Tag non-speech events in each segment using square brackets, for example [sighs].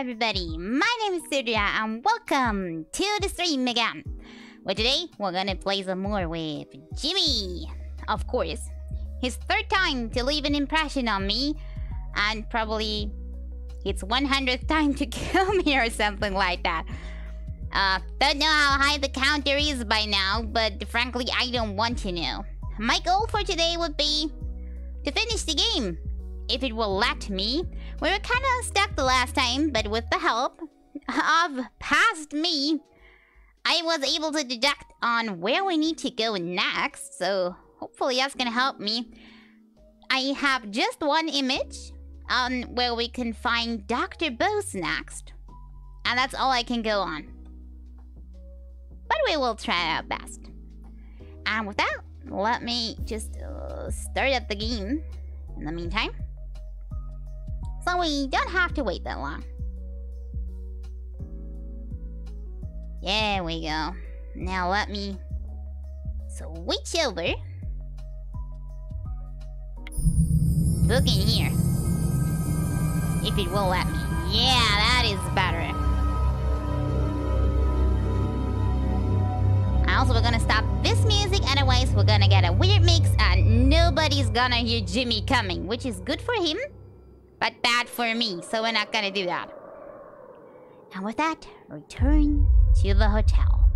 everybody, my name is Surya and welcome to the stream again. Well today, we're gonna play some more with Jimmy. Of course, his third time to leave an impression on me and probably its 100th time to [laughs] kill me or something like that. Uh, don't know how high the counter is by now, but frankly I don't want to know. My goal for today would be to finish the game if it will let me. We were kind of stuck the last time, but with the help of past me, I was able to deduct on where we need to go next, so hopefully that's gonna help me. I have just one image on where we can find Dr. Bose next. And that's all I can go on. But we will try our best. And with that, let me just uh, start up the game in the meantime. So we don't have to wait that long. There we go. Now let me switch over. Book in here. If it will let me. Yeah, that is better. Also, we're gonna stop this music, otherwise we're gonna get a weird mix and nobody's gonna hear Jimmy coming, which is good for him, but bad for me, so we're not gonna do that. And with that, return to the hotel.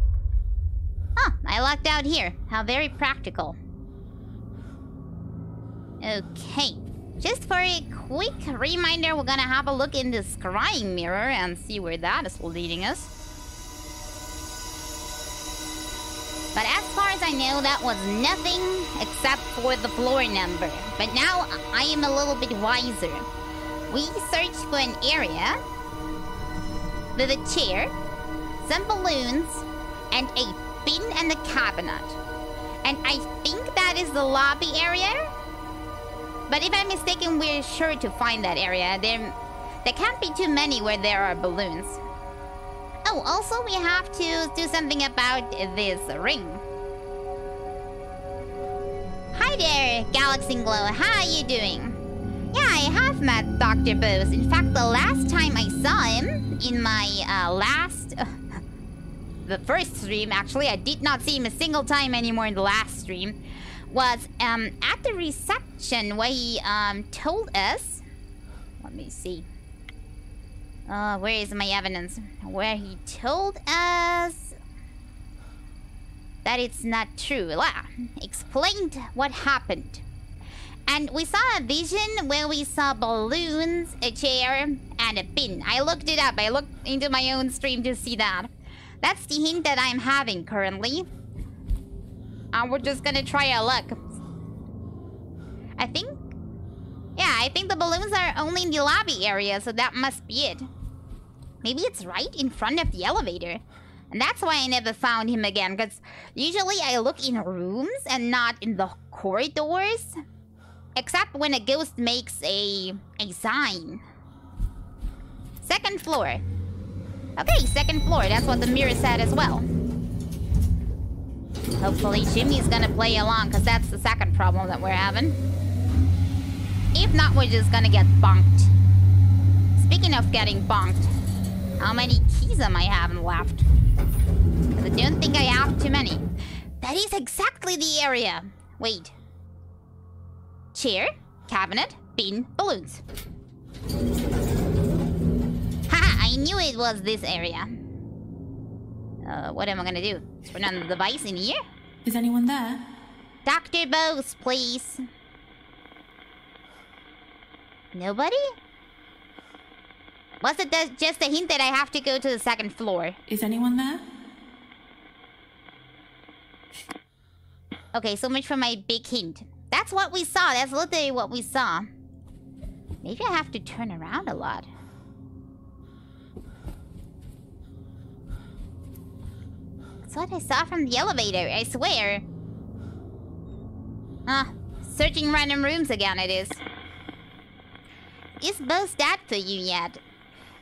Huh, I locked out here. How very practical. Okay. Just for a quick reminder, we're gonna have a look in the scrying mirror and see where that is leading us. But as far as I know, that was nothing except for the floor number. But now I am a little bit wiser. We searched for an area with a chair, some balloons, and a bin and a cabinet. And I think that is the lobby area? But if I'm mistaken, we're sure to find that area. There, there can't be too many where there are balloons. Oh, also we have to do something about this ring. Hi there, Galaxy Glow. How are you doing? Yeah, I have met Dr. Bose. In fact, the last time I saw him, in my uh, last... [laughs] the first stream, actually, I did not see him a single time anymore in the last stream, was um, at the reception where he um, told us... Let me see. Uh, where is my evidence? Where he told us that it's not true. Yeah, explained what happened. And we saw a vision where we saw balloons, a chair, and a bin. I looked it up. I looked into my own stream to see that. That's the hint that I'm having currently. And we're just gonna try our luck. I think... Yeah, I think the balloons are only in the lobby area, so that must be it. Maybe it's right in front of the elevator. And that's why I never found him again, because usually I look in rooms and not in the corridors. Except when a ghost makes a, a sign. Second floor. Okay, second floor. That's what the mirror said as well. Hopefully Jimmy's gonna play along, because that's the second problem that we're having. If not, we're just gonna get bonked. Speaking of getting bonked, how many keys am I having left? I don't think I have too many. That is exactly the area. Wait. Chair, cabinet, bin, balloons. Haha, I knew it was this area. Uh, what am I gonna do? Turn on the device in here? Is anyone there? Dr. Bose, please. Nobody? Was it just a hint that I have to go to the second floor? Is anyone there? Okay, so much for my big hint. That's what we saw. That's literally what we saw. Maybe I have to turn around a lot. That's what I saw from the elevator, I swear. Ah, searching random rooms again it is. Is Bose dead for you yet?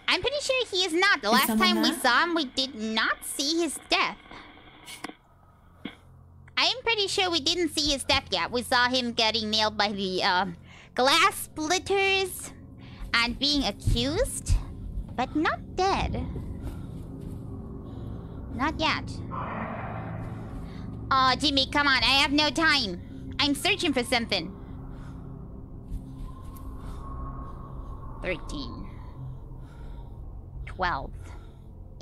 I'm pretty sure he is not. The last time we saw him, we did not see his death. I'm pretty sure we didn't see his death yet. We saw him getting nailed by the uh, glass splitters and being accused. but not dead. Not yet. Oh, Jimmy, come on. I have no time. I'm searching for something. 13. 12.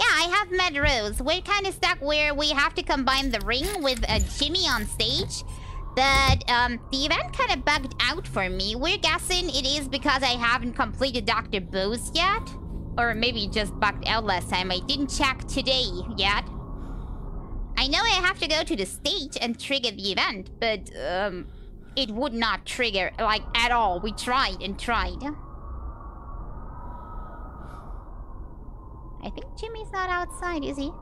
Yeah, I have met Rose. We're kind of stuck where we have to combine the ring with uh, Jimmy on stage. But um, the event kind of bugged out for me. We're guessing it is because I haven't completed Dr. Bose yet. Or maybe just bugged out last time. I didn't check today yet. I know I have to go to the stage and trigger the event, but um, it would not trigger, like, at all. We tried and tried. I think Jimmy's not outside, is he?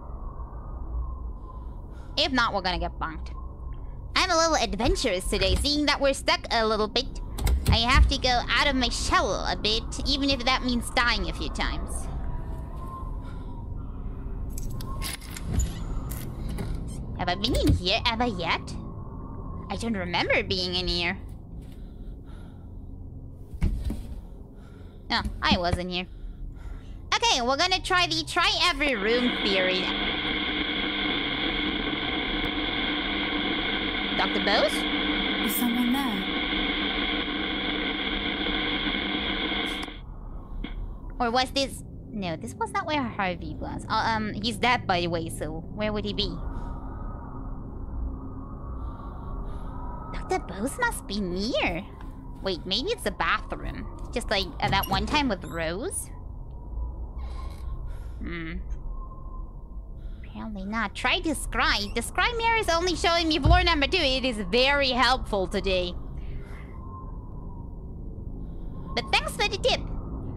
If not, we're gonna get bunked. I'm a little adventurous today, seeing that we're stuck a little bit. I have to go out of my shell a bit, even if that means dying a few times. Have I been in here ever yet? I don't remember being in here. No, I wasn't here. Okay, we're gonna try the try every room theory. Dr. Bose? Is someone there? Or was this... No, this was not where Harvey was. Uh, um, he's dead, by the way, so where would he be? Dr. Bose must be near. Wait, maybe it's the bathroom. Just like uh, that one time with Rose? Hmm. Apparently not. Try describe. Describe mirror is only showing me floor number two. It is very helpful today. But thanks for the tip.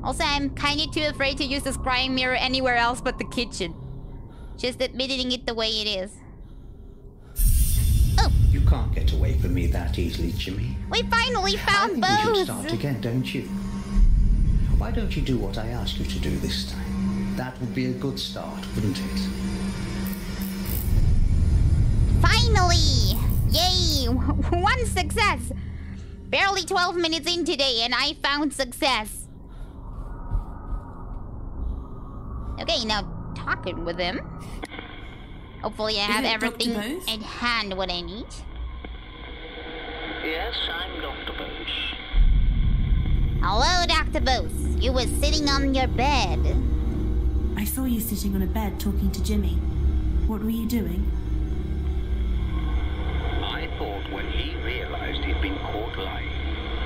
Also, I'm kinda too afraid to use the scrying mirror anywhere else but the kitchen. Just admitting it the way it is. Oh! You can't get away from me that easily, Jimmy. We finally found I think Bose! we should start again, don't you? Why don't you do what I ask you to do this time? That would be a good start, wouldn't it? Finally! Yay! [laughs] One success! Barely 12 minutes in today and I found success. Okay, now talking with him. Hopefully I have everything Bose? at hand what I need. Yes, I'm Dr. Bose. Hello, Dr. Bose. You were sitting on your bed. I saw you sitting on a bed talking to Jimmy. What were you doing? I thought when he realized he'd been caught lying,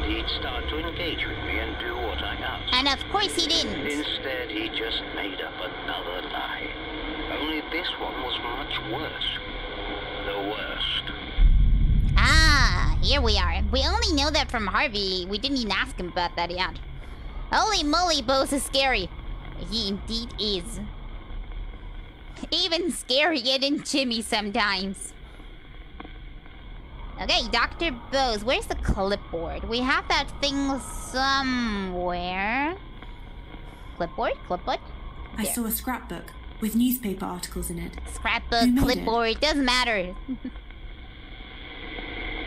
he'd start to engage with me and do what I asked. And of course he didn't. Instead, he just made up another lie. Only this one was much worse. The worst. Ah, here we are. We only know that from Harvey. We didn't even ask him about that yet. Holy moly, Bose is scary. He indeed is. Even scarier than Jimmy sometimes. Okay, Dr. Bose, where's the clipboard? We have that thing somewhere. Clipboard? Clipboard? I saw a scrapbook with newspaper articles in it. Scrapbook, Who made it? clipboard, doesn't matter.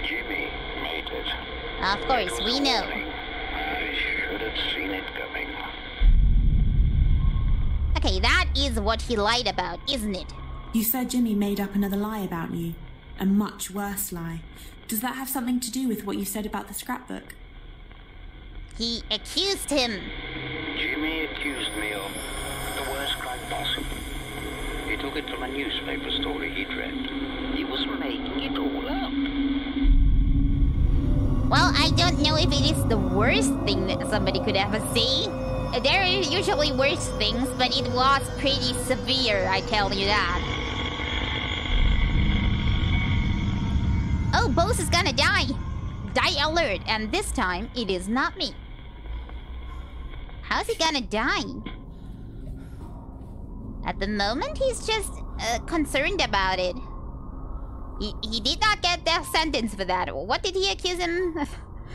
Jimmy made it. of course, we know. I should have seen it coming. Okay, that is what he lied about, isn't it? You said Jimmy made up another lie about you. A much worse lie. Does that have something to do with what you said about the scrapbook? He accused him. Jimmy accused me of the worst crime possible. He took it from a newspaper story he'd read. He was making it all up. Well, I don't know if it is the worst thing that somebody could ever say. There are usually worse things, but it was pretty severe, I tell you that. Oh, Bose is gonna die! Die alert, and this time it is not me. How's he gonna die? At the moment, he's just uh, concerned about it. He, he did not get death sentence for that. What did he accuse him?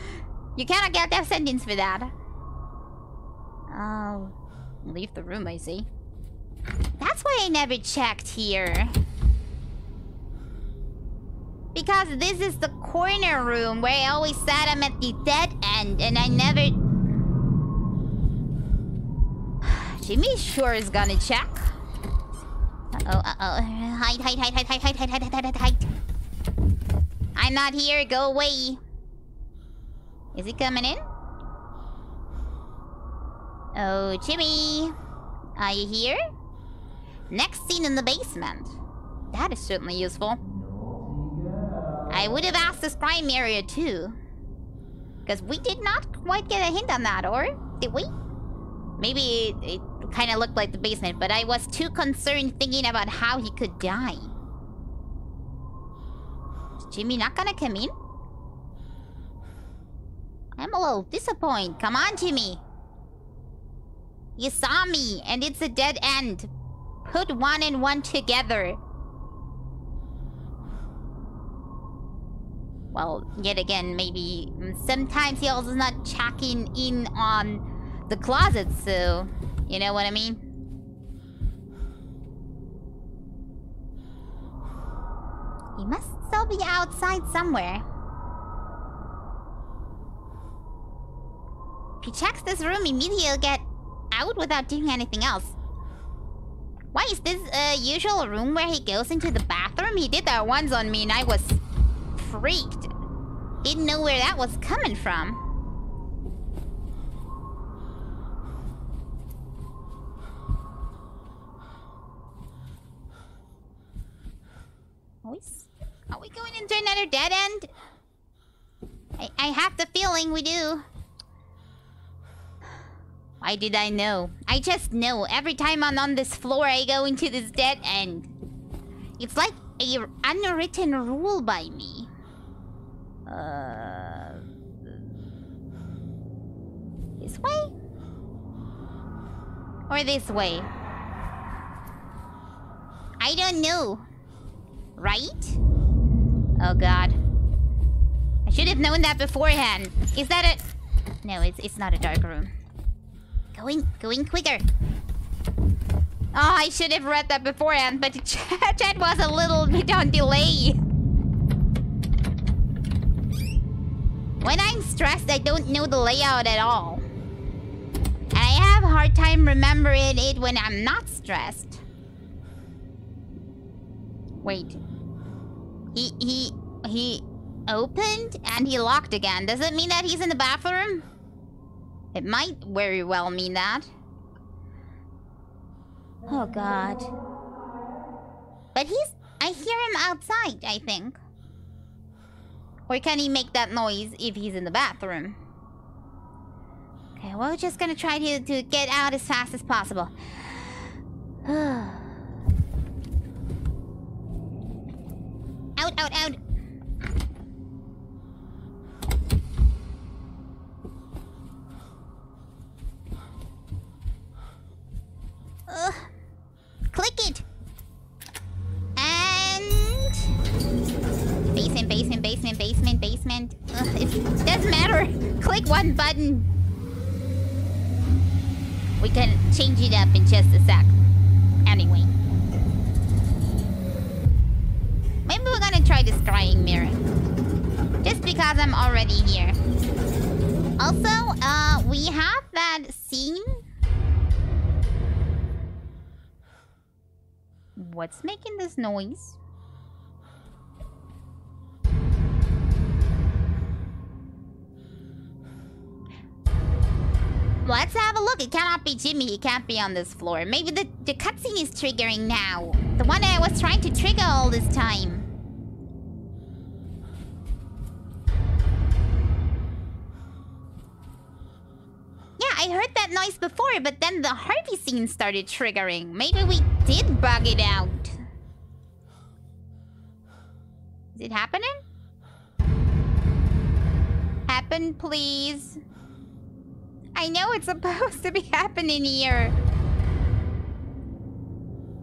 [laughs] you cannot get death sentence for that. Oh, leave the room, I see. That's why I never checked here. Because this is the corner room where I always sat him at the dead end and I never... [sighs] Jimmy sure is gonna check. Uh-oh, uh-oh. Hide, hide, hide, hide, hide, hide, hide, hide, hide, hide, hide. I'm not here, go away. Is he coming in? Oh, Jimmy. Are you here? Next scene in the basement. That is certainly useful. I would have asked this crime area too. Because we did not quite get a hint on that, or did we? Maybe it, it kind of looked like the basement, but I was too concerned thinking about how he could die. Is Jimmy not gonna come in? I'm a little disappointed. Come on, Jimmy. You saw me, and it's a dead end. Put one and one together. Well, yet again, maybe sometimes he also not checking in on the closet, so you know what I mean? He must still be outside somewhere. If he checks this room immediately, he'll get out without doing anything else. Why is this a usual room where he goes into the bathroom? He did that once on me and I was freaked. Didn't know where that was coming from. Are we, going into another dead end? I, I have the feeling we do. Why did I know? I just know. Every time I'm on this floor, I go into this dead end. It's like a unwritten rule by me. Uh, this way? Or this way? I don't know. Right? Oh god. I should have known that beforehand. Is that a... No, it's, it's not a dark room. Going, going quicker. Oh, I should have read that beforehand, but [laughs] chat, was a little bit on delay. When I'm stressed, I don't know the layout at all. And I have a hard time remembering it when I'm not stressed. Wait. He, he, he opened and he locked again. Does it mean that he's in the bathroom? It might very well mean that. Oh god. But he's... I hear him outside, I think. Or can he make that noise if he's in the bathroom? Okay, well, we're just gonna try to, to get out as fast as possible. [sighs] out, out, out! Click it! And... Basement, basement, basement, basement, basement. It doesn't matter. Click one button. We can change it up in just a sec. Anyway. Maybe we're gonna try the scrying mirror. Just because I'm already here. Also, uh, we have that scene What's making this noise? Let's have a look. It cannot be Jimmy. He can't be on this floor. Maybe the, the cutscene is triggering now. The one I was trying to trigger all this time. I heard that noise before, but then the Harvey scene started triggering. Maybe we did bug it out. Is it happening? Happen, please. I know it's [laughs] supposed to be happening here.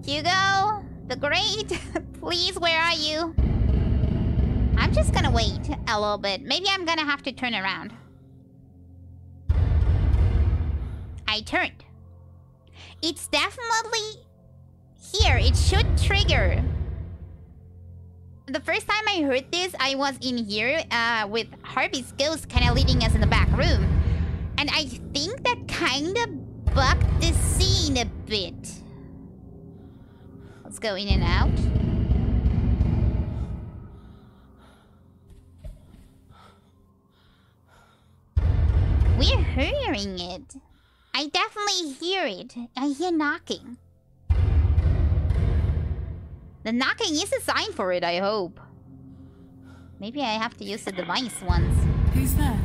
Hugo, the Great, [laughs] please, where are you? I'm just gonna wait a little bit. Maybe I'm gonna have to turn around. I turned. It's definitely here. It should trigger. The first time I heard this, I was in here uh, with Harvey's ghost kind of leading us in the back room. And I think that kind of bucked the scene a bit. Let's go in and out. We're hearing it. I definitely hear it. I hear knocking. The knocking is a sign for it, I hope. Maybe I have to use the device once. Who's there?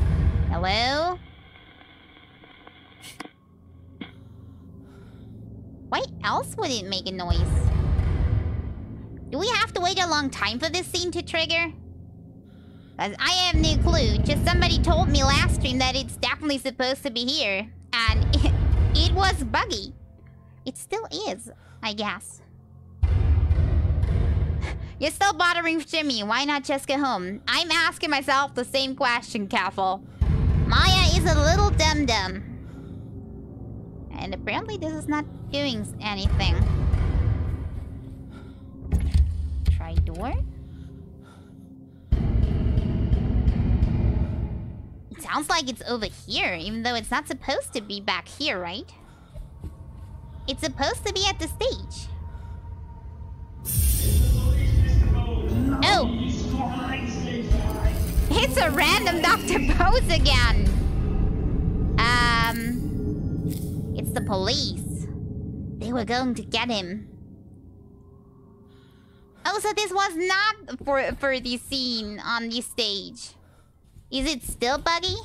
Hello? Why else would it make a noise? Do we have to wait a long time for this scene to trigger? I have no clue. Just somebody told me last stream that it's definitely supposed to be here. And [laughs] it, it was buggy. It still is, I guess. [sighs] You're still bothering Jimmy. Why not just get home? I'm asking myself the same question, Careful. Maya is a little dum-dum. And apparently this is not doing anything. Try door? Sounds like it's over here, even though it's not supposed to be back here, right? It's supposed to be at the stage. Oh! It's a random Dr. Bose again! Um... It's the police. They were going to get him. Oh, so this was not for, for the scene on the stage. Is it still buggy?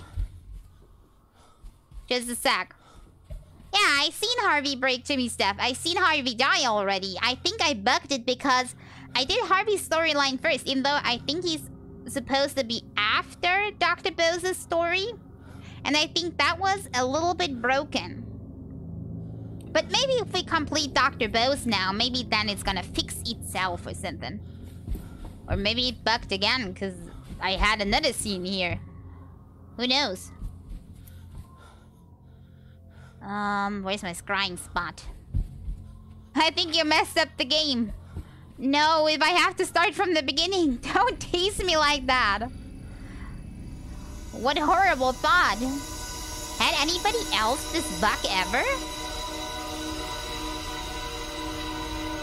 Just a sec. Yeah, I seen Harvey break Jimmy's stuff. I seen Harvey die already. I think I bugged it because I did Harvey's storyline first, even though I think he's supposed to be after Dr. Bose's story. And I think that was a little bit broken. But maybe if we complete Dr. Bose now, maybe then it's gonna fix itself or something. Or maybe it bugged again, because I had another scene here. Who knows? Um, where's my scrying spot? I think you messed up the game. No, if I have to start from the beginning, [laughs] don't tease me like that. What horrible thought. Had anybody else this bug ever?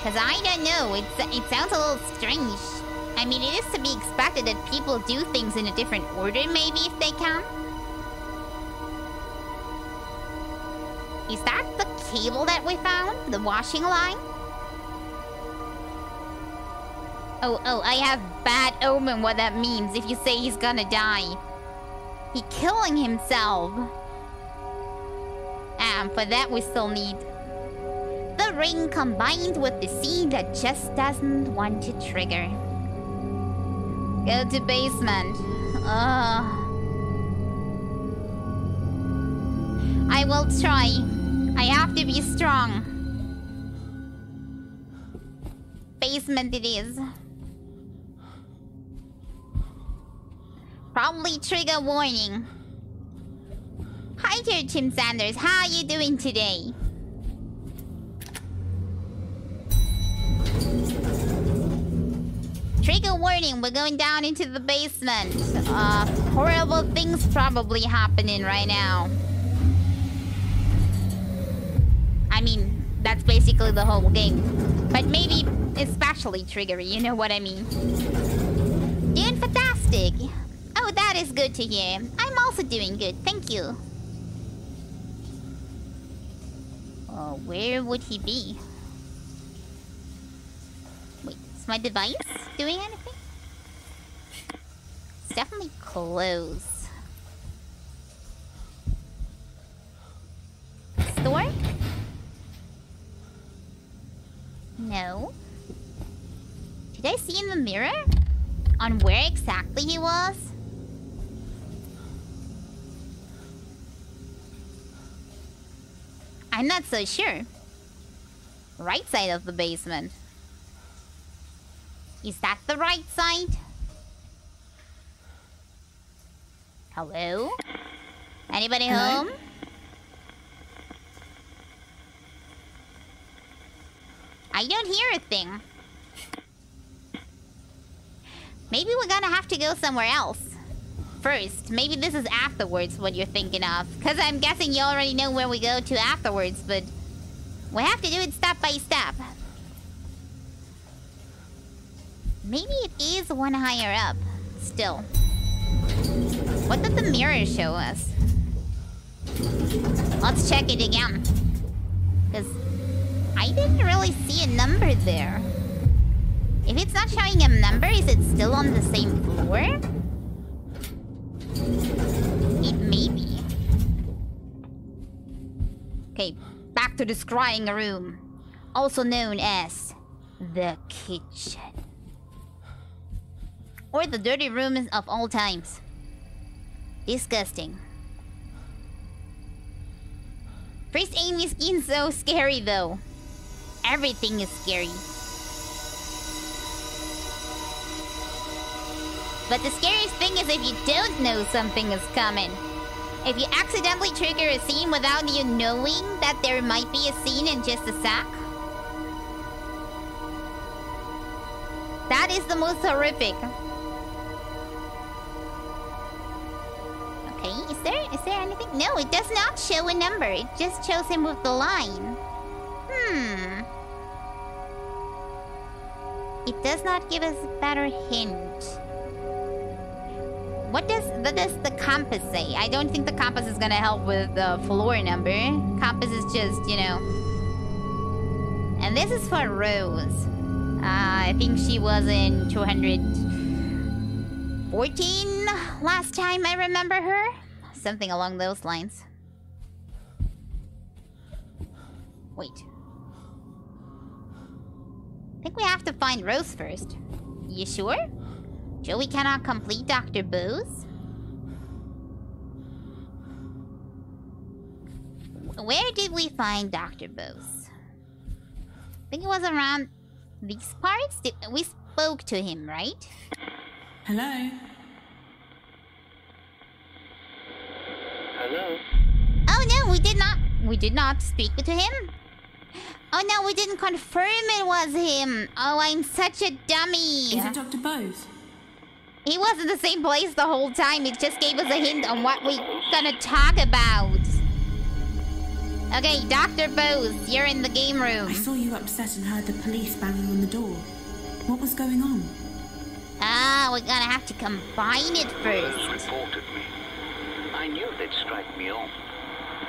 Cause I don't know, it's, it sounds a little strange. I mean, it is to be expected that people do things in a different order, maybe, if they can. Is that the cable that we found? The washing line? Oh, oh, I have bad omen what that means if you say he's gonna die. He killing himself. And for that we still need the ring combined with the seed that just doesn't want to trigger. Go to basement. Ugh. I will try. I have to be strong. Basement it is. Probably trigger warning. Hi there, Tim Sanders. How are you doing today? Trigger warning, we're going down into the basement. Uh, horrible things probably happening right now. I mean, that's basically the whole game. But maybe especially triggery, you know what I mean? Doing fantastic. Oh, that is good to hear. I'm also doing good, thank you. Oh, where would he be? My device doing anything? It's definitely close. Store? No. Did I see in the mirror? On where exactly he was? I'm not so sure. Right side of the basement. Is that the right side? Hello? Anybody Hello? home? I don't hear a thing. Maybe we're gonna have to go somewhere else. First, maybe this is afterwards what you're thinking of. Because I'm guessing you already know where we go to afterwards, but... We have to do it step by step. Maybe it is one higher up. Still. What did the mirror show us? Let's check it again. Because I didn't really see a number there. If it's not showing a number, is it still on the same floor? It may be. Okay, back to the scrying room. Also known as the kitchen. Or the dirty rooms of all times. Disgusting. Priest Amy's skin so scary though. Everything is scary. But the scariest thing is if you don't know something is coming. If you accidentally trigger a scene without you knowing that there might be a scene in just a sec. That is the most horrific. Okay, is there is there anything? No, it does not show a number. It just shows him with the line. Hmm. It does not give us a better hint. What does what does the compass say? I don't think the compass is gonna help with the floor number. Compass is just, you know. And this is for Rose. Uh, I think she was in 214 last time I remember her. Something along those lines. Wait. I think we have to find Rose first. You sure? Joey cannot complete Dr. Booth? Where did we find Dr. Booth? I think it was around these parts. Did, we spoke to him, right? Hello? Hello? Oh no, we did not. We did not speak to him. Oh no, we didn't confirm it was him. Oh, I'm such a dummy. Is it Dr. Bose? He was in the same place the whole time. It just gave us a hint on what we're gonna talk about. Okay, Dr. Bose, you're in the game room. I saw you upset and heard the police banging on the door. What was going on? Ah, we're gonna have to combine it Rose first. reported me. I knew they'd strike me off.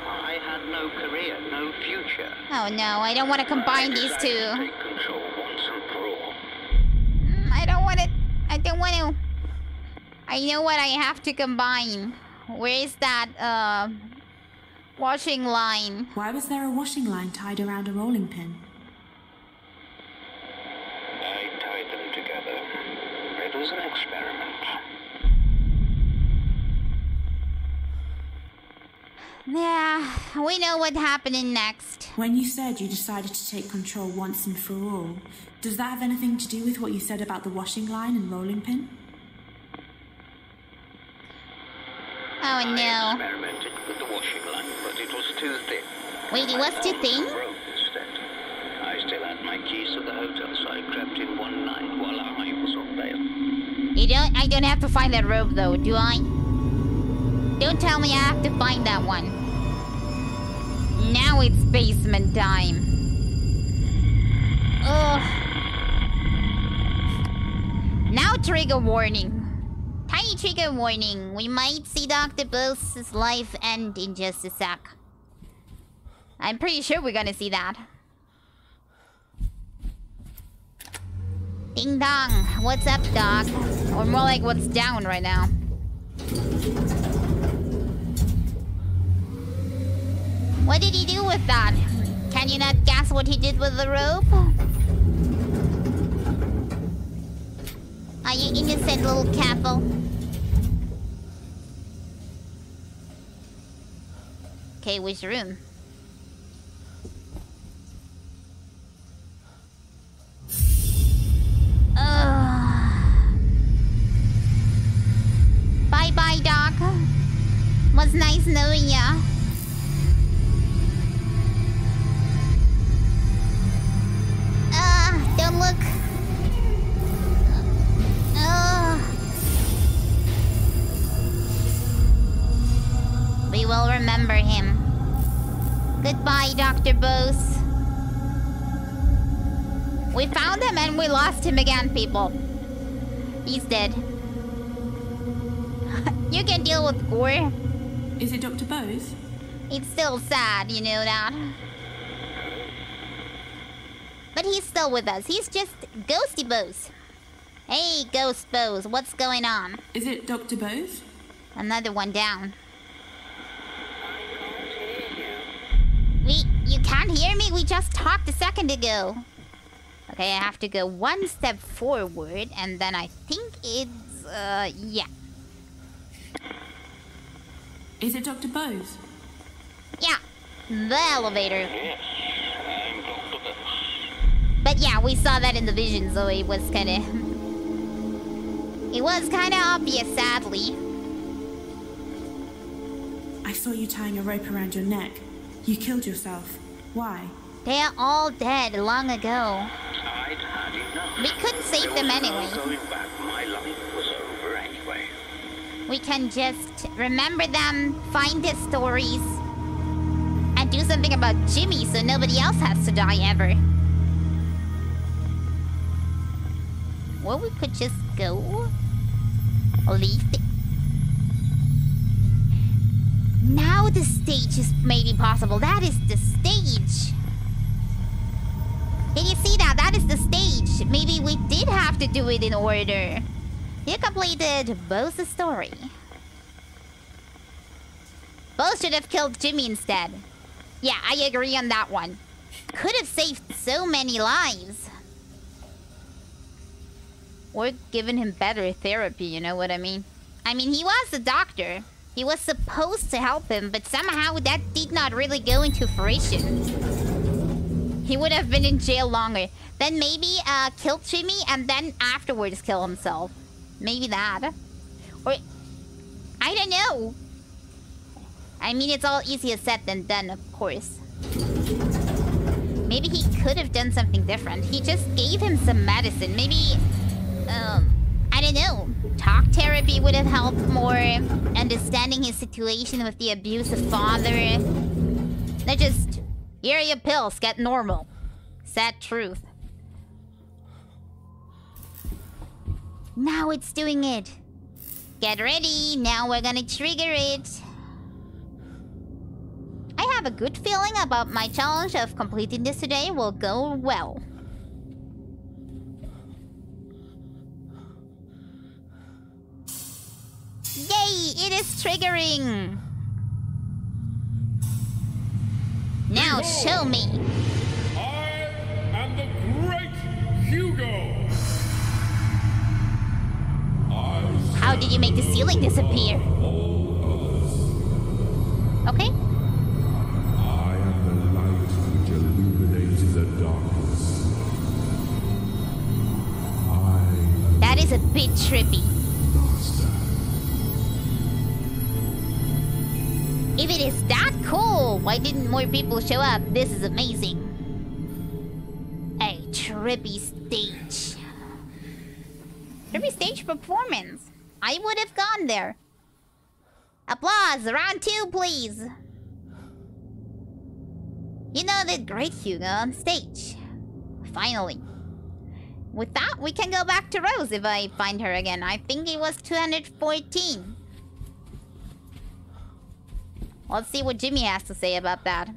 I had no career, no future. Oh no, I don't want to combine these two. to Take control once and for all. Mm, I don't want to. I don't want to. I know what I have to combine. Where is that, uh, washing line? Why was there a washing line tied around a rolling pin? I tied them together. It was an experiment. Yeah, we know what's happening next. When you said you decided to take control once and for all, does that have anything to do with what you said about the washing line and rolling pin? Oh I no. experimented with the washing line, but it was too thin. Wait, it was too thin? I still had my keys to the hotel, so I crept in one night while I was on bail. You don't. I don't have to find that rope though, do I? Don't tell me I have to find that one. Now it's basement time. Ugh. Now trigger warning. Tiny trigger warning. We might see Dr. Bose's life end in just a sec. I'm pretty sure we're gonna see that. Ding dong. What's up, dog? Or more like what's down right now. What did he do with that? Can you not guess what he did with the rope? Are you innocent little cattle? Okay, which room? Bye bye, Doc. Was nice knowing ya. Ah, don't look. Ah. We will remember him. Goodbye, Dr. Bose. We found him and we lost him again, people. He's dead. [laughs] you can deal with gore. Is it Dr. Bose? It's still sad, you know that. But he's still with us. He's just Ghosty Bose. Hey, Ghost Bose, what's going on? Is it Dr. Bose? Another one down. We, you can't hear me? We just talked a second ago. Okay, I have to go one step forward, and then I think it's, uh, yeah. Is it Dr. Bose? Yeah, the elevator. Yes, I'm Dr. Bose. But yeah, we saw that in the vision, so it was kind of... It was kind of obvious, sadly. I saw you tying a rope around your neck. You killed yourself. Why? They're all dead long ago. We couldn't save them anyway. Anyway. We can just remember them, find their stories, and do something about Jimmy so nobody else has to die ever. Or we could just go. Leave the... Now the stage is maybe possible. That is the stage. Can you see that? That is the stage. Maybe we did have to do it in order. You completed Bo's story. Bo should have killed Jimmy instead. Yeah, I agree on that one. Could have saved so many lives. Or given him better therapy, you know what I mean? I mean, he was a doctor. He was supposed to help him, but somehow that did not really go into fruition. He would have been in jail longer. Then maybe uh, kill Jimmy and then afterwards kill himself. Maybe that. Or... I don't know. I mean, it's all easier said than done, of course. Maybe he could have done something different. He just gave him some medicine. Maybe... Um... I don't know. Talk therapy would have helped more. Understanding his situation with the abusive father. They're just... Here your pills. Get normal. Sad truth. Now it's doing it. Get ready. Now we're gonna trigger it. I have a good feeling about my challenge of completing this today will go well. Yay! It is triggering! Now show me! I am the great Hugo. I How did you make the ceiling disappear? Okay. I am the light which illuminates the darkness. I That is a bit trippy. If it is that cool, why didn't more people show up? This is amazing. A trippy stage. Trippy stage performance. I would have gone there. Applause! Round two, please! You know the great Hugo on stage. Finally. With that, we can go back to Rose if I find her again. I think it was 214. Let's see what Jimmy has to say about that.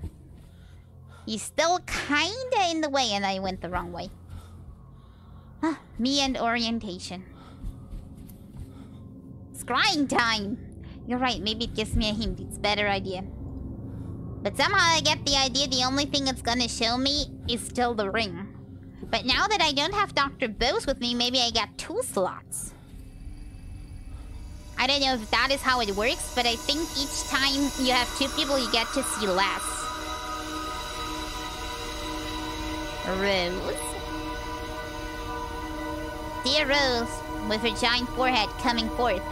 He's still kinda in the way and I went the wrong way. Ah, me and orientation. Scrying time! You're right, maybe it gives me a hint. It's a better idea. But somehow I get the idea the only thing it's gonna show me is still the ring. But now that I don't have Dr. Bose with me, maybe I got two slots. I don't know if that is how it works, but I think each time you have two people, you get to see less. Rose. Dear Rose, with her giant forehead coming forth.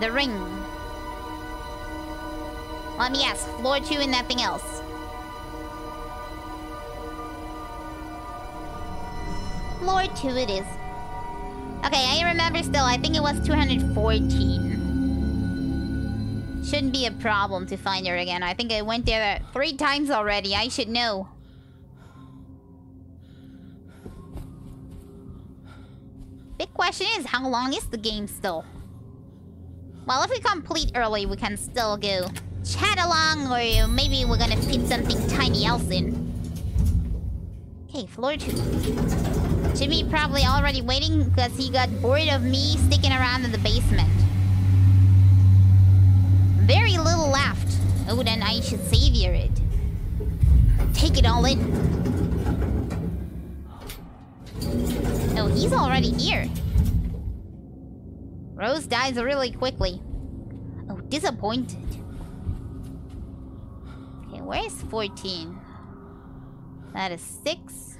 The ring. Um, yes, floor two and nothing else. Floor two it is. Okay, I remember still. I think it was 214. Shouldn't be a problem to find her again. I think I went there uh, three times already. I should know. Big question is, how long is the game still? Well, if we complete early, we can still go chat along, or maybe we're gonna fit something tiny else in. Okay, floor two. Jimmy probably already waiting because he got bored of me sticking around in the basement. Very little left. Oh, then I should savor it. Take it all in. Oh, he's already here. Rose dies really quickly. Oh, disappointed. Okay, where's 14? That is 6.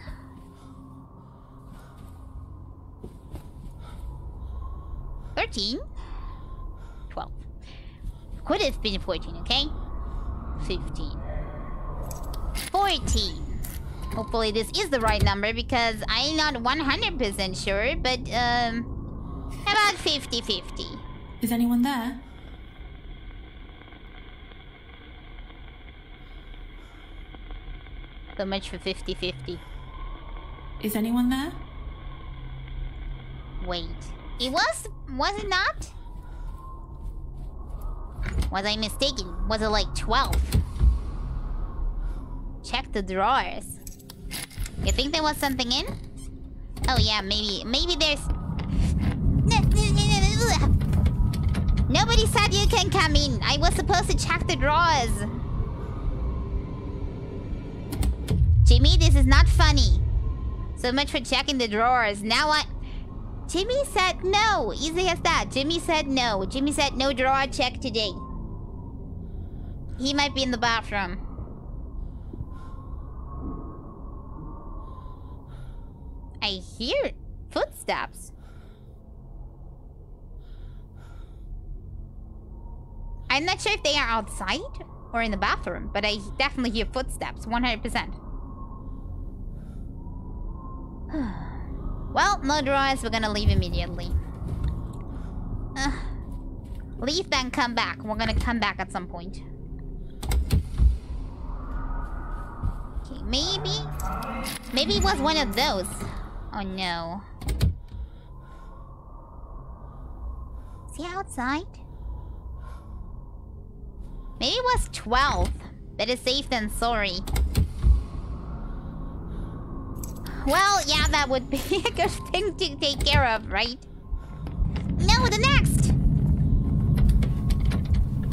Thirteen. Twelve. Could have been fourteen, okay? Fifteen. Fourteen. Hopefully this is the right number because I'm not 100% sure, but um about 50-50. Is anyone there? So much for 50-50. Is anyone there? Wait. It was was it not? Was I mistaken? Was it like 12? Check the drawers. You think there was something in? Oh yeah, maybe maybe there's [laughs] Nobody said you can come in. I was supposed to check the drawers. Jimmy, this is not funny. So much for checking the drawers. Now I... Jimmy said no. Easy as that. Jimmy said no. Jimmy said no drawer check today. He might be in the bathroom. I hear footsteps. I'm not sure if they are outside or in the bathroom, but I definitely hear footsteps, 100%. [sighs] well, no we're gonna leave immediately. Uh, leave then come back. We're gonna come back at some point. Okay, maybe... Maybe it was one of those. Oh no. Is he outside? Maybe it was 12. Better safe than sorry. Well, yeah, that would be [laughs] a good thing to take care of, right? No, the next!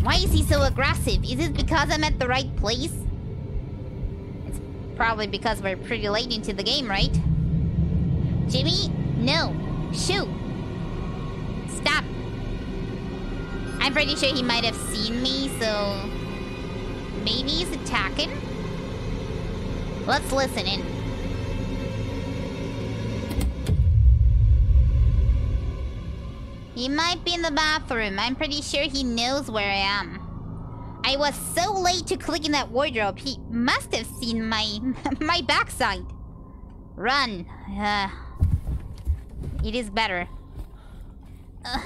Why is he so aggressive? Is it because I'm at the right place? It's probably because we're pretty late into the game, right? Jimmy? No. Shoot. Stop. I'm pretty sure he might have seen me, so... Maybe he's attacking? Let's listen in. He might be in the bathroom. I'm pretty sure he knows where I am. I was so late to click in that wardrobe. He must have seen my [laughs] my backside. Run. Uh, it is better. Uh.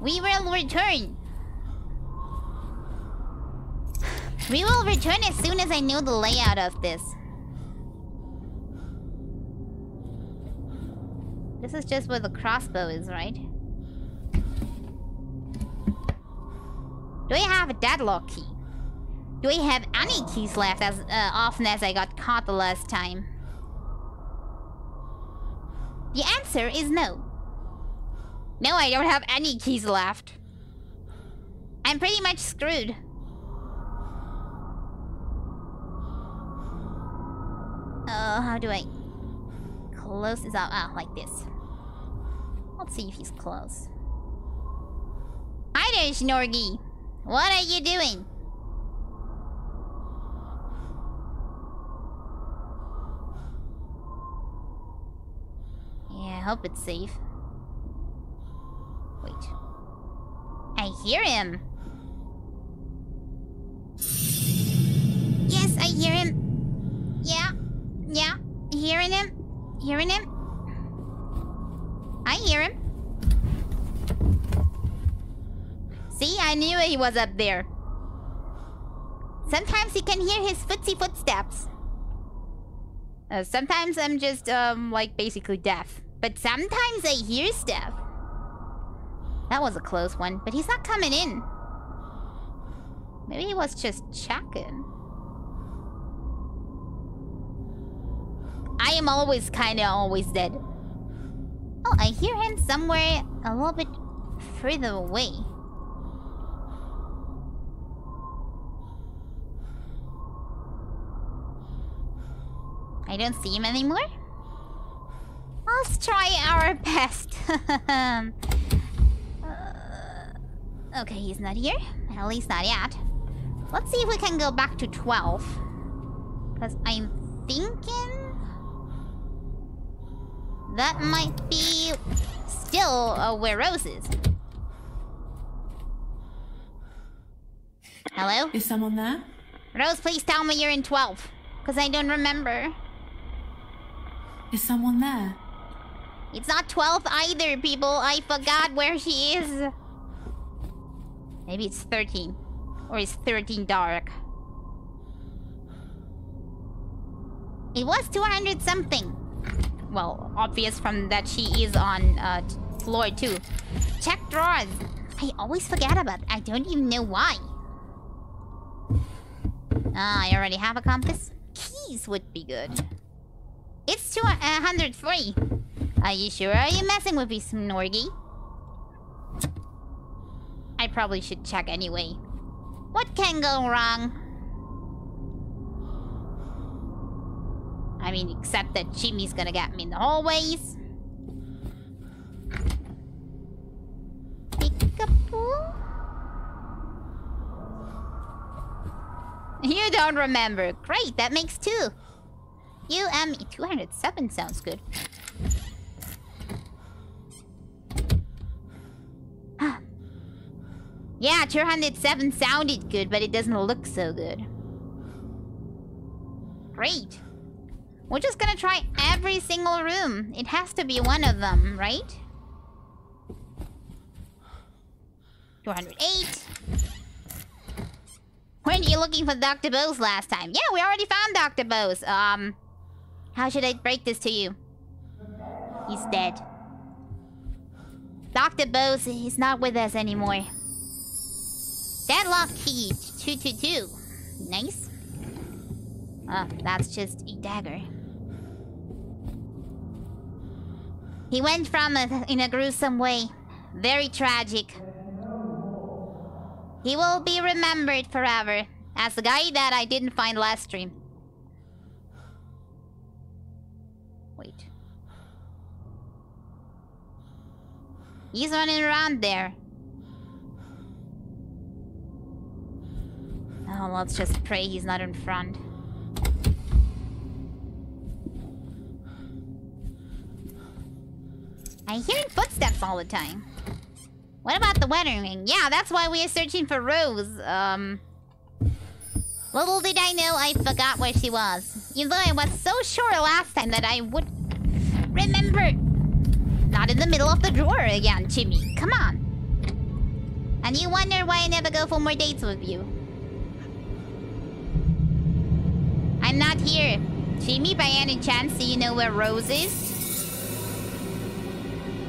We will return. We will return as soon as I know the layout of this. This is just where the crossbow is, right? Do I have a deadlock key? Do I have any keys left as uh, often as I got caught the last time? The answer is no. No, I don't have any keys left. I'm pretty much screwed. Oh, how do I close this out? Ah, like this. Let's see if he's close. Hi there, Snorgy. What are you doing? Yeah, I hope it's safe. Wait. I hear him. Yes, I hear him. Yeah, yeah, hearing him. Hearing him. I hear him. See, I knew he was up there. Sometimes you can hear his footsie footsteps. Uh, sometimes I'm just, um, like, basically deaf. But sometimes I hear stuff. That was a close one, but he's not coming in. Maybe he was just checking. I am always kinda always dead. Oh, I hear him somewhere a little bit further away. I don't see him anymore? Let's try our [laughs] best. Uh, okay, he's not here. At least not yet. Let's see if we can go back to 12. Because I'm thinking... That might be still uh, where Rose is. Hello? Is someone there? Rose, please tell me you're in 12. Because I don't remember. Is someone there? It's not 12 either, people. I forgot where she is. Maybe it's 13. Or is 13 dark? It was 200 something. Well, obvious from that she is on uh, floor 2. Check drawers. I always forget about I don't even know why. Ah, I already have a compass. Keys would be good. It's 203. Are you sure? Are you messing with me, Snorgy? I probably should check anyway. What can go wrong? I mean, except that Jimmy's gonna get me in the hallways. Peekaboo? You don't remember. Great, that makes two. You and me. 207 sounds good. [gasps] yeah, 207 sounded good, but it doesn't look so good. Great. We're just gonna try every single room. It has to be one of them, right? 208. Weren't you looking for Dr. Bose last time? Yeah, we already found Dr. Bose. Um, how should I break this to you? He's dead. Dr. Bose is not with us anymore. Deadlock key 222. Nice. Oh, that's just a dagger. He went from a, in a gruesome way. Very tragic. He will be remembered forever as the guy that I didn't find last stream. Wait. He's running around there. Oh, let's just pray he's not in front. I'm hearing footsteps all the time. What about the wedding ring? Yeah, that's why we are searching for Rose. Um... Little did I know I forgot where she was. You know, I was so sure last time that I would... Remember! Not in the middle of the drawer again, Jimmy. Come on. And you wonder why I never go for more dates with you. I'm not here. Jimmy, by any chance, do you know where Rose is?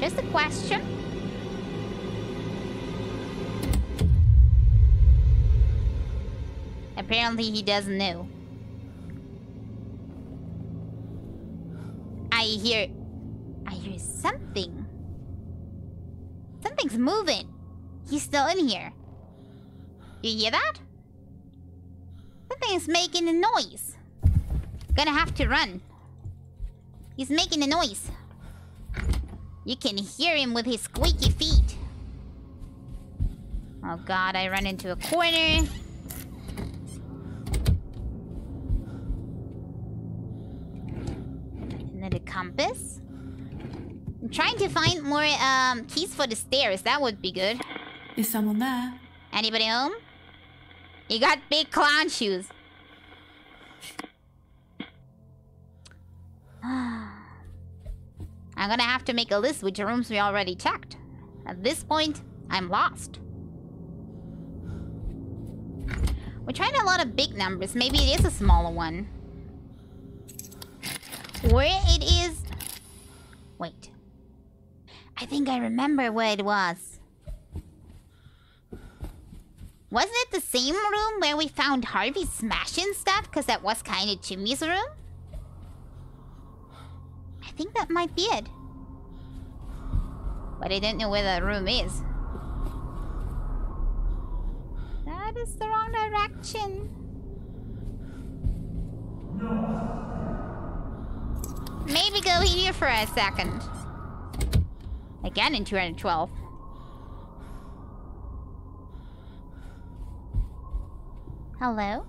Just a question. Apparently he doesn't know. I hear... I hear something. Something's moving. He's still in here. You hear that? Something is making a noise. Gonna have to run. He's making a noise. You can hear him with his squeaky feet. Oh god, I run into a corner. Another compass. I'm trying to find more um, keys for the stairs. That would be good. Is someone there? Anybody home? You got big clown shoes. [sighs] I'm gonna have to make a list with the rooms we already checked. At this point, I'm lost. We're trying a lot of big numbers. Maybe it is a smaller one. where it is. Wait. I think I remember where it was. Wasn't it the same room where we found Harvey smashing stuff? Because that was kind of Jimmy's room? I think that might be it. But I don't know where that room is. That is the wrong direction. Maybe go here for a second. Again in 212. Hello?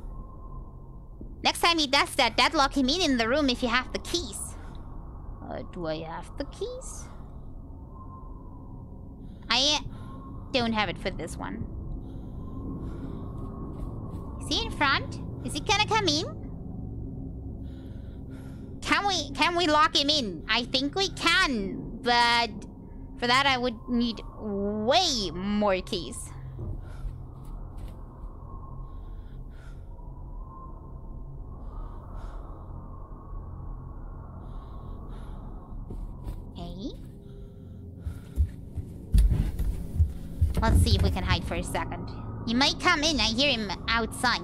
Next time he does that, deadlock him in in the room if you have the keys. Uh, do I have the keys? I don't have it for this one. Is he in front? Is he gonna come in? Can we can we lock him in? I think we can, but for that I would need way more keys. Hey. Let's see if we can hide for a second. He might come in. I hear him outside.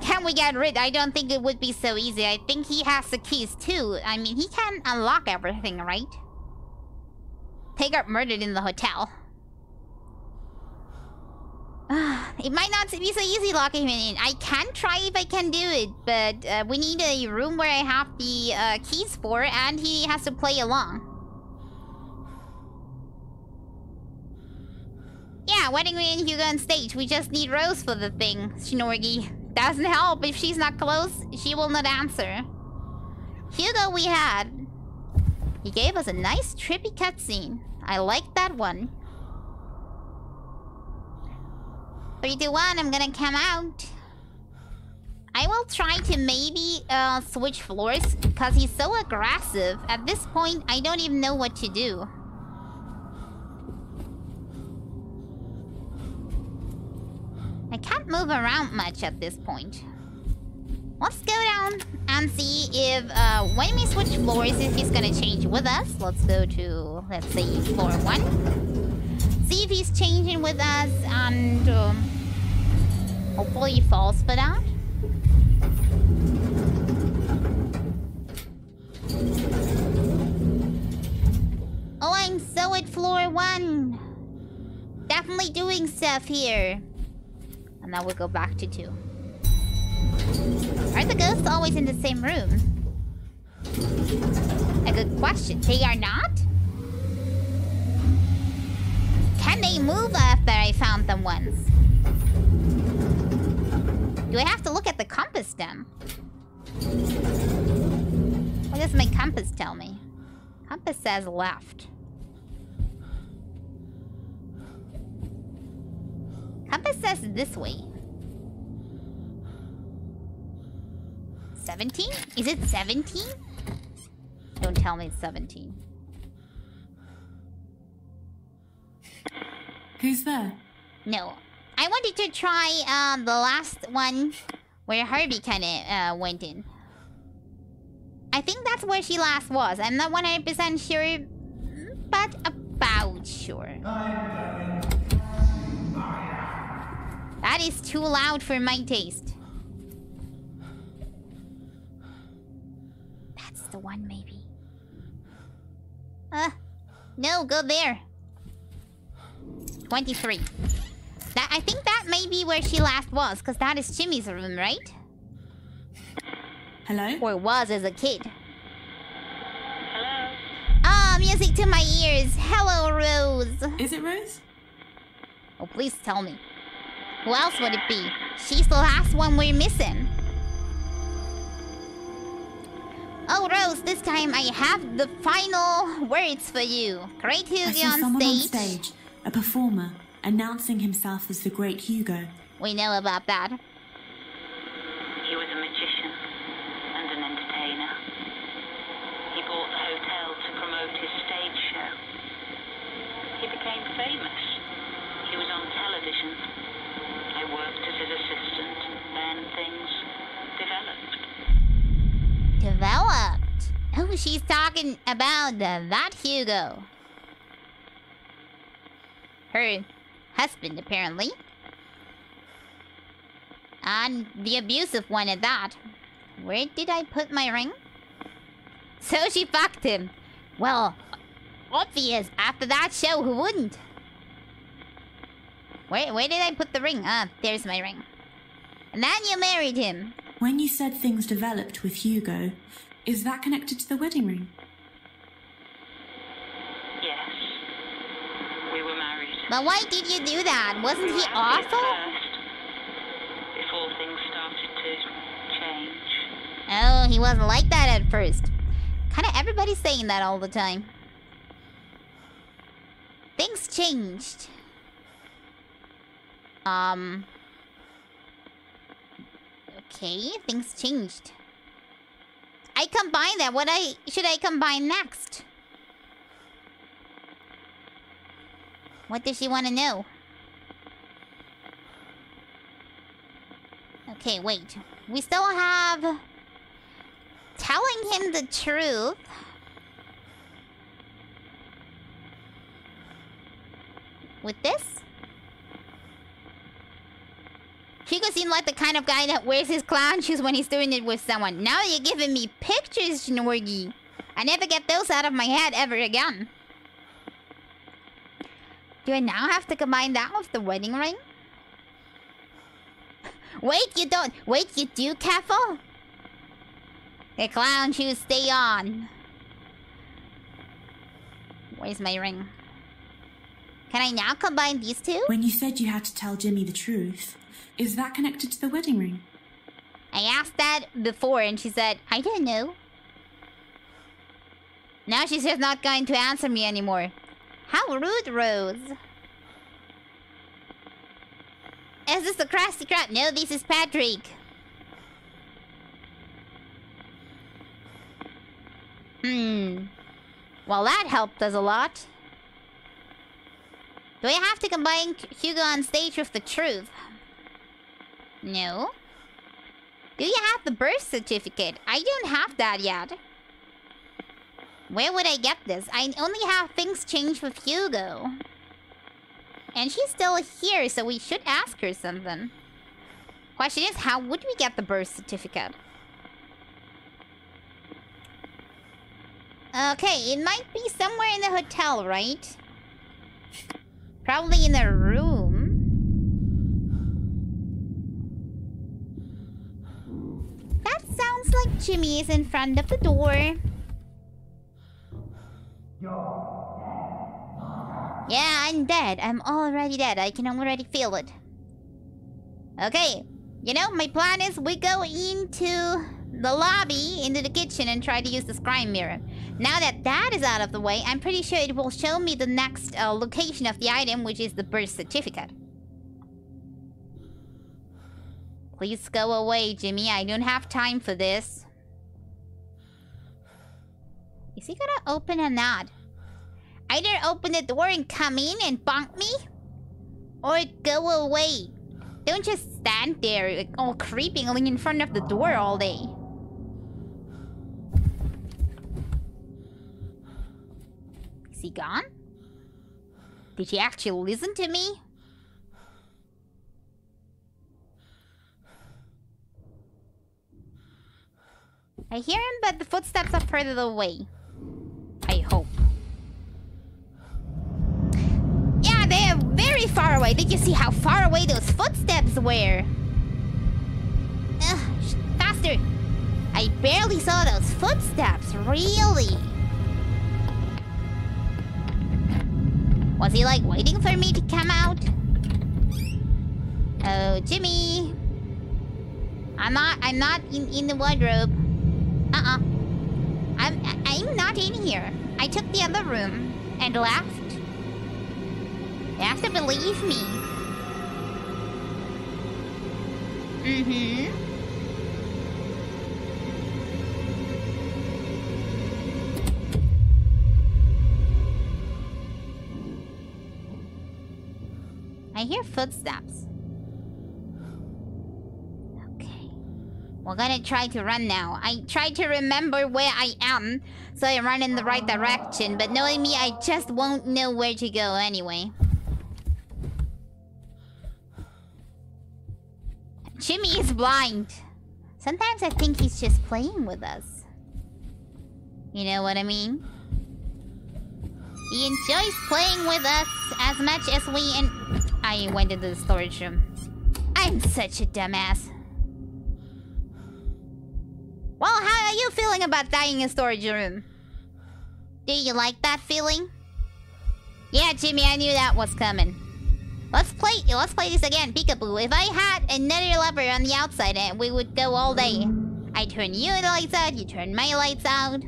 Can we get rid? I don't think it would be so easy. I think he has the keys too. I mean, he can unlock everything, right? They got murdered in the hotel. [sighs] it might not be so easy locking him in. I can try if I can do it, but uh, we need a room where I have the uh, keys for, and he has to play along. Yeah, wedding ring Hugo on stage. We just need Rose for the thing, Shinorgi. Doesn't help. If she's not close, she will not answer. Hugo we had. He gave us a nice trippy cutscene. I like that one. Three, two, one, I'm gonna come out. I will try to maybe uh, switch floors because he's so aggressive. At this point, I don't even know what to do. I can't move around much at this point. Let's go down and see if, uh, when we switch floors, if he's gonna change with us. Let's go to, let's say, floor one. See if he's changing with us and, um, hopefully he falls for that. Oh, I'm so at floor one. Definitely doing stuff here. And now we'll go back to two. Are the ghosts always in the same room? A good question. They are not? Can they move after I found them once? Do I have to look at the compass then? What does my compass tell me? Compass says left. Compass says this way. 17? Is it 17? Don't tell me it's 17. Who's there? No. I wanted to try um, the last one where Harvey kind of uh, went in. I think that's where she last was. I'm not 100% sure, but about sure. That is too loud for my taste. That's the one, maybe. Uh, no, go there. 23. That I think that may be where she last was, because that is Jimmy's room, right? Hello? Or was as a kid. Hello? Ah, music to my ears. Hello, Rose. Is it Rose? Oh, please tell me. Who else would it be? She's the last one we're missing. Oh, Rose, this time I have the final words for you. Great Hugo I saw on someone stage. on stage, a performer, announcing himself as the great Hugo. We know about that. He was a magician and an entertainer. He bought the hotel to promote his stage show. He became famous. He was on television. I worked as his assistant. Then things developed. Oh, she's talking about uh, that Hugo. Her husband, apparently. And the abusive one at that. Where did I put my ring? So she fucked him. Well, obvious. After that show, who wouldn't? Where, where did I put the ring? Ah, there's my ring. And then you married him. When you said things developed with Hugo, is that connected to the wedding ring? Yes. We were married. But why did you do that? Wasn't We he were at awful? first, Before things started to change. Oh, he wasn't like that at first. Kinda everybody's saying that all the time. Things changed. Um. Okay, things changed. I combine that. What I should I combine next? What does she want to know? Okay, wait. We still have telling him the truth. With this? Hugo seemed like the kind of guy that wears his clown shoes when he's doing it with someone. Now you're giving me pictures, Norgi. I never get those out of my head ever again. Do I now have to combine that with the wedding ring? [laughs] Wait, you don't. Wait, you do, careful. The clown shoes stay on. Where's my ring? Can I now combine these two? When you said you had to tell Jimmy the truth, is that connected to the wedding ring? I asked that before and she said, I don't know. Now she's just not going to answer me anymore. How rude, Rose. Is this the Krusty Krab? No, this is Patrick. Hmm. Well, that helped us a lot. Do I have to combine Hugo on stage with the truth? No. Do you have the birth certificate? I don't have that yet. Where would I get this? I only have things changed with Hugo. And she's still here, so we should ask her something. Question is, how would we get the birth certificate? Okay, it might be somewhere in the hotel, right? Probably in a room. That like Jimmy is in front of the door. Yeah, I'm dead. I'm already dead. I can already feel it. Okay. You know, my plan is we go into the lobby, into the kitchen, and try to use the scrying mirror. Now that that is out of the way, I'm pretty sure it will show me the next uh, location of the item, which is the birth certificate. Please go away, Jimmy. I don't have time for this. Is he gonna open or not? Either open the door and come in and bonk me, or go away. Don't just stand there like, all creepingly in front of the door all day. Is he gone? Did he actually listen to me? I hear him, but the footsteps are further away. I hope. Yeah, they are very far away. Did you see how far away those footsteps were? Ugh, faster! I barely saw those footsteps, really. Was he like waiting for me to come out? Oh, Jimmy. I'm not. I'm not in in the wardrobe. Uh-uh. I'm. I'm not in here. I took the other room and left. You have to believe me. Mm-hmm. I hear footsteps. We're gonna try to run now. I try to remember where I am, so I run in the right direction. But knowing me, I just won't know where to go anyway. Jimmy is blind. Sometimes I think he's just playing with us. You know what I mean? He enjoys playing with us as much as we and I went into the storage room. I'm such a dumbass. Well, how are you feeling about dying in storage room? Do you like that feeling? Yeah, Jimmy, I knew that was coming. Let's play let's play this again, Peekaboo. If I had another lever on the outside and we would go all day. I turn your lights out, you turn my lights out.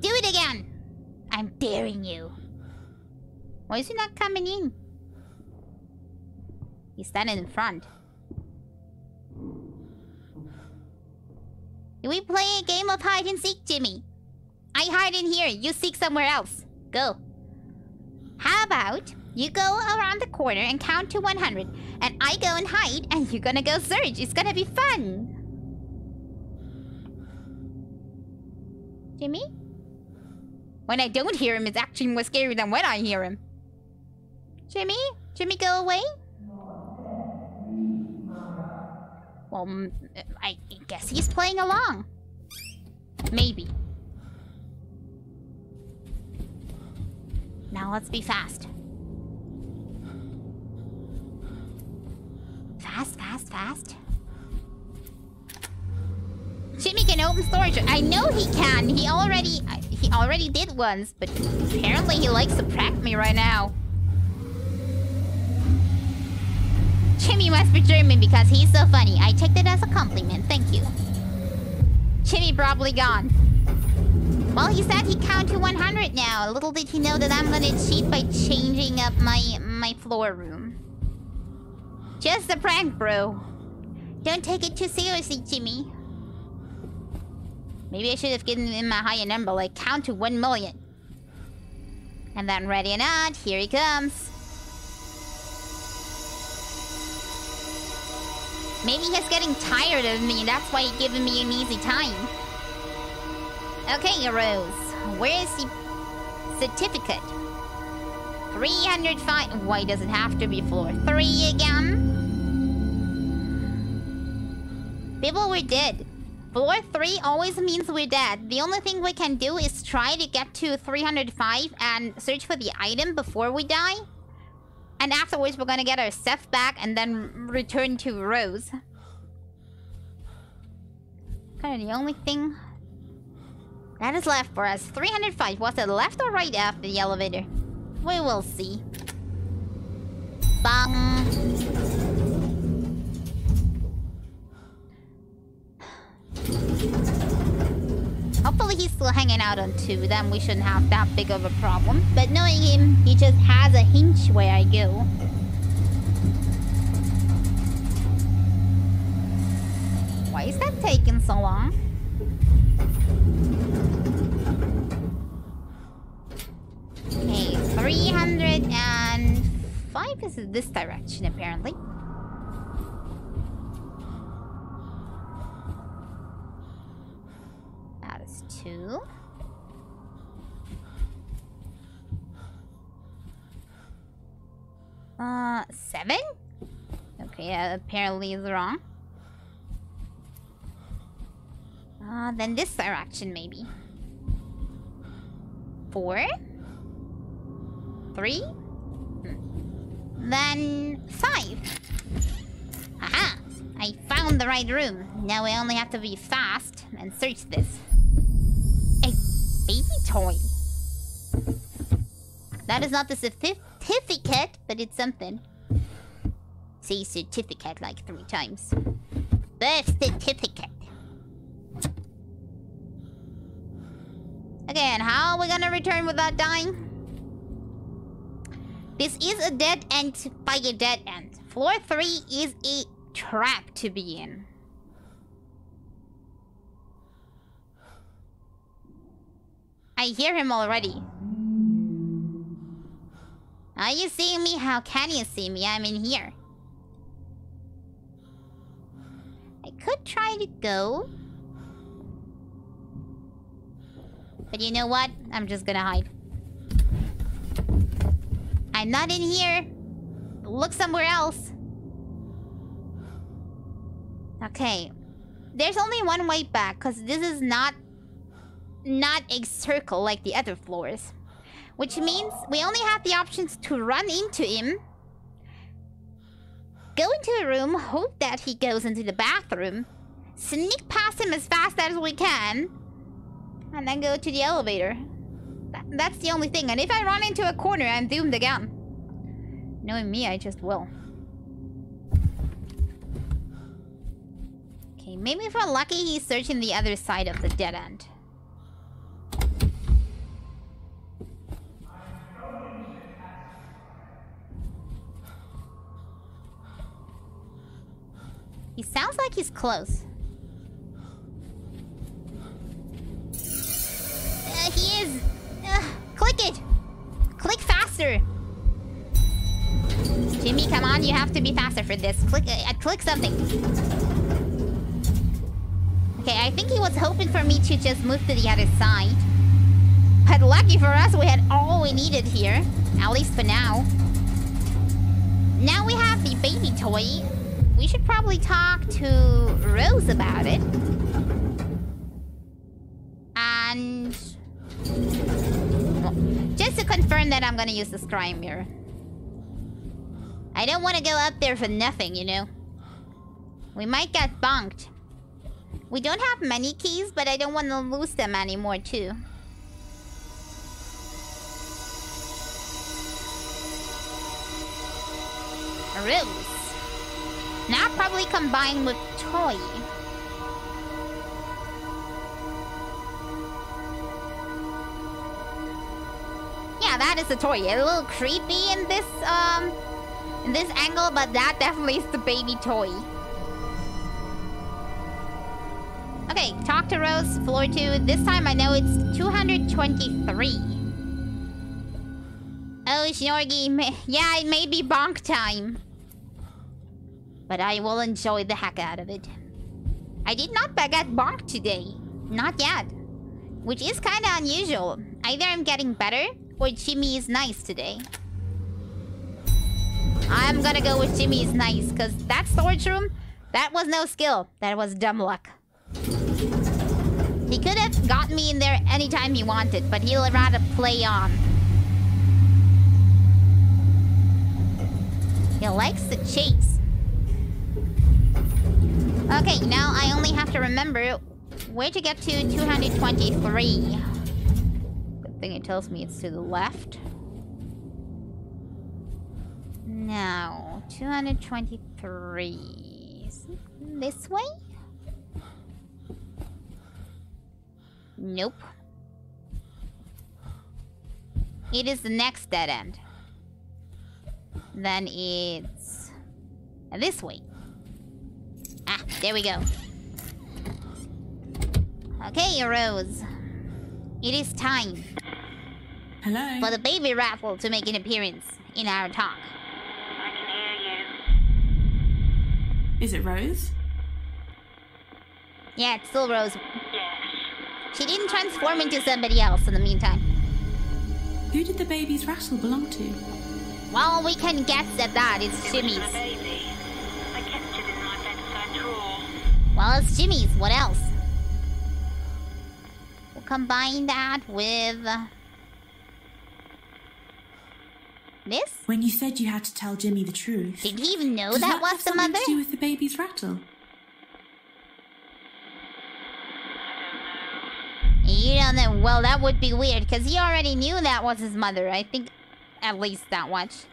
Do it again! I'm daring you. Why is he not coming in? He's standing in front. We play a game of hide and seek, Jimmy? I hide in here, you seek somewhere else. Go. How about you go around the corner and count to 100, and I go and hide, and you're gonna go search. It's gonna be fun. Jimmy? When I don't hear him, it's actually more scary than when I hear him. Jimmy? Jimmy, go away? Well, mm, I guess he's playing along. Maybe. Now let's be fast. Fast, fast, fast. Jimmy can open storage. I know he can. He already he already did once, but apparently he likes to prank me right now. Jimmy must be German because he's so funny. I take that as a compliment. Thank you. Jimmy probably gone. Well, he said he count to 100 now. Little did he know that I'm gonna cheat by changing up my my floor room. Just a prank, bro. Don't take it too seriously, Jimmy. Maybe I should have given him a higher number, like count to 1 million. And then ready or not, here he comes. Maybe he's getting tired of me, that's why he's giving me an easy time. Okay, Rose. Where is the certificate? 305. Why does it have to be floor 3 again? People, we're dead. Floor 3 always means we're dead. The only thing we can do is try to get to 305 and search for the item before we die. And afterwards, we're gonna get our stuff back and then return to Rose. Kind of the only thing that is left for us. 305. Was it left or right after the elevator? We will see. Bang. Hopefully he's still hanging out on 2, then we shouldn't have that big of a problem. But knowing him, he just has a hinge where I go. Why is that taking so long? Okay, 305 is this direction apparently. Two. Uh, seven? Okay, apparently is wrong. Uh, then this direction maybe. Four? Three? Hmm. Then five. Aha! I found the right room. Now we only have to be fast and search this. Baby toy. That is not the certificate, but it's something. Say certificate like three times. Birth certificate. Again, how are we gonna return without dying? This is a dead end by a dead end. Floor 3 is a trap to be in. I hear him already. Are you seeing me? How can you see me? I'm in here. I could try to go. But you know what? I'm just gonna hide. I'm not in here. Look somewhere else. Okay. There's only one way back, because this is not... Not a circle like the other floors. Which means we only have the options to run into him. Go into a room, hope that he goes into the bathroom. Sneak past him as fast as we can. And then go to the elevator. That, that's the only thing. And if I run into a corner, I'm doomed again. Knowing me, I just will. Okay, maybe if we're lucky, he's searching the other side of the dead end. He sounds like he's close. Uh, he is. Uh, click it. Click faster. Jimmy, come on, you have to be faster for this. Click, uh, click something. Okay, I think he was hoping for me to just move to the other side. But lucky for us, we had all we needed here. At least for now. Now we have the baby toy. We should probably talk to Rose about it. And... Just to confirm that I'm gonna use the scrying mirror. I don't want to go up there for nothing, you know? We might get bunked. We don't have many keys, but I don't want to lose them anymore, too. Rose. Now probably combined with toy. Yeah, that is a toy. A little creepy in this um in this angle, but that definitely is the baby toy. Okay, talk to Rose, floor two. This time I know it's 223. Oh, Snorgy, [laughs] yeah, it may be bonk time. But I will enjoy the heck out of it. I did not baguette bonk today. Not yet. Which is kinda unusual. Either I'm getting better, or Jimmy is nice today. I'm gonna go with Jimmy is nice, because that storage room, that was no skill. That was dumb luck. He could have got me in there anytime he wanted, but he'll rather play on. He likes the chase. Okay, now I only have to remember where to get to 223. Good thing it tells me it's to the left. Now, 223. Is it this way? Nope. It is the next dead end. Then it's this way. Ah, there we go. Okay, Rose. It is time Hello? for the baby raffle to make an appearance in our talk. I can hear you. Is it Rose? Yeah, it's still Rose. Yes. She didn't transform into somebody else in the meantime. Who did the baby's rattle belong to? Well, we can guess at that. It's It was Jimmy's. Well, it's Jimmy's. What else? We'll combine that with... This? When you said you had to tell Jimmy the truth. Did he even know that that was the mother? to do with the baby's rattle? You don't know. Well, that would be weird, because he already knew that was his mother. I think at least that much.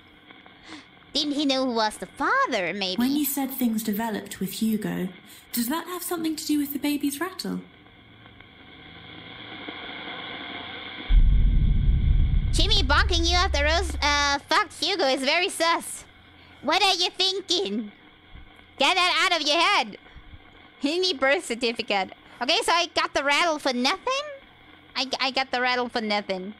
Didn't he know who was the father, maybe? When you said things developed with Hugo, does that have something to do with the baby's rattle? Jimmy bonking you after Rose uh, fucked Hugo is very sus. What are you thinking? Get that out of your head. You need birth certificate. Okay, so I got the rattle for nothing? I, I got the rattle for nothing.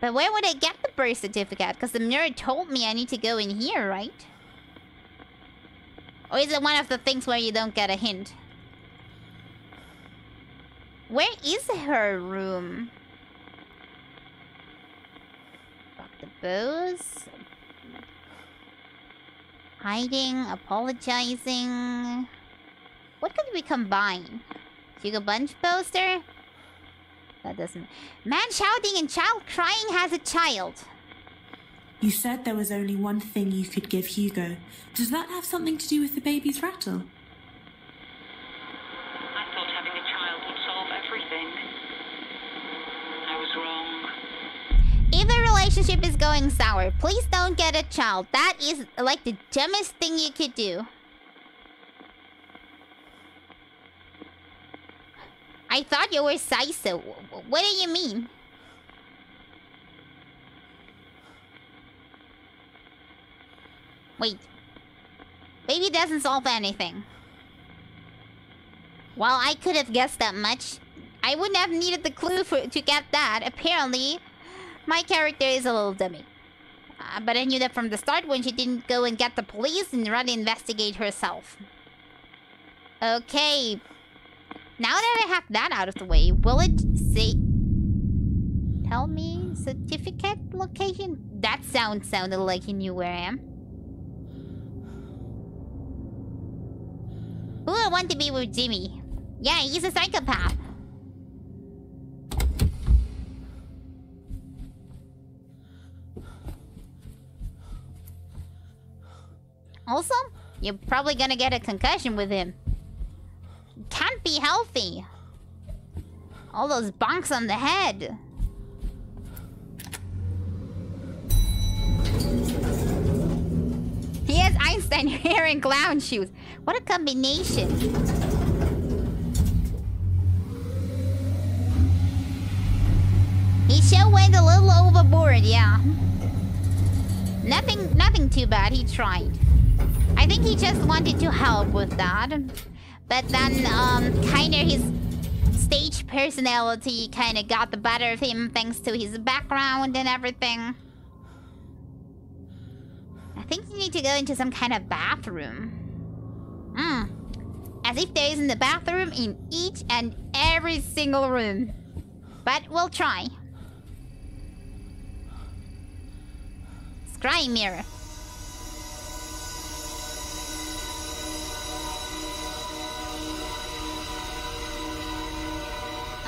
But where would I get the birth certificate? Because the mirror told me I need to go in here, right? Or is it one of the things where you don't get a hint? Where is her room? Bose. Hiding, apologizing. What could we combine? Hugo Bunch poster? That doesn't. Man shouting and child crying has a child. You said there was only one thing you could give Hugo. Does that have something to do with the baby's rattle? I thought having a child would solve everything. I was wrong. If a relationship is going sour, please don't get a child. That is like the dumbest thing you could do. I thought you were Saiso. Wh- wh- What do you mean? Wait. Baby doesn't solve anything. Well, I could have guessed that much. I wouldn't have needed the clue for to get that. Apparently, my character is a little dummy. Uh, but I knew that from the start when she didn't go and get the police and run investigate herself. Okay. Now that I have that out of the way, will it say... Tell me certificate location? That sound sounded like he knew where I am. Who would want to be with Jimmy? Yeah, he's a psychopath. Also, you're probably gonna get a concussion with him. Can't be healthy. All those bonks on the head. He has Einstein [laughs] hair and clown shoes. What a combination. He sure went a little overboard, yeah. Nothing nothing too bad, he tried. I think he just wanted to help with that. But then, um, kinda his stage personality kinda got the better of him thanks to his background and everything. I think you need to go into some kind of bathroom. Hmm. As if there isn't a bathroom in each and every single room. But we'll try. Scrying mirror.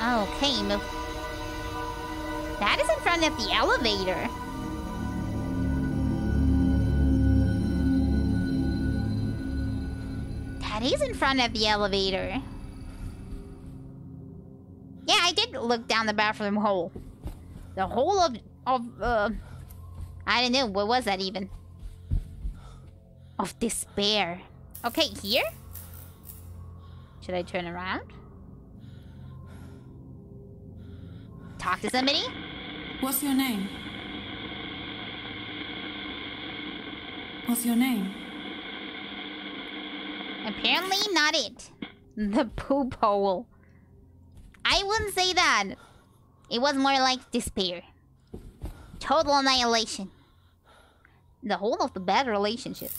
Okay, move. That is in front of the elevator. That is in front of the elevator. Yeah, I did look down the bathroom hole. The hole of of uh I don't know, what was that even? Of despair. Okay, here? Should I turn around? Talk to somebody? What's your name? What's your name? Apparently not it. The poop hole. I wouldn't say that. It was more like despair. Total annihilation. The whole of the bad relationship.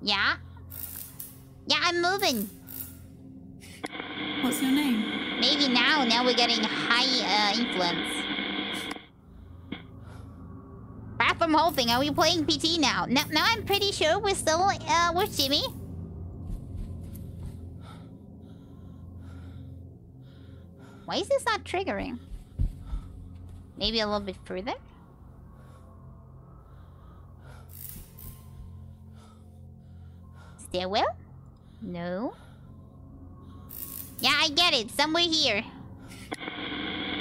Yeah? Yeah, I'm moving. What's your name? Maybe now, now we're getting high uh, influence. Bathroom hole thing, are we playing PT now? Now, now I'm pretty sure we're still uh, with Jimmy. Why is this not triggering? Maybe a little bit further? Stairwell? No. Yeah, I get it. Somewhere here.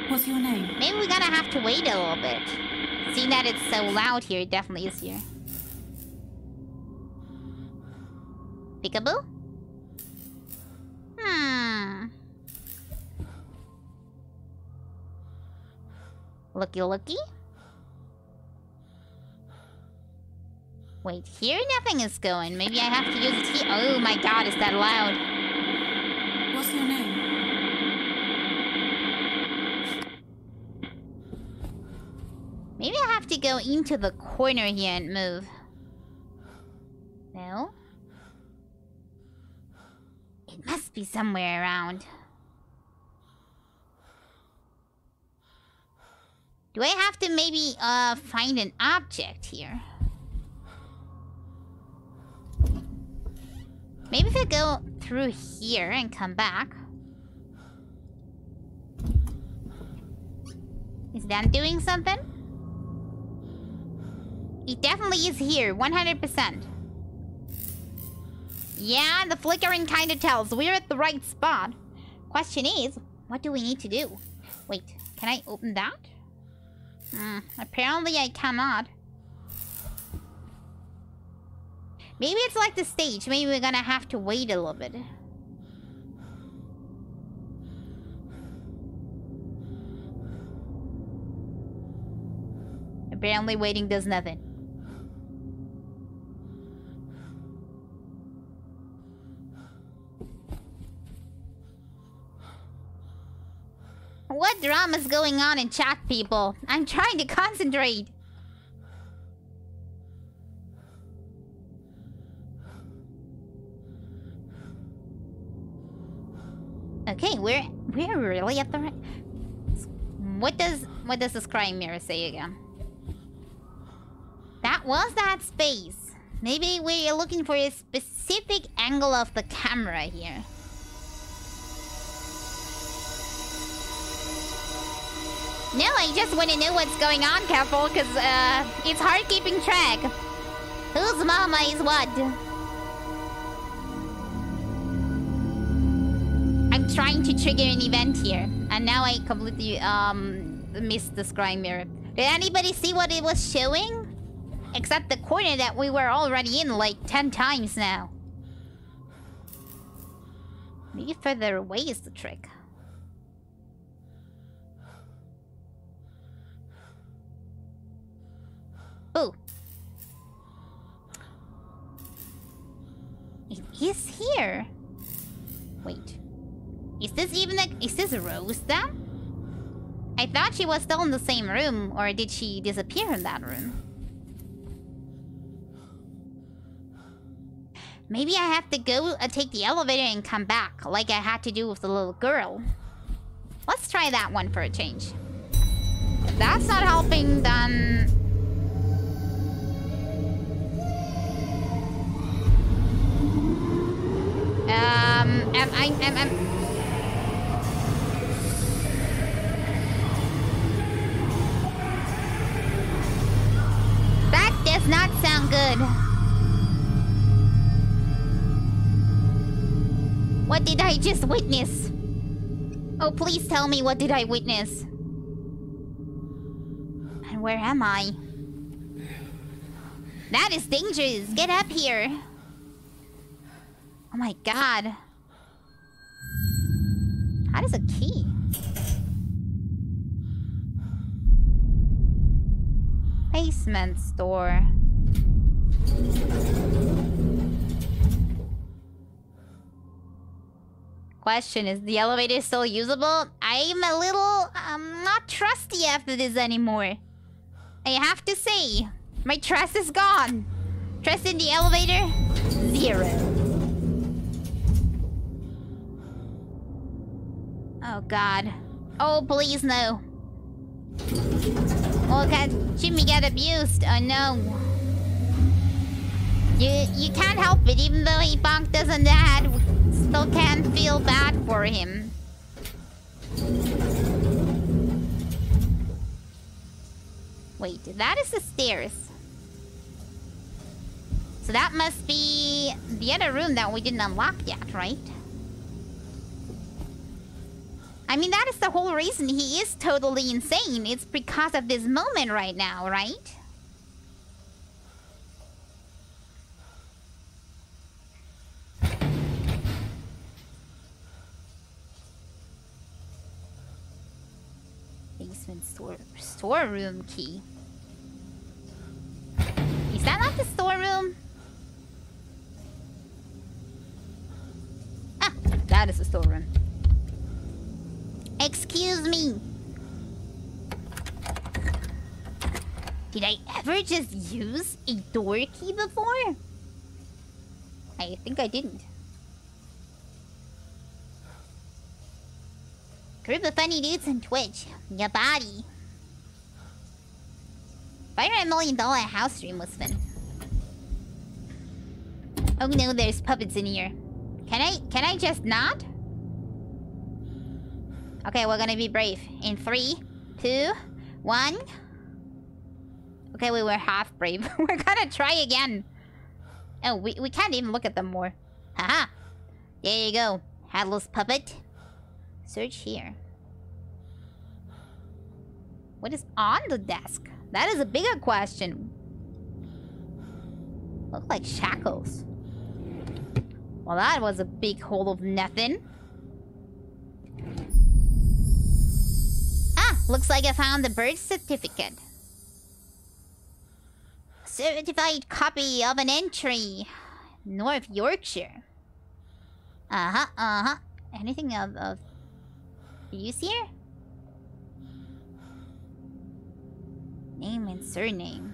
What's your name? Maybe we're gonna have to wait a little bit. Seeing that it's so loud here, it definitely is here. Peekaboo? Hmm. Looky looky. Wait, here nothing is going. Maybe I have to use it here. Oh my god, is that loud? What's your name? Maybe I have to go into the corner here and move. No? It must be somewhere around. Do I have to maybe uh, find an object here? Maybe if I go through here and come back. Is that doing something? It definitely is here, 100%. Yeah, the flickering kind of tells we're at the right spot. Question is, what do we need to do? Wait, can I open that? Hmm, apparently I cannot. Maybe it's like the stage. Maybe we're gonna have to wait a little bit. Apparently waiting does nothing. What drama's going on in chat, people? I'm trying to concentrate. Okay, we're we're really at the right. What does what does the scrying mirror say again? That was that space. Maybe we're looking for a specific angle of the camera here. No, I just want to know what's going on, careful, because uh, it's hard keeping track. Whose mama is what? Trying to trigger an event here, and now I completely um missed the scrying mirror. Did anybody see what it was showing? Except the corner that we were already in like 10 times now. Maybe further away is the trick. Ooh. It is here. Wait. Is this even a... Is this Rose then? I thought she was still in the same room, or did she disappear in that room? Maybe I have to go uh, take the elevator and come back, like I had to do with the little girl. Let's try that one for a change. If that's not helping, then... Um, am I... Am, am, does not sound good. What did I just witness? Oh, please tell me what did I witness? And where am I? That is dangerous. Get up here. Oh my god. How does a key? Basement store. Question, is the elevator still usable? I'm a little... I'm not trusty after this anymore. I have to say, my trust is gone. Trust in the elevator? Zero. Oh god. Oh, please no. Oh god, Jimmy got abused. Oh no. You you can't help it, even though he bonked us on the head. Still can't feel bad for him. Wait, that is the stairs. So that must be the other room that we didn't unlock yet, right? I mean, that is the whole reason he is totally insane. It's because of this moment right now, right? Basement store storeroom key. Is that not the storeroom? Ah, that is the storeroom. Excuse me. Did I ever just use a door key before? I think I didn't. Group of funny dudes on Twitch. Your body. Fire a million dollar house stream was fun. Oh no, there's puppets in here. Can I can I just not? Okay, we're gonna be brave. In three, two, one. Okay, we were half brave. [laughs] we're gonna try again. Oh, we, we can't even look at them more. Haha. There you go. Headless puppet. Search here. What is on the desk? That is a bigger question. Look like shackles. Well, that was a big hole of nothing. Looks like I found the birth certificate. Certified copy of an entry. North Yorkshire. Uh-huh, uh-huh. Anything of, of use here? Name and surname.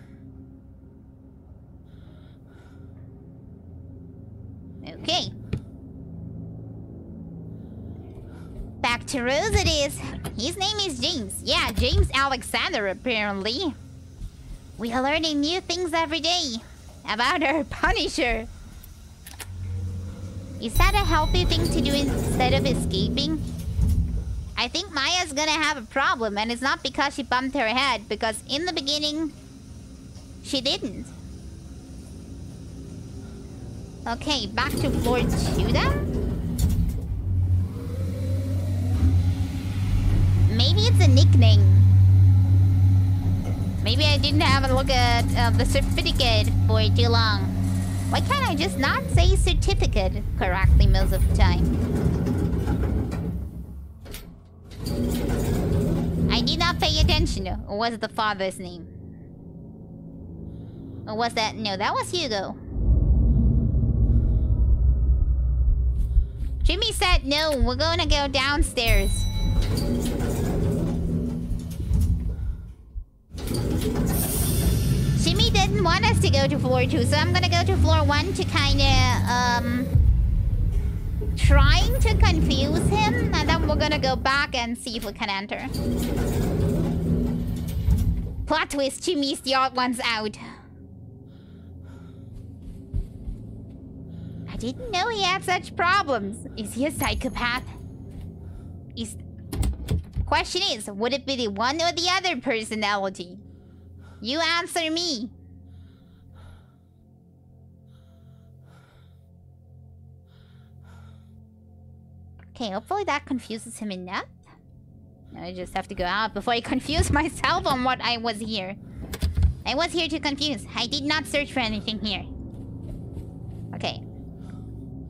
Okay. Back to Rose it is. His name is James. Yeah, James Alexander, apparently. We are learning new things every day. About our [laughs] Punisher. Is that a healthy thing to do instead of escaping? I think Maya's gonna have a problem, and it's not because she bumped her head, because in the beginning, she didn't. Okay, back to floor two then? Maybe it's a nickname. Maybe I didn't have a look at uh, the certificate for too long. Why can't I just not say certificate correctly most of the time? I did not pay attention. What was the father's name? Or was that... No, that was Hugo. Jimmy said no, we're gonna go downstairs. Didn't want us to go to floor two, so I'm gonna go to floor one to kinda, um... Trying to confuse him, and then we're gonna go back and see if we can enter. Plot twist, Jimmy's the odd ones out. I didn't know he had such problems. Is he a psychopath? Is... Question is, would it be the one or the other personality? You answer me. Okay, hopefully that confuses him enough. I just have to go out before I [laughs] confuse myself on what I was here. I was here to confuse. I did not search for anything here. Okay.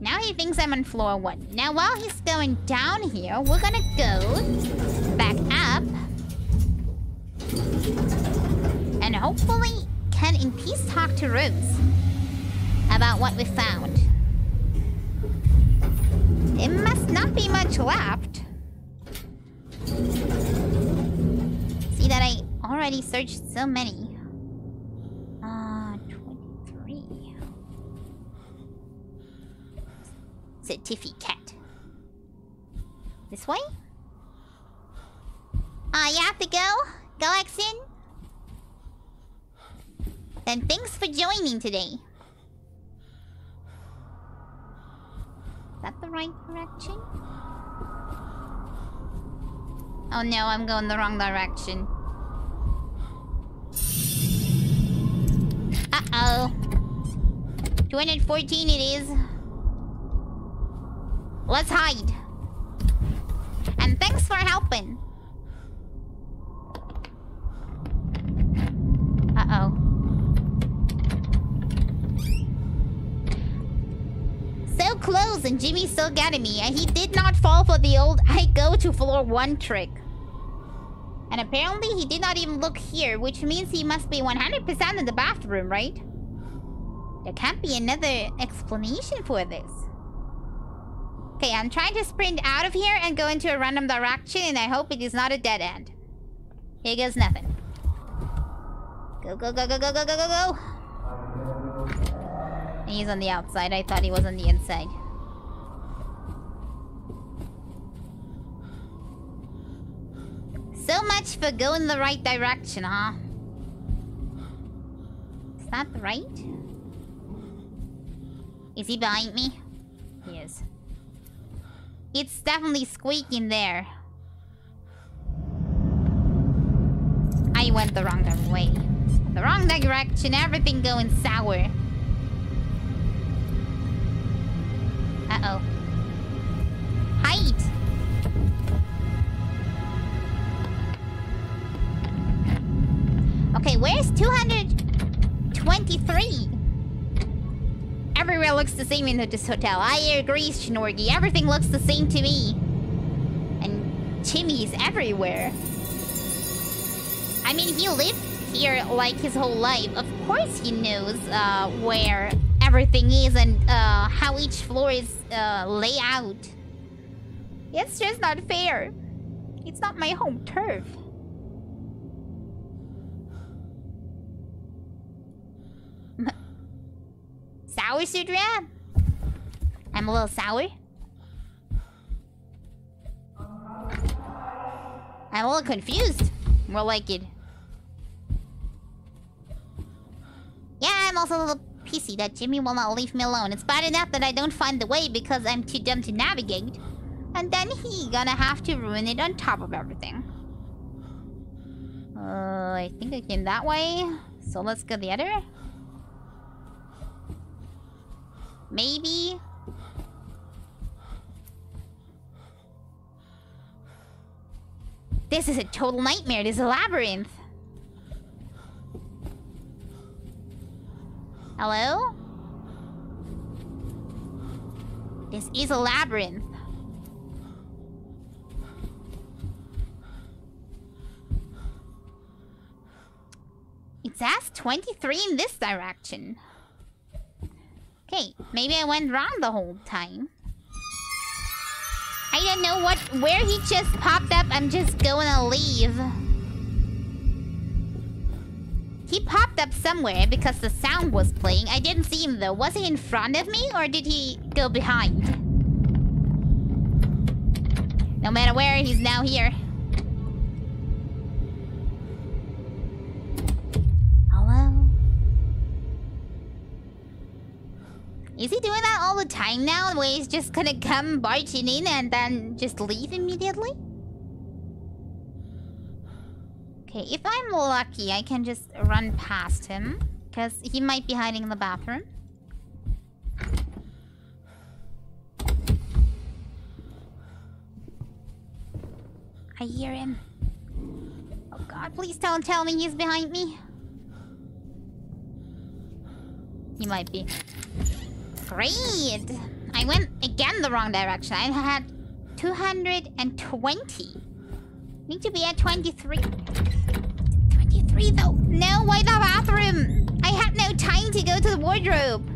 Now he thinks I'm on floor one. Now while he's going down here, we're gonna go back up. And hopefully can in peace talk to Rose about what we found. It must not be much left. See that I already searched so many. Uh, 23. Certificate. This way? Ah, uh, you have to go? Go, Galaxian? Then thanks for joining today. Is that the right direction? Oh no, I'm going the wrong direction. Uh-oh. 214 it is. Let's hide. And thanks for helping. Uh-oh. So close and Jimmy's still getting me. And he did not fall for the old [laughs] I go to floor one trick. And apparently he did not even look here, which means he must be 100% in the bathroom, right? There can't be another explanation for this. Okay, I'm trying to sprint out of here and go into a random direction, and I hope it is not a dead end. Here goes nothing. Go, go, go, go, go, go, go, go, go! He's on the outside. I thought he was on the inside. So much for going the right direction, huh? Is that right? Is he behind me? He is. It's definitely squeaking there. I went the wrong way. The wrong direction, everything going sour. Uh-oh. Height! Okay, where's 223? Everywhere looks the same in this hotel. I agree, Shinorgi. Everything looks the same to me. And chimneys everywhere. I mean, he lived here like his whole life. Of course he knows uh, where everything is and uh, how each floor is uh, laid out. It's just not fair. It's not my home turf. sour, Sudra? I'm a little sour. I'm a little confused. More like it. Yeah, I'm also a little pissy that Jimmy will not leave me alone. It's bad enough that I don't find the way because I'm too dumb to navigate. And then he gonna have to ruin it on top of everything. Uh, I think I came that way. So let's go the other. Maybe. This is a total nightmare. This is a labyrinth. Hello? This is a labyrinth. It says 23 in this direction. Okay, maybe I went wrong the whole time. I don't know what where he just popped up. I'm just gonna leave. He popped up somewhere because the sound was playing. I didn't see him though. Was he in front of me or did he go behind? No matter where, he's now here. Hello? Is he doing that all the time now? Where he's just gonna come barging in and then just leave immediately? Okay, if I'm lucky, I can just run past him. Because he might be hiding in the bathroom. I hear him. Oh god, please don't tell me he's behind me. He might be. Great! I went again the wrong direction. I had 220. Need to be at 23. 23 though. No, why the bathroom? I had no time to go to the wardrobe.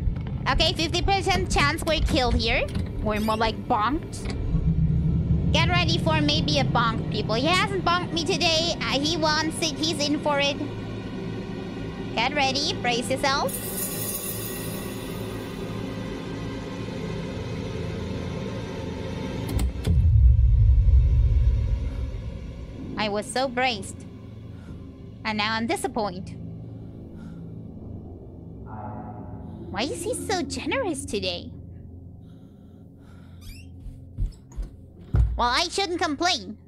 Okay, 50% chance we're killed here. Or more like bonked. Get ready for maybe a bonk, people. He hasn't bonked me today. Uh, he wants it. He's in for it. Get ready. Brace yourself. I was so braced. And now I'm disappointed. Why is he so generous today? Well, I shouldn't complain.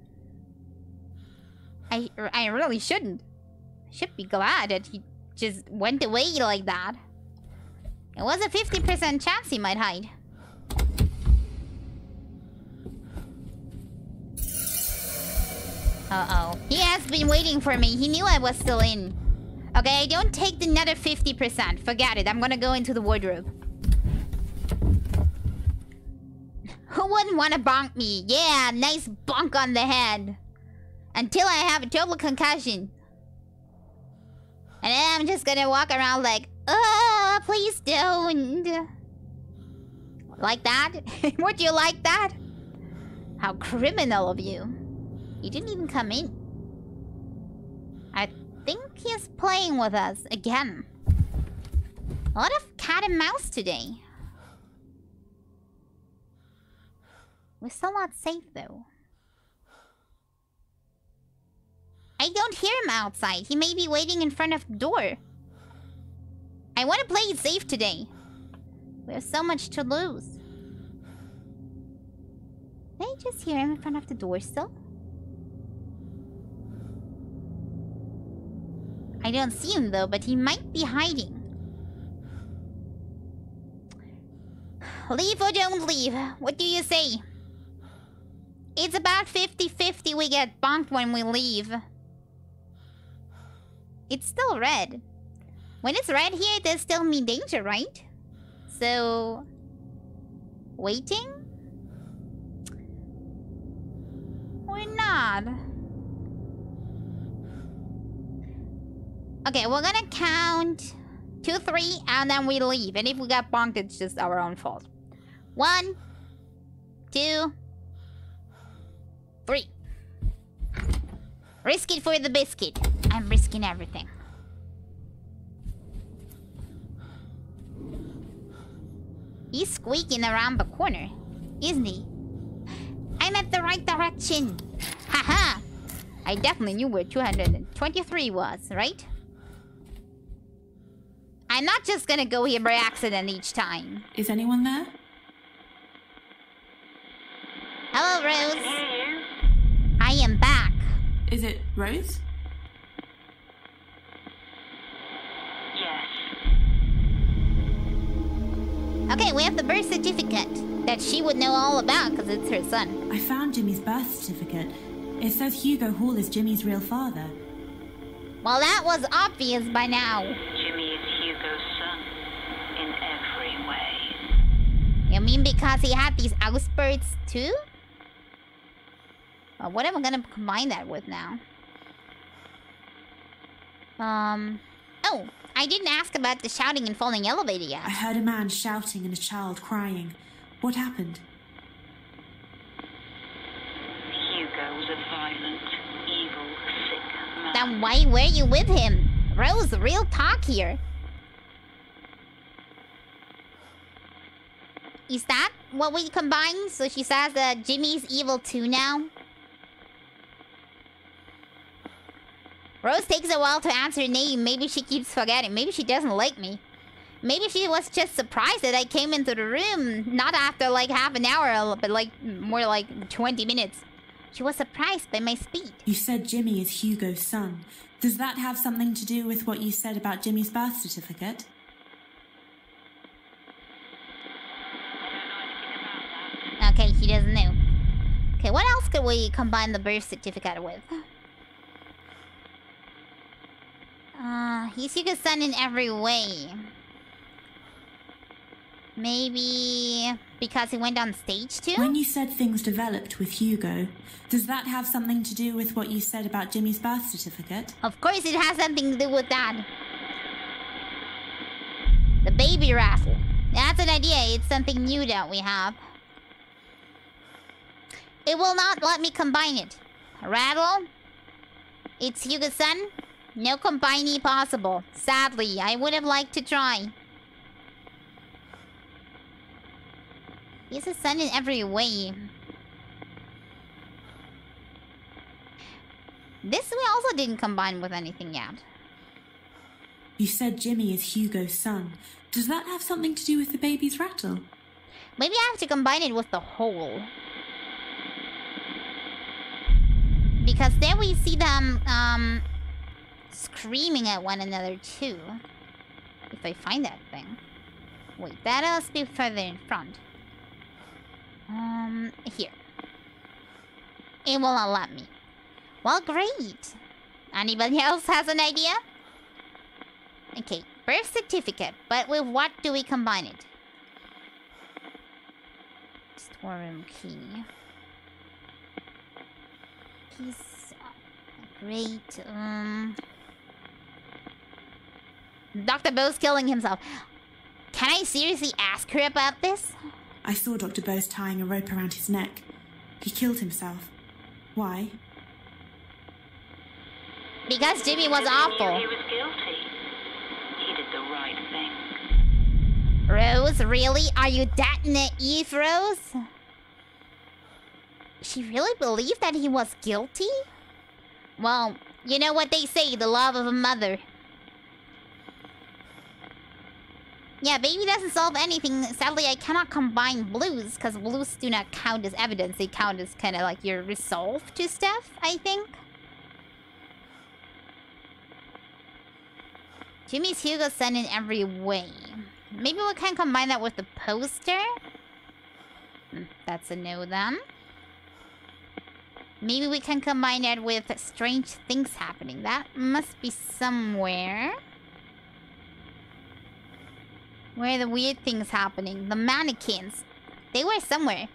I, I really shouldn't. I should be glad that he just went away like that. It was a 50% chance he might hide. Uh-oh. He has been waiting for me. He knew I was still in. Okay, I don't take the another 50%. Forget it. I'm gonna go into the wardrobe. [laughs] Who wouldn't want to bonk me? Yeah, nice bonk on the head. Until I have a total concussion. And then I'm just gonna walk around like, oh, please don't. Like that? [laughs] Would you like that? How criminal of you. He didn't even come in. I think he's playing with us again. A lot of cat and mouse today. We're still not safe though. I don't hear him outside. He may be waiting in front of the door. I want to play it safe today. We have so much to lose. Did I just hear him in front of the door still? I don't see him though, but he might be hiding. Leave or don't leave? What do you say? It's about 50-50 we get bonked when we leave. It's still red. When it's red here, does still mean danger, right? So... Waiting? Or not? Okay, we're gonna count two, three, and then we leave. And if we get bonked, it's just our own fault. One, two, three. Risk it for the biscuit. I'm risking everything. He's squeaking around the corner, isn't he? I'm at the right direction. Haha! I definitely knew where 223 was, right? I'm not just gonna go here by accident each time. Is anyone there? Hello, Rose. You? I am back. Is it Rose? Yes. Okay, we have the birth certificate that she would know all about because it's her son. I found Jimmy's birth certificate. It says Hugo Hall is Jimmy's real father. Well, that was obvious by now. You mean because he had these outbursts too? Well, what am I gonna combine that with now? Um. Oh, I didn't ask about the shouting and falling elevator yet. I heard a man shouting and a child crying. What happened? Hugo was a violent, evil, sick man. Then why were you with him? Rose, real talk here. Is that what we combined? So she says that Jimmy's evil too now? Rose takes a while to answer name. Maybe she keeps forgetting. Maybe she doesn't like me. Maybe she was just surprised that I came into the room. Not after like half an hour, but like more like 20 minutes. She was surprised by my speed. You said Jimmy is Hugo's son. Does that have something to do with what you said about Jimmy's birth certificate? Okay, he doesn't know. Okay, what else could we combine the birth certificate with? Uh, he's Hugo's son in every way. Maybe because he went on stage too? When you said things developed with Hugo, does that have something to do with what you said about Jimmy's birth certificate? Of course it has something to do with that. The baby raffle. That's an idea. It's something new that we have. It will not let me combine it. Rattle? It's Hugo's son? No combining possible. Sadly, I would have liked to try. He's a son in every way. This we also didn't combine with anything yet. You said Jimmy is Hugo's son. Does that have something to do with the baby's rattle? Maybe I have to combine it with the whole. Because there we see them, um, screaming at one another too. If I find that thing. Wait, that must be further in front. Um, here. It will not let me. Well, great. Anybody [laughs] else has an idea? Okay, birth certificate. But with what do we combine it? Storeroom key. Keys. Great. Um. Dr. Bose killing himself. Can I seriously ask her about this? I saw Dr. Bose tying a rope around his neck. He killed himself. Why? Because Jimmy was awful. He he was guilty. He did the right thing. Rose, really? Are you that naive, Rose? She really believed that he was guilty? Well, You know what they say, the love of a mother. Yeah, baby doesn't solve anything. Sadly, I cannot combine blues, because blues do not count as evidence. They count as kind of like your resolve to stuff, I think. Jimmy's Hugo son in every way. Maybe we can combine that with the poster? Hmm, That's a no then. Maybe we can combine it with strange things happening. That must be somewhere. Where the weird things happening? The mannequins. They were somewhere.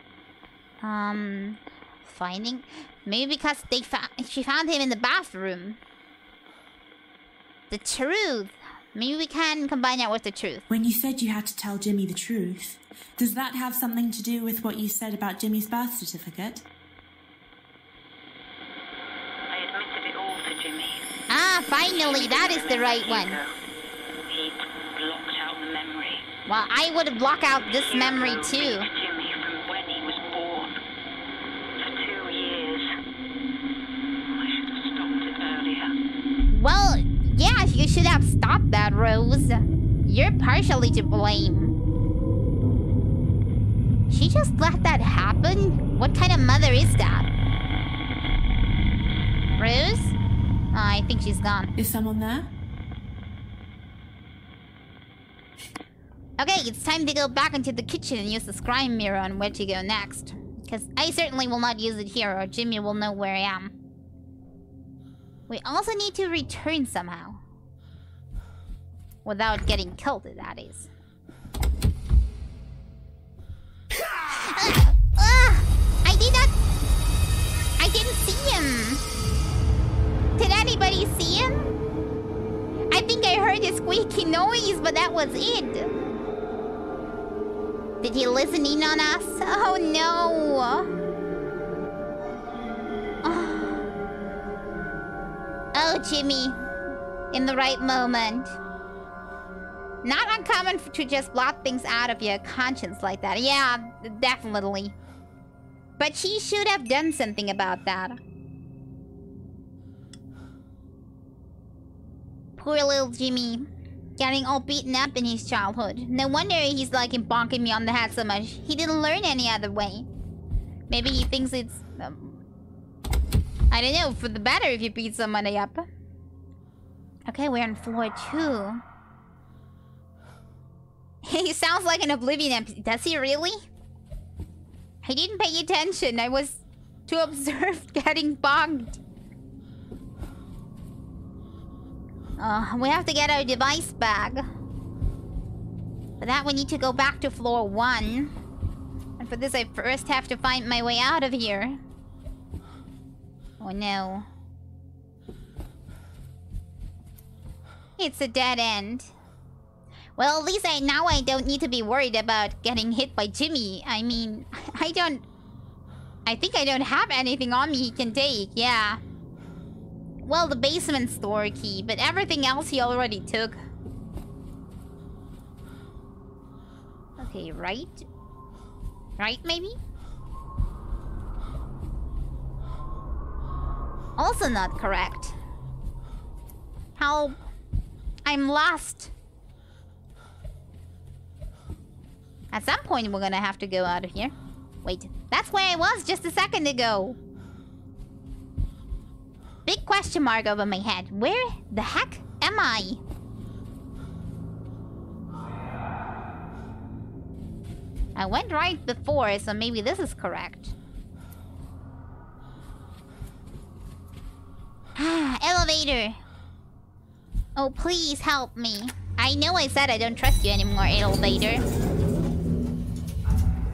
Um, finding. Maybe because they found she found him in the bathroom. The truth. Maybe we can combine that with the truth. When you said you had to tell Jimmy the truth, does that have something to do with what you said about Jimmy's birth certificate? I admitted it all to Jimmy. Ah, finally, that is the right one. He'd blocked out memory. Well, I would block out this memory too. Jimmy from when he was born. For two years. I should have stopped it earlier. Well, yeah, you should have stopped that, Rose. You're partially to blame. She just let that happen? What kind of mother is that? Rose? I think she's gone. Is someone there? Okay, it's time to go back into the kitchen and use the scrying mirror on where to go next. Because I certainly will not use it here or Jimmy will know where I am. We also need to return somehow. Without getting killed, that is. Ah! Ah! I did not... I didn't see him. Did anybody see him? I think I heard a squeaky noise, but that was it. Did he listen in on us? Oh no. Oh, oh Jimmy. In the right moment. Not uncommon to just blot things out of your conscience like that. Yeah, definitely. But she should have done something about that. Poor little Jimmy. Getting all beaten up in his childhood. No wonder he's like bonking me on the head so much. He didn't learn any other way. Maybe he thinks it's... Um, I don't know, for the better if you beat somebody up. Okay, we're on floor two. He sounds like an Oblivion. Does he really? I didn't pay attention. I was too [laughs] observed getting bogged. Uh, we have to get our device back. For that, we need to go back to floor one. And for this, I first have to find my way out of here. Oh no. It's a dead end. Well, at least I now I don't need to be worried about getting hit by Jimmy. I mean, [laughs] I don't... I think I don't have anything on me he can take, yeah. Well, the basement store key, but everything else he already took. Okay, right? Right, maybe? Also not correct. Help. I'm lost. At some point, we're gonna have to go out of here. Wait, that's where I was just a second ago. Big question mark over my head. Where the heck am I? I went right before, so maybe this is correct. Ah, elevator. Oh, please help me. I know I said I don't trust you anymore, elevator.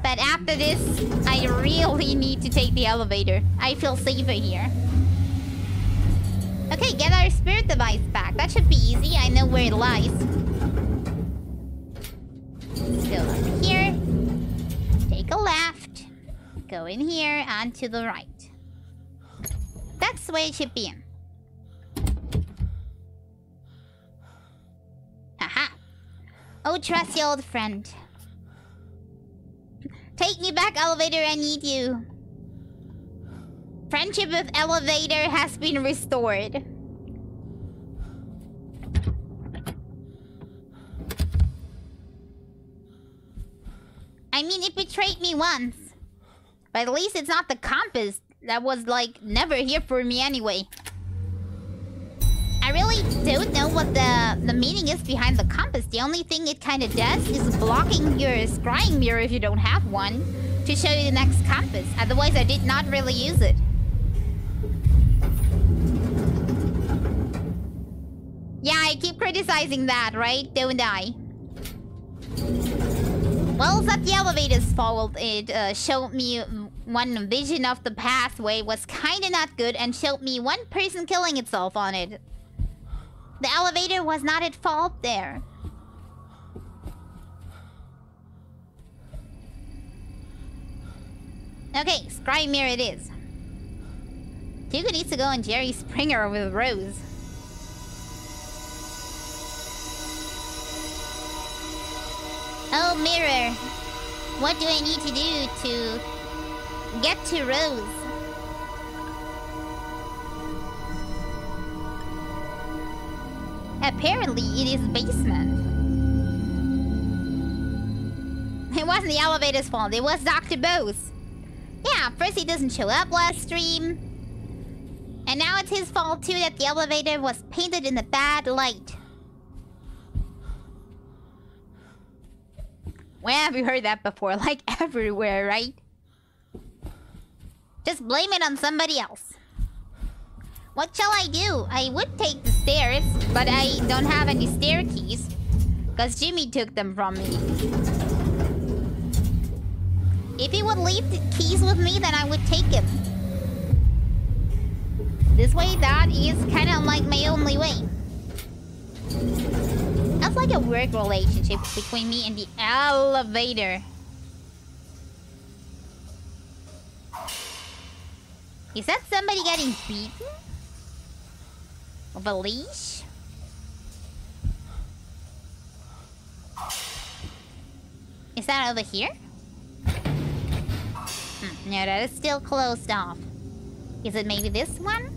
But after this, I really need to take the elevator. I feel safer here. Okay, get our spirit device back. That should be easy. I know where it lies. Go up here. Take a left. Go in here and to the right. That's where it should be. Haha. Oh, trusty old friend. Take me back, elevator. I need you. Friendship with elevator has been restored. I mean, it betrayed me once. But at least it's not the compass that was, like, never here for me anyway. I really don't know what the, the meaning is behind the compass. The only thing it kind of does is blocking your scrying mirror if you don't have one to show you the next compass. Otherwise, I did not really use it. I keep criticizing that, right? Don't I? Well, not the elevator's fault. It uh, showed me one vision of the pathway was kinda not good and showed me one person killing itself on it. The elevator was not at fault there. Okay, scry mirror it is. Hugo needs to go on Jerry Springer with Rose. Oh, mirror. What do I need to do to get to Rose? Apparently, it is basement. It wasn't the elevator's fault. It was Dr. Bose. Yeah, first he doesn't show up last stream. And now it's his fault too that the elevator was painted in a bad light. Where have you heard that before? [laughs] Like everywhere, right? Just blame it on somebody else. What shall I do? I would take the stairs, but I don't have any stair keys. Because Jimmy took them from me. If he would leave the keys with me, then I would take him. This way, that is kind of like my only way. That's like a work relationship between me and the elevator. Is that somebody getting beaten? With a leash? Is that over here? Hmm, no, that is still closed off. Is it maybe this one?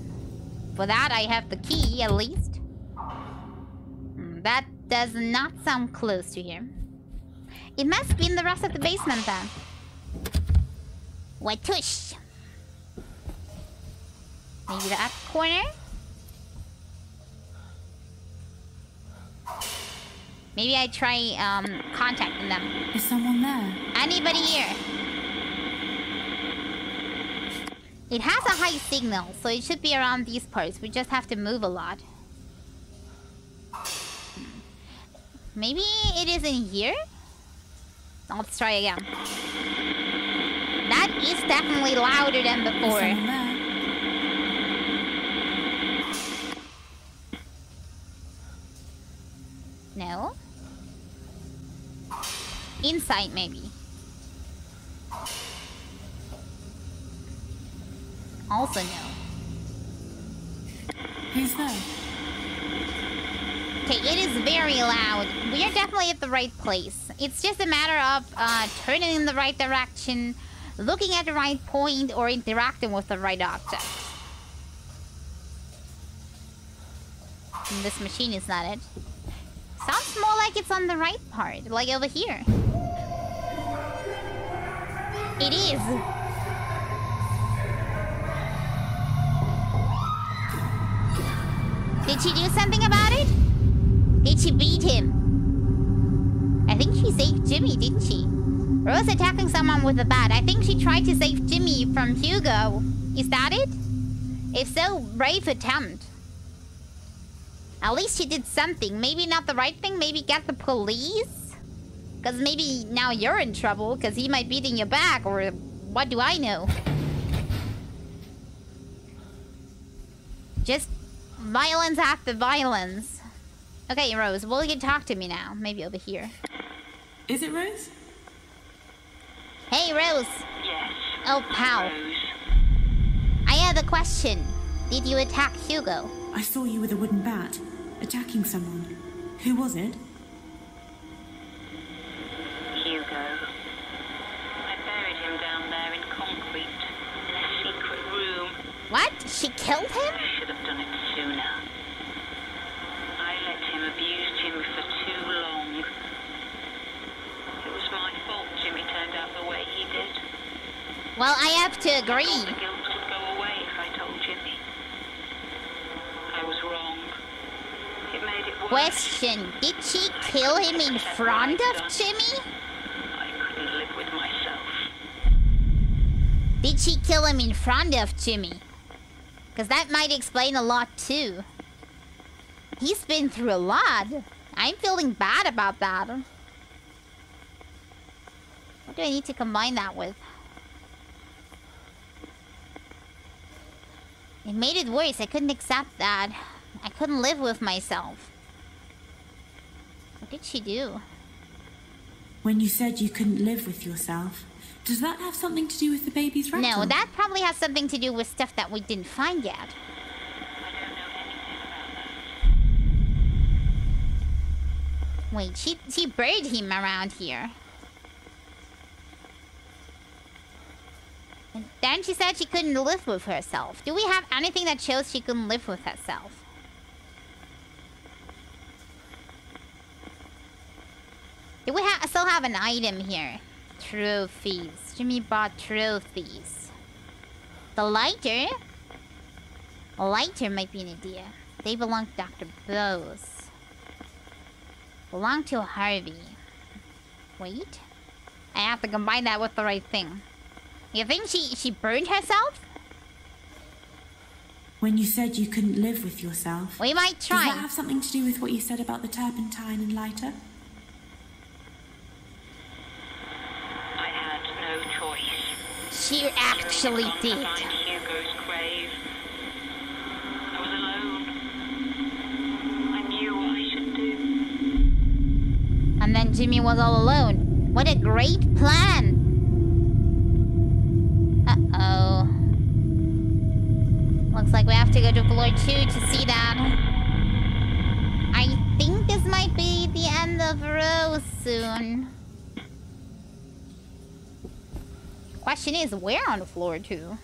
For that, I have the key, at least. Hmm, that does not sound close to here. It must be in the rest of the basement, then. What tush? Maybe that corner? Maybe I try um, contacting them. Is someone there? Anybody here? It has a high signal, so it should be around these parts. We just have to move a lot. Maybe it is in here? Let's try again. That is definitely louder than before. No? Inside, maybe. Also, no. Who's there? Okay, it is very loud. We are definitely at the right place. It's just a matter of uh, turning in the right direction, looking at the right point, or interacting with the right object. And this machine is not it. Sounds more like it's on the right part, like over here. It is. Did she do something about it? Did she beat him? I think she saved Jimmy, didn't she? Rose attacking someone with a bat. I think she tried to save Jimmy from Hugo. Is that it? If so, brave attempt. At least she did something. Maybe not the right thing. Maybe get the police? Because maybe now you're in trouble because he might beat in your back or what do I know? Just violence after violence. Okay, Rose, will you talk to me now? Maybe over here. Is it Rose? Hey, Rose. Yes. Oh, pal. Rose. I have a question. Did you attack Hugo? I saw you with a wooden bat, attacking someone. Who was it? Hugo. I buried him down there in concrete, in a secret room. What? She killed him? I should have done it sooner. I let him abuse Jimmy for too long. It was my fault Jimmy turned out Well, I have to agree. guilt would go away if I told Jimmy. I was wrong. It made it worse. Question, did she kill him in front of Jimmy? I couldn't live with myself. Did she kill him in front of Jimmy? Because that might explain a lot too. He's been through a lot. I'm feeling bad about that. What do I need to combine that with? It made it worse. I couldn't accept that. I couldn't live with myself. What did she do? When you said you couldn't live with yourself, does that have something to do with the baby's rattle? No, that probably has something to do with stuff that we didn't find yet. I don't know anything about that. Wait, she she buried him around here. And then she said she couldn't live with herself. Do we have anything that shows she couldn't live with herself? Do we ha still have an item here? Trophies. Jimmy bought trophies. The lighter? Lighter might be an idea. They belong to Dr. Bose. Belong to Harvey. Wait. I have to combine that with the right thing. You think she she burned herself? When you said you couldn't live with yourself, We might try. does that have something to do with what you said about the turpentine and lighter? I had no choice. She actually did. Hugo's grave. I was alone. I knew what I should do. And then Jimmy was all alone. What a great plan! Looks like we have to go to floor two to see that. I think this might be the end of Rose soon. Question is, where on the floor two?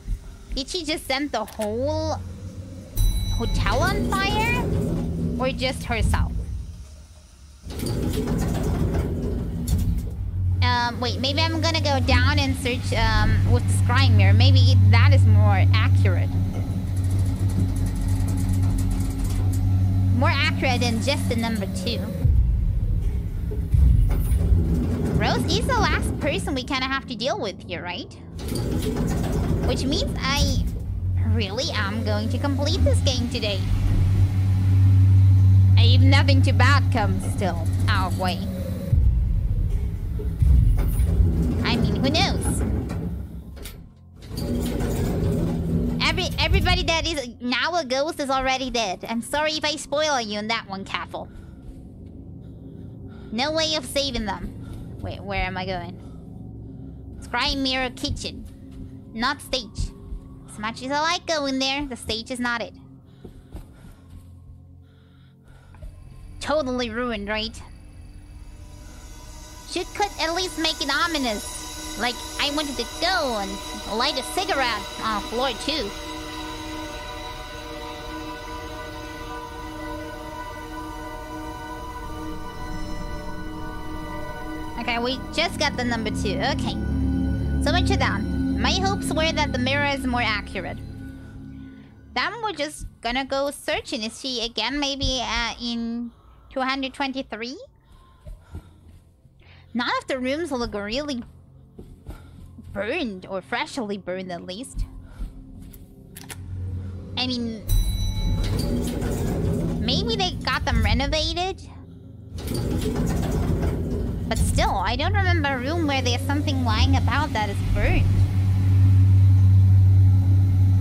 Did she just send the whole hotel on fire? Or just herself? Um, wait, maybe I'm gonna go down and search um, with the scrying mirror. Maybe that is more accurate. More accurate than just the number two. Rose is the last person we kind of have to deal with here, right? Which means I really am going to complete this game today. If nothing too bad comes still oh our way. I mean, who knows? Our ghost is already dead. I'm sorry if I spoil you in that one, Caffle. No way of saving them. Wait, where am I going? Scry Mirror Kitchen. Not stage. As much as I like going there, the stage is not it. Totally ruined, right? Should could at least make it ominous. Like, I wanted to go and light a cigarette on floor 2. and we just got the number two. Okay. So much you done? My hopes were that the mirror is more accurate. Then we're just gonna go searching. Is she again maybe uh, in 223? None of the rooms look really burned, or freshly burned at least. I mean... Maybe they got them renovated? But still, I don't remember a room where there's something lying about that is burned.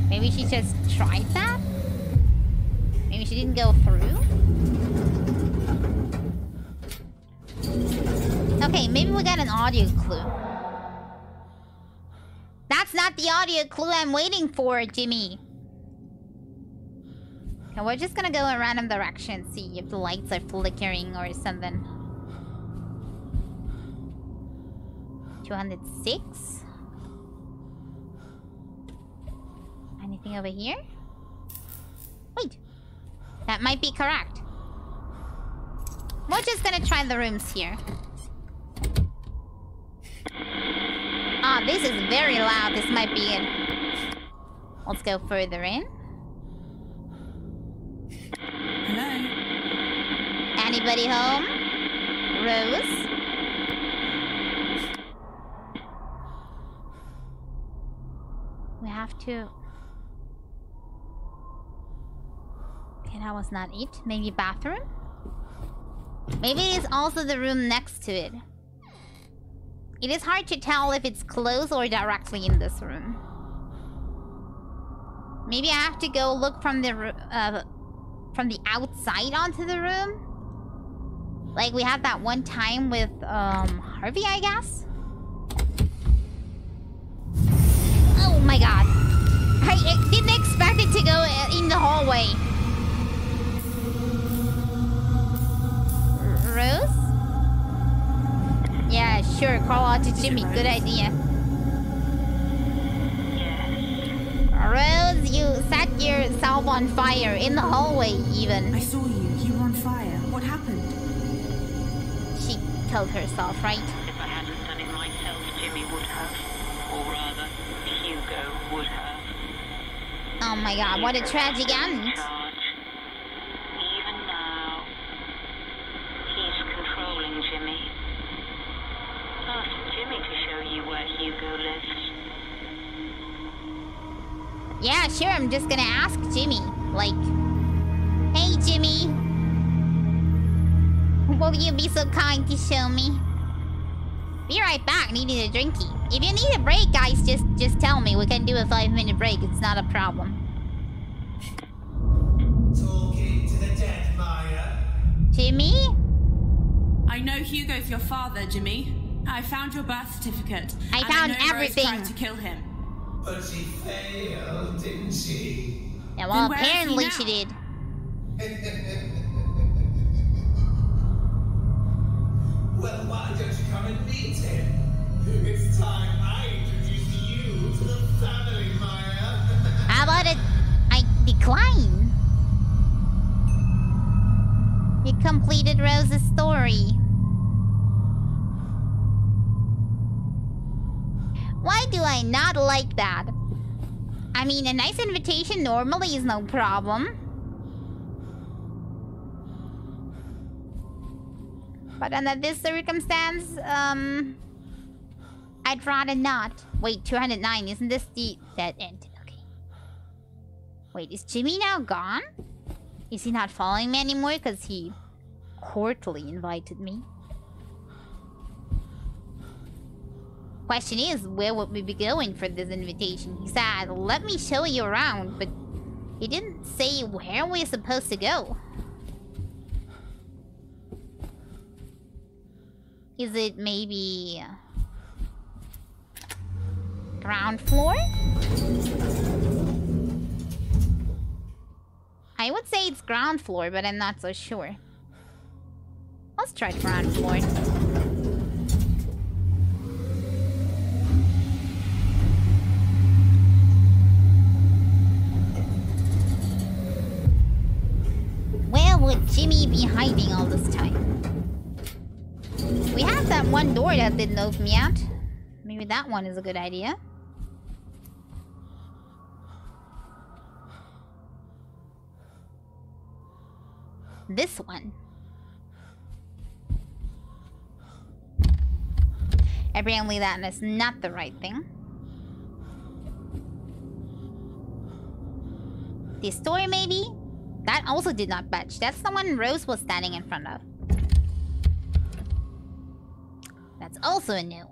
Maybe she just tried that? Maybe she didn't go through? Okay, maybe we got an audio clue. That's not the audio clue I'm waiting for, Jimmy. Okay, we're just gonna go in random direction, see if the lights are flickering or something. 206? Anything over here? Wait. That might be correct. We're just gonna try the rooms here. Ah, this is very loud. This might be it. Let's go further in. Hello? Anybody home? Rose? We have to... Okay, that was not it. Maybe bathroom? Maybe it is also the room next to it. It is hard to tell if it's close or directly in this room. Maybe I have to go look from the uh, from the outside onto the room. Like we had that one time with um Harvey, I guess. Oh my god! I, I didn't expect it to go uh, in the hallway. R- Rose? Yeah, sure. Call out to Jimmy. Good idea. Rose, you set yourself on fire in the hallway, even. I saw you. You were on fire. What happened? She killed herself, right? If I hadn't done it myself, Jimmy would have. Or rather, Hugo would have. Oh my god, what a tragic end. Even now, he's controlling Jimmy. Ask Jimmy to show you where Hugo lives. Yeah, sure, I'm just gonna ask Jimmy. Like, hey Jimmy. Will you be so kind to show me? Be right back, needing a drinky. If you need a break, guys, just just tell me. We can do a five minute break, it's not a problem. Talking to the dead, Maya. Jimmy? I know Hugo's your father, Jimmy. I found your birth certificate. I and found I know everything. Rose tried to kill him. But she failed, didn't she? Yeah, well, Then where is he apparently she did. [laughs] Well, why don't you come and meet him? It's time I introduce you to the family, Maya. [laughs] How about it? I decline. You completed Rose's story. Why do I not like that? I mean, a nice invitation normally is no problem. But under this circumstance, um... I'd rather not. Wait, 209, isn't this the dead end? Okay. Wait, is Jimmy now gone? Is he not following me anymore because he courtly invited me? Question is, where would we be going for this invitation? He said, let me show you around, but he didn't say where we're supposed to go. Is it maybe... Ground floor? I would say it's ground floor, but I'm not so sure. Let's try ground floor. Where would Jimmy be hiding all this time? One door that didn't open me yet. Maybe that one is a good idea. This one. Apparently that is not the right thing. This door maybe? That also did not budge. That's the one Rose was standing in front of. That's also a no.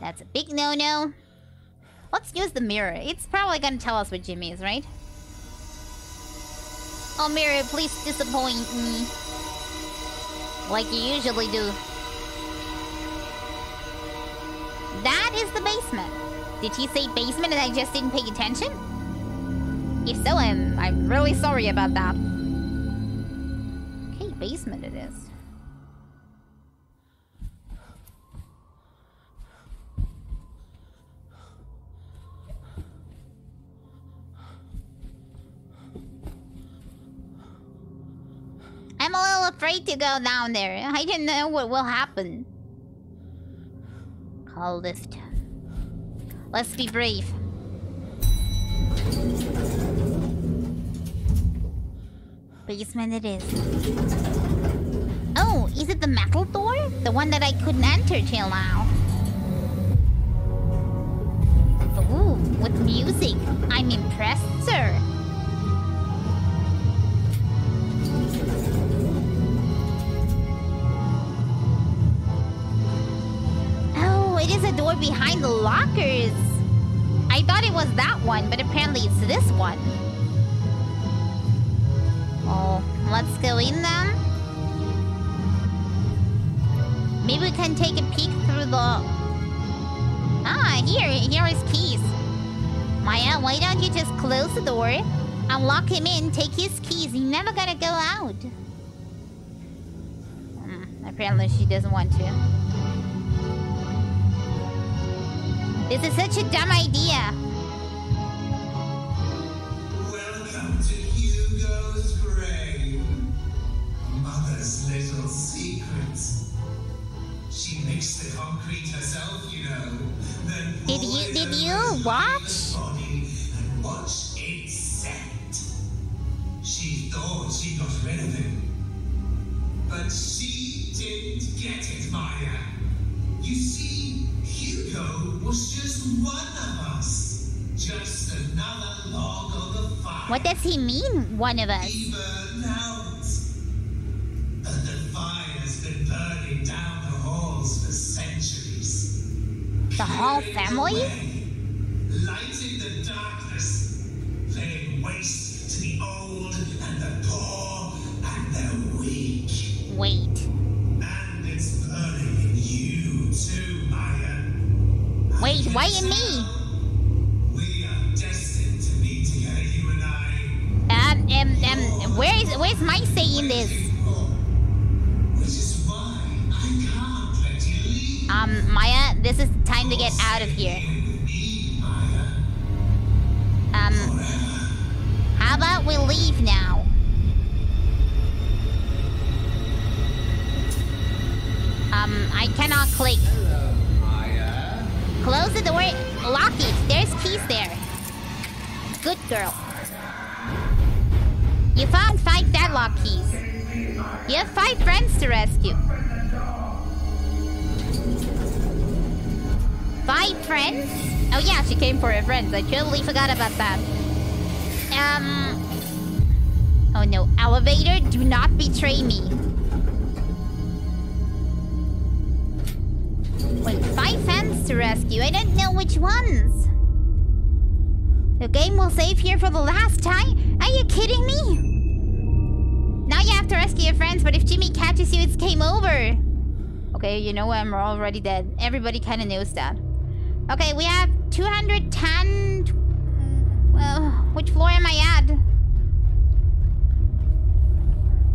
That's a big no-no. Let's use the mirror. It's probably gonna tell us where Jimmy is, right? Oh, mirror, please disappoint me. Like you usually do. That is the basement. Did he say basement and I just didn't pay attention? If so, I'm, I'm really sorry about that. Basement it is. I'm a little afraid to go down there. I didn't know what will happen. Call lift. Let's be brave. Basement it is. Oh, is it the metal door? The one that I couldn't enter till now. Ooh, with music. I'm impressed, sir. Oh, it is a door behind the lockers. I thought it was that one, but apparently it's this one. Oh, let's go in then. Maybe we can take a peek through the... Ah, here, here is keys. Maya, why don't you just close the door and lock him in, take his keys. He's never gonna go out. Hmm, apparently she doesn't want to. This is such a dumb idea. Mixed the concrete herself, you know. Then Did you- did you watch? mother's Body and watched it set. She thought she got rid of him. But she didn't get it, Maya. You see, Hugo was just one of us. Just another log of the fire. What does he mean, one of us? He The whole family? Lighting the darkness. Laying waste to the old and the poor and the weak. Wait. And it's burning in you too, Maya. Wait, why in me? We are destined to be together, you and I. Um, um, um, where is, where's my say in this? Um, Maya, this is time to get out of here. Um, how about we leave now? Um, I cannot click. Close the door, lock it. There's keys there. Good girl. You found five deadlock keys. You have five friends to rescue. Five friends? Oh yeah, she came for her friends. I totally forgot about that. Um. Oh no, elevator, do not betray me. Wait, five fans to rescue. I don't know which ones. The game will save here for the last time? Are you kidding me? Now you have to rescue your friends, but if Jimmy catches you, it's game over. Okay, you know I'm already dead. Everybody kind of knows that. Okay, we have 210... Well, which floor am I at?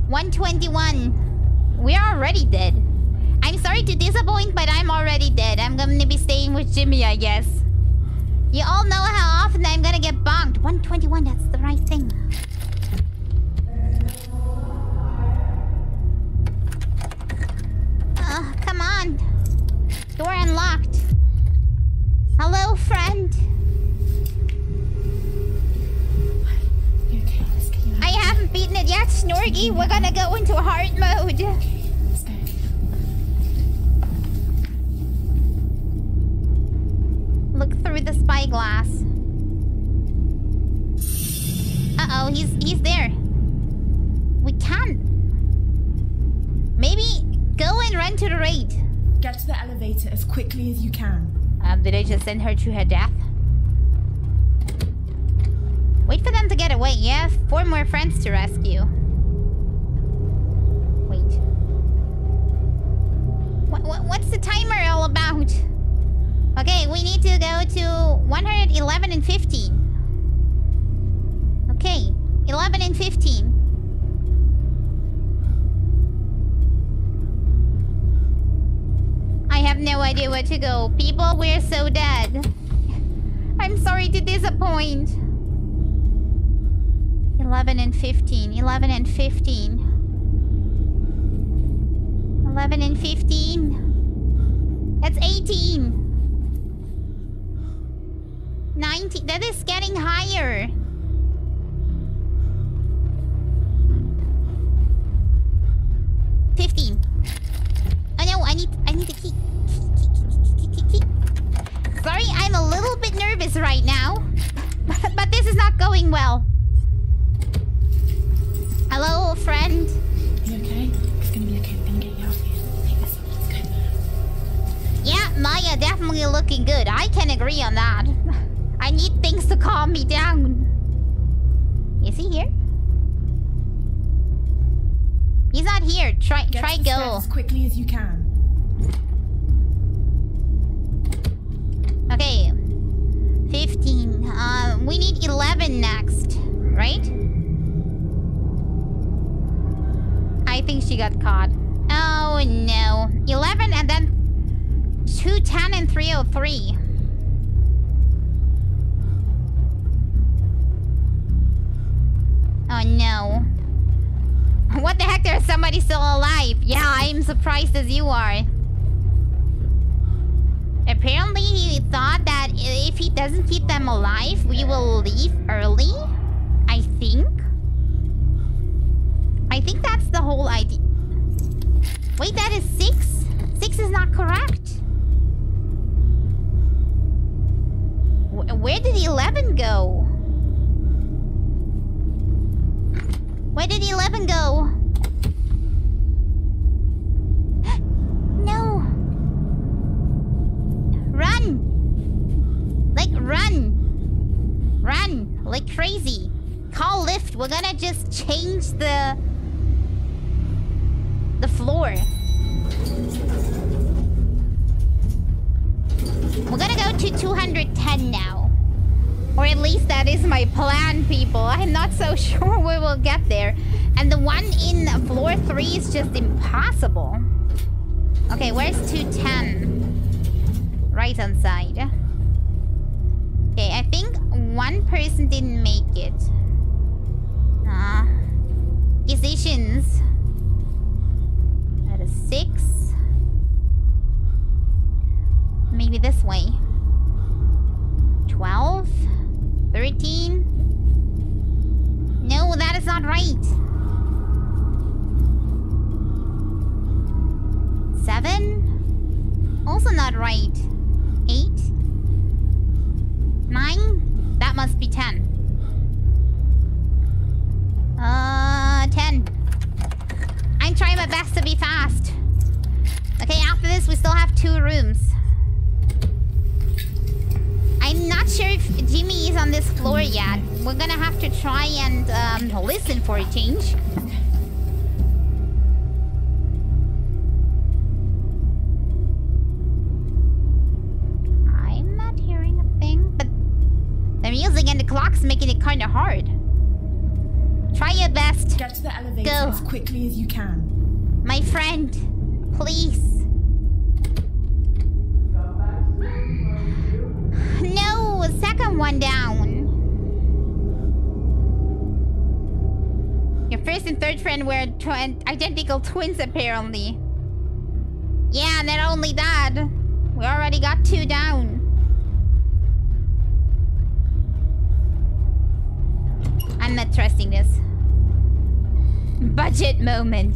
121. We are already dead. I'm sorry to disappoint, but I'm already dead. I'm gonna be staying with Jimmy, I guess. You all know how often I'm gonna get bonked. 121, that's the right thing. Ugh, come on. Door unlocked. Hello, friend. You okay? Let's get you out. I haven't beaten it yet, Snorgy. We're gonna go into hard mode. Look through the spyglass. Uh-oh, he's he's there. We can. Maybe go and run to the raid. Get to the elevator as quickly as you can. Um, did I just send her to her death? Wait for them to get away. Have four more friends to rescue. Wait. What, what, what's the timer all about? Okay, we need to go to 111 and 15. Okay, 11 and 15. I have no idea where to go. People, we're so dead. I'm sorry to disappoint. 11 and 15. 11 and 15. 11 and 15. That's 18. 19. That is getting higher. Fifteen. No, I need I need keep keep, keep, keep, keep. Sorry, I'm a little bit nervous right now. but this is not going well. Hello, friend. You okay? It's gonna be okay. We're gonna get you out of here. Take this. Let's go. Yeah, Maya definitely looking good. I can agree on that. [laughs] I need things to calm me down. Is he here? He's not here. Try Get try the go. as quickly as you can. Okay. 15. Um, we need 11 next, right? I think she got caught. Oh no. 11 and then 210 and 303. Oh no. What the heck? There's somebody still alive. Yeah, I'm surprised as you are. Apparently, he thought that if he doesn't keep them alive, we will leave early. I think. I think that's the whole idea. Wait, that is six? Six is not correct. Where did 11 go? Where did 11 go? no. Run! Like, run! Run! Like crazy. Call lift. We're gonna just change the... The floor. We're gonna go to 210 now. Or at least that is my plan, people. I'm not so [laughs] sure we will get there. And the one in floor 3 is just impossible. Okay, where's 210? right hand side. Okay, I think one person didn't make it. Ah. Decisions. That is six. Maybe this way. 12? 13? No, that is not right. Seven? Also not right. Eight? Nine? That must be ten. Uh, ten. I'm trying my best to be fast. Okay, after this, we still have two rooms. I'm not sure if Jimmy is on this floor yet. We're gonna have to try and um, listen for a change. Clock's making it kind of hard. Try your best. Get to the elevator Go. as quickly as you can. My friend, please. No, second one down. Your first and third friend were tw- identical twins, apparently. Yeah, not only that, we already got two down. I'm not trusting this. Budget moment.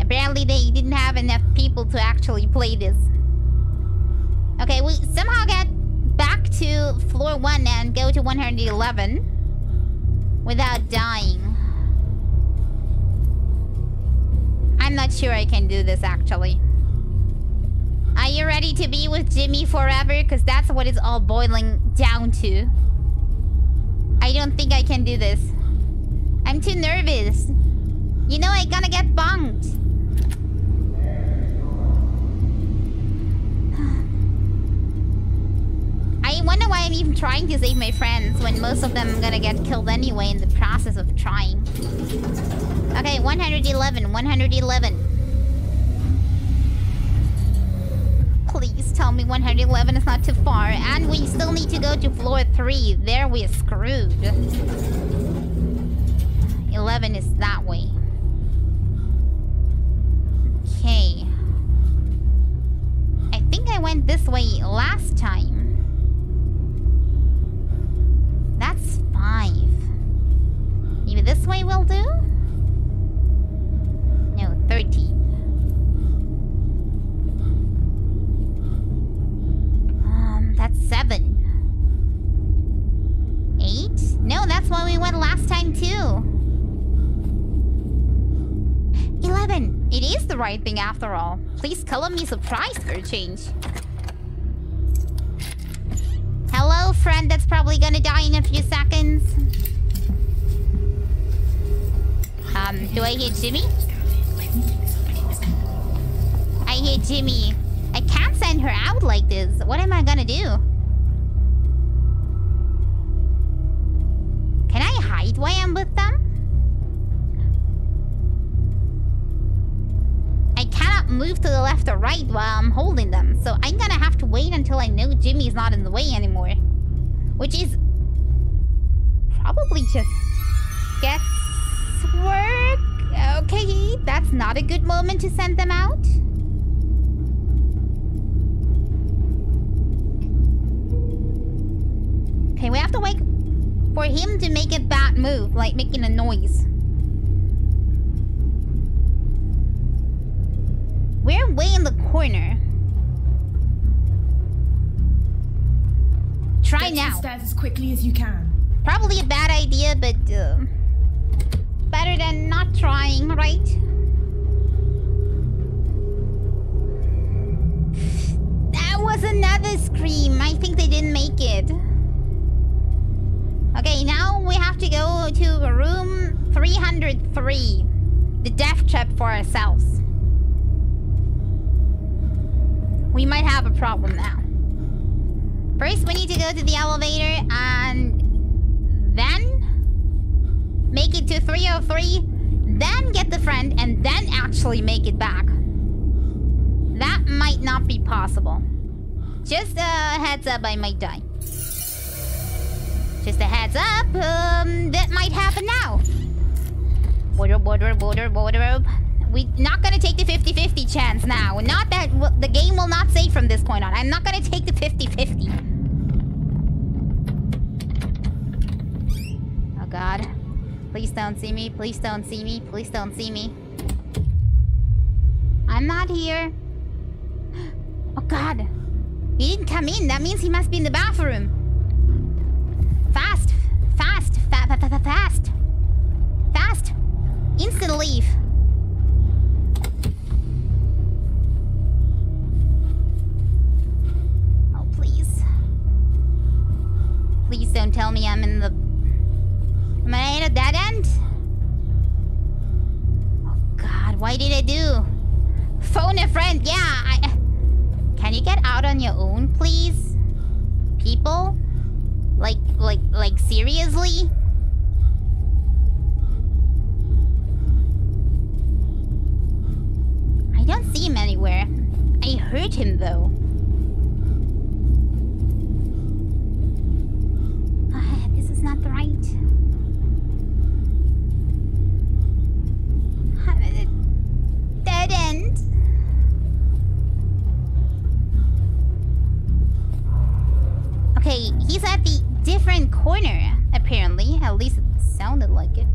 Apparently they didn't have enough people to actually play this. Okay, we somehow get back to floor 1 and go to 111 without dying. I'm not sure I can do this actually. Are you ready to be with Jimmy forever? Because that's what it's all boiling down to. I don't think I can do this. I'm too nervous. You know I'm gonna get bunked. I wonder why I'm even trying to save my friends when most of them are gonna get killed anyway in the process of trying. Okay, 111, 111. Please tell me 111 is not too far. And we still need to go to floor 3. There we're screwed. 11 is that way. Okay. I think I went this way last time. That's 5. Maybe this way will do? No, 13. That's seven. Eight? No, that's why we went last time too. Eleven. It is the right thing after all. Please color me surprised for a change. Hello, friend that's probably gonna die in a few seconds. Um, do I hear Jimmy? I hear Jimmy. Send her out like this. What am I gonna do? Can I hide while I'm with them? I cannot move to the left or right while I'm holding them, so I'm gonna have to wait until I know Jimmy's not in the way anymore. Which is... Probably just... Guesswork? Okay, that's not a good moment to send them out. Okay, we have to wait for him to make a bad move, like making a noise. We're way in the corner. Try Get now. the stairs as quickly as you can. Probably a bad idea, but uh, better than not trying, right? That was another scream. I think they didn't make it. Okay, now we have to go to room 303. The death trap for ourselves. We might have a problem now. First, we need to go to the elevator and then make it to 303, then get the friend, and then actually make it back. That might not be possible. Just a heads up, I might die. Just a heads up, um, that might happen now. Wardrobe, wardrobe, wardrobe, wardrobe. We're not gonna take the 50-50 chance now. Not that the game will not save from this point on. I'm not gonna take the 50-50. Oh god. Please don't see me. Please don't see me. Please don't see me. I'm not here. [gasps] Oh god. He didn't come in. That means he must be in the bathroom. Fast. Fast. Fa fa fa fa fast. Fast. Instant leave. Oh, please. Please don't tell me I'm in the... Am I in a dead end? Oh, God. Why did I do? Phone a friend. Yeah, I... Can you get out on your own, please? People? Like, like, like, seriously? I don't see him anywhere. I heard him, though. Ah, this is not right. A dead end. Okay, he's at the different corner, apparently. At least it sounded like it.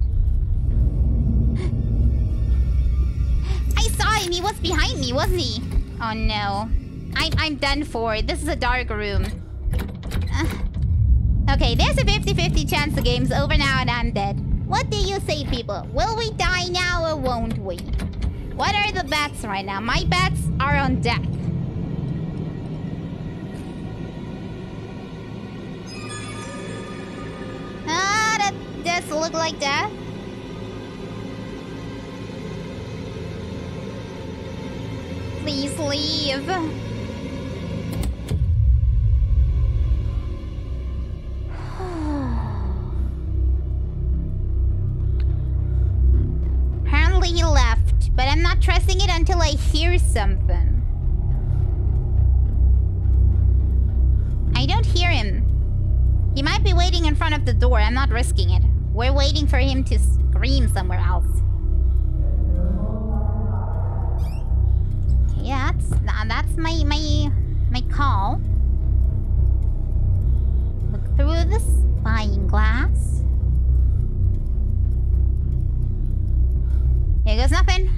[gasps] I saw him. He was behind me, wasn't he? Oh no. I'm, I'm done for. This is a dark room. [sighs] Okay, there's a 50-50 chance the game's over now and I'm dead. What do you say, people? Will we die now or won't we? What are the bets right now? My bets are on death. Does look like that? Please leave. [sighs] Apparently he left, but I'm not trusting it until I hear something. I don't hear him. He might be waiting in front of the door. I'm not risking it. We're waiting for him to scream somewhere else. Yeah, that's that's my my my call. Look through the spying glass. Here goes nothing.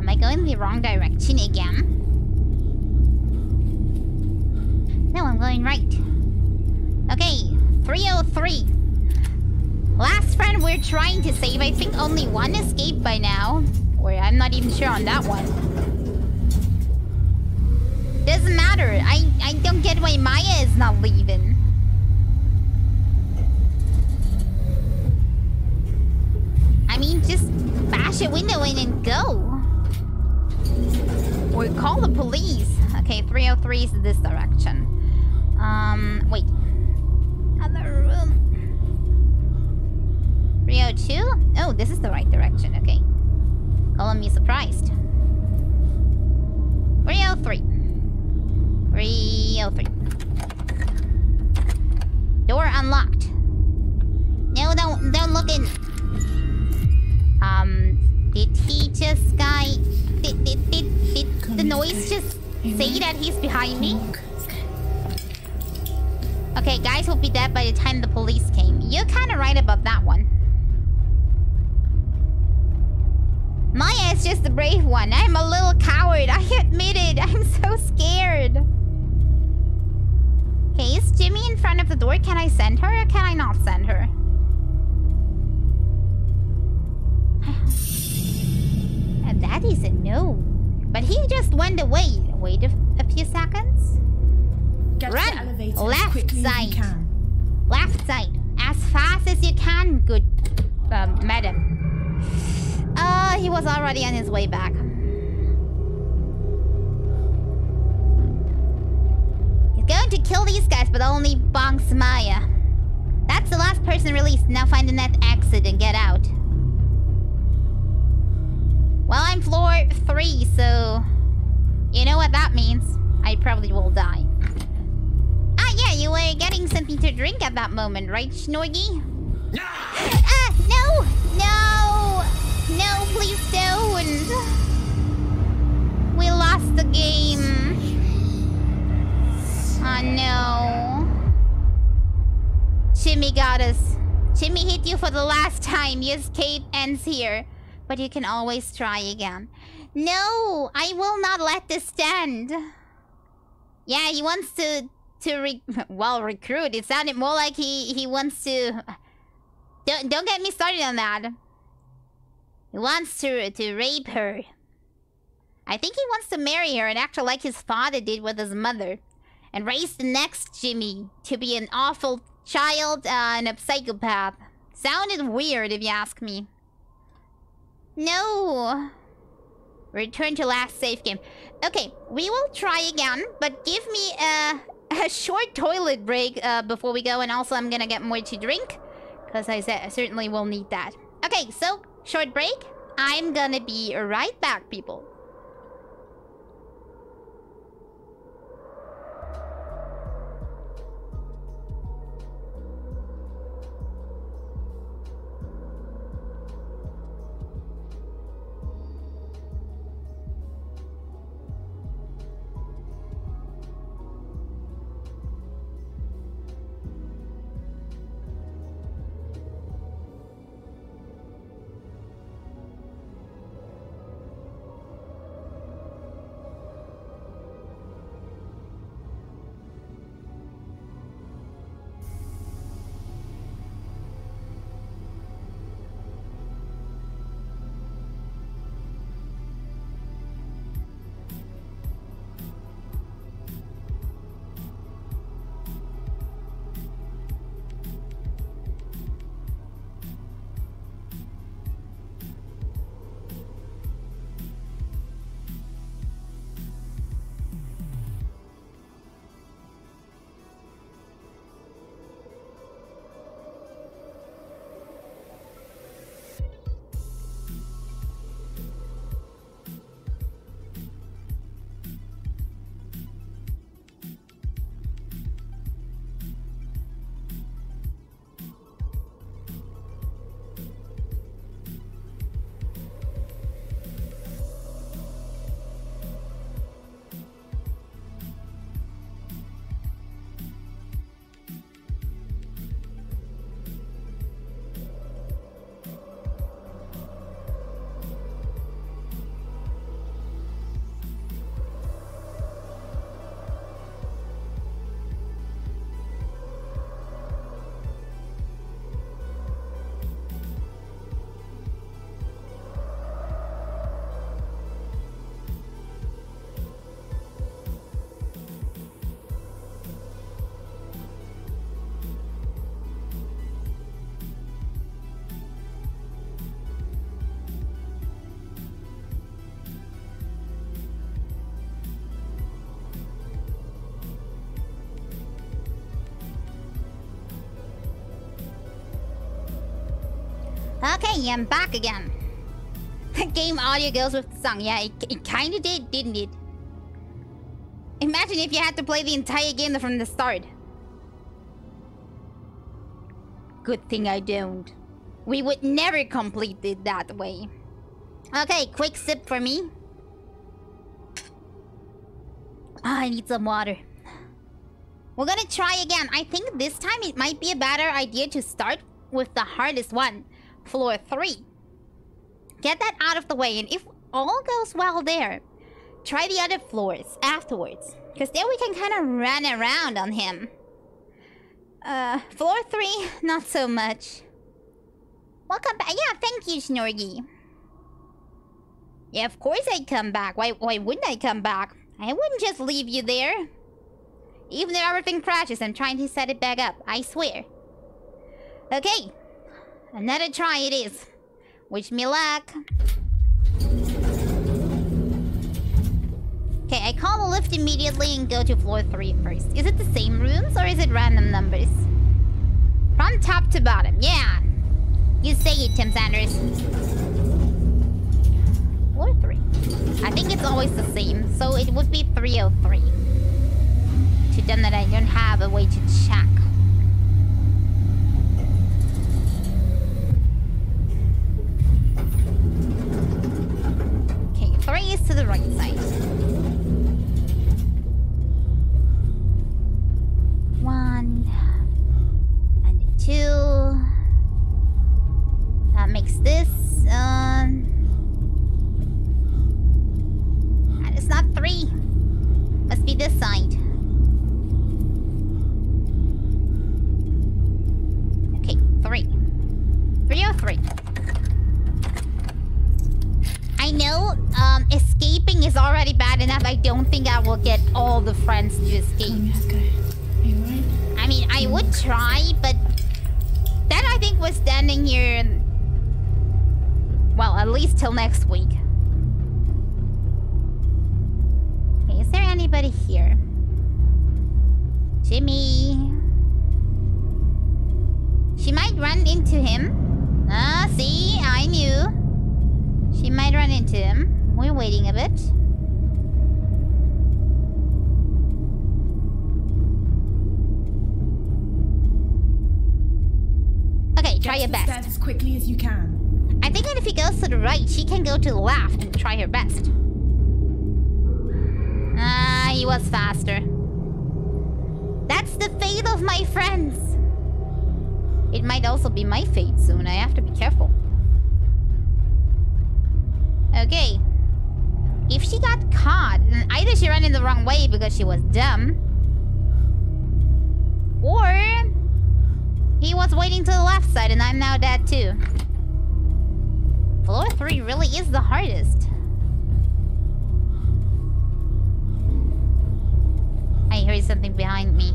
Am I going the wrong direction again? No, I'm going right. Okay, 303. Last friend we're trying to save, I think only one escaped by now. Or I'm not even sure on that one. Doesn't matter. I, I don't get why Maya is not leaving. I mean, just bash a window in and go. Or call the police. Okay, 303 is this direction. Um, wait. Other room. 302? Oh, this is the right direction. Okay. Calling me surprised. 303. 303. Door unlocked. No, don't, don't look in. Um, did he just guy... Did, did, did, did the noise just say that he's behind me? Okay, guys will be dead by the time the police came. You're kind of right about that one. Maya is just the brave one. I'm a little coward. [laughs] I admit it. I'm so scared. Okay, is Jimmy in front of the door? Can I send her or can I not send her? And that is a no. But he just went away. Wait a, a few seconds. Get Run! Left side. as. Left side. As fast as you can, good um, madam. Uh, he was already on his way back. He's going to kill these guys, but only bonks Maya. That's the last person released. Now find the next exit and get out. Well, I'm floor three, so... You know what that means. I probably will die. Ah, yeah, you were getting something to drink at that moment, right, Schnorgy? Ah, no! No! No, please don't! We lost the game. Oh, no. Chimmy got us. Chimmy hit you for the last time. Your escape ends here. But you can always try again. No! I will not let this stand. Yeah, he wants to to re [laughs] well recruit. It sounded more like he he wants to. Don't don't get me started on that. He wants to to rape her. I think he wants to marry her and act like his father did with his mother, and raise the next Jimmy to be an awful child uh, and a psychopath. Sounded weird if you ask me. No. Return to last safe game. Okay, we will try again, but give me a, [laughs] a short toilet break uh, before we go, and also I'm gonna get more to drink, because I, I certainly will need that. Okay, so, short break. I'm gonna be right back, people. Okay, I'm back again. The game audio goes with the song. Yeah, it, it kind of did, didn't it? Imagine if you had to play the entire game from the start. Good thing I don't. We would never complete it that way. Okay, quick sip for me. Ah, I need some water. We're gonna try again. I think this time it might be a better idea to start with the hardest one. Floor 3. Get that out of the way, and if all goes well there, try the other floors afterwards. Because there we can kind of run around on him. Uh, floor 3, [laughs] not so much. Welcome back. Yeah, thank you, Snorgy. Yeah, of course I'd come back. Why, why wouldn't I come back? I wouldn't just leave you there. Even if everything crashes, I'm trying to set it back up. I swear. Okay. Another try it is. Wish me luck. Okay, I call the lift immediately and go to floor three first. Is it the same rooms or is it random numbers? From top to bottom, yeah. You say it, Tim Sanders. Floor 3. I think it's always the same, so it would be 303. To them that I don't have a way to check. 3 is to the right side. One and two. That makes this. Um, that is not three. Must be this side. Okay, three. Three or three. I know um, escaping is already bad enough. I don't think I will get all the friends to escape. Let's go. Are you alright? I mean, I would try, but then I think we're standing here. Well, at least till next week. Okay, is there anybody here? Jimmy. She might run into him. Ah, see? I knew. She might run into him. We're waiting a bit. Okay, try Get your best. as quickly as you can. I think that if he goes to the right, she can go to the left and try her best. Ah, he was faster. That's the fate of my friends. It might also be my fate soon. I have to be careful. Okay. If she got caught, then either she ran in the wrong way because she was dumb, or he was waiting to the left side and I'm now dead too. Floor 3 really is the hardest. I hear something behind me.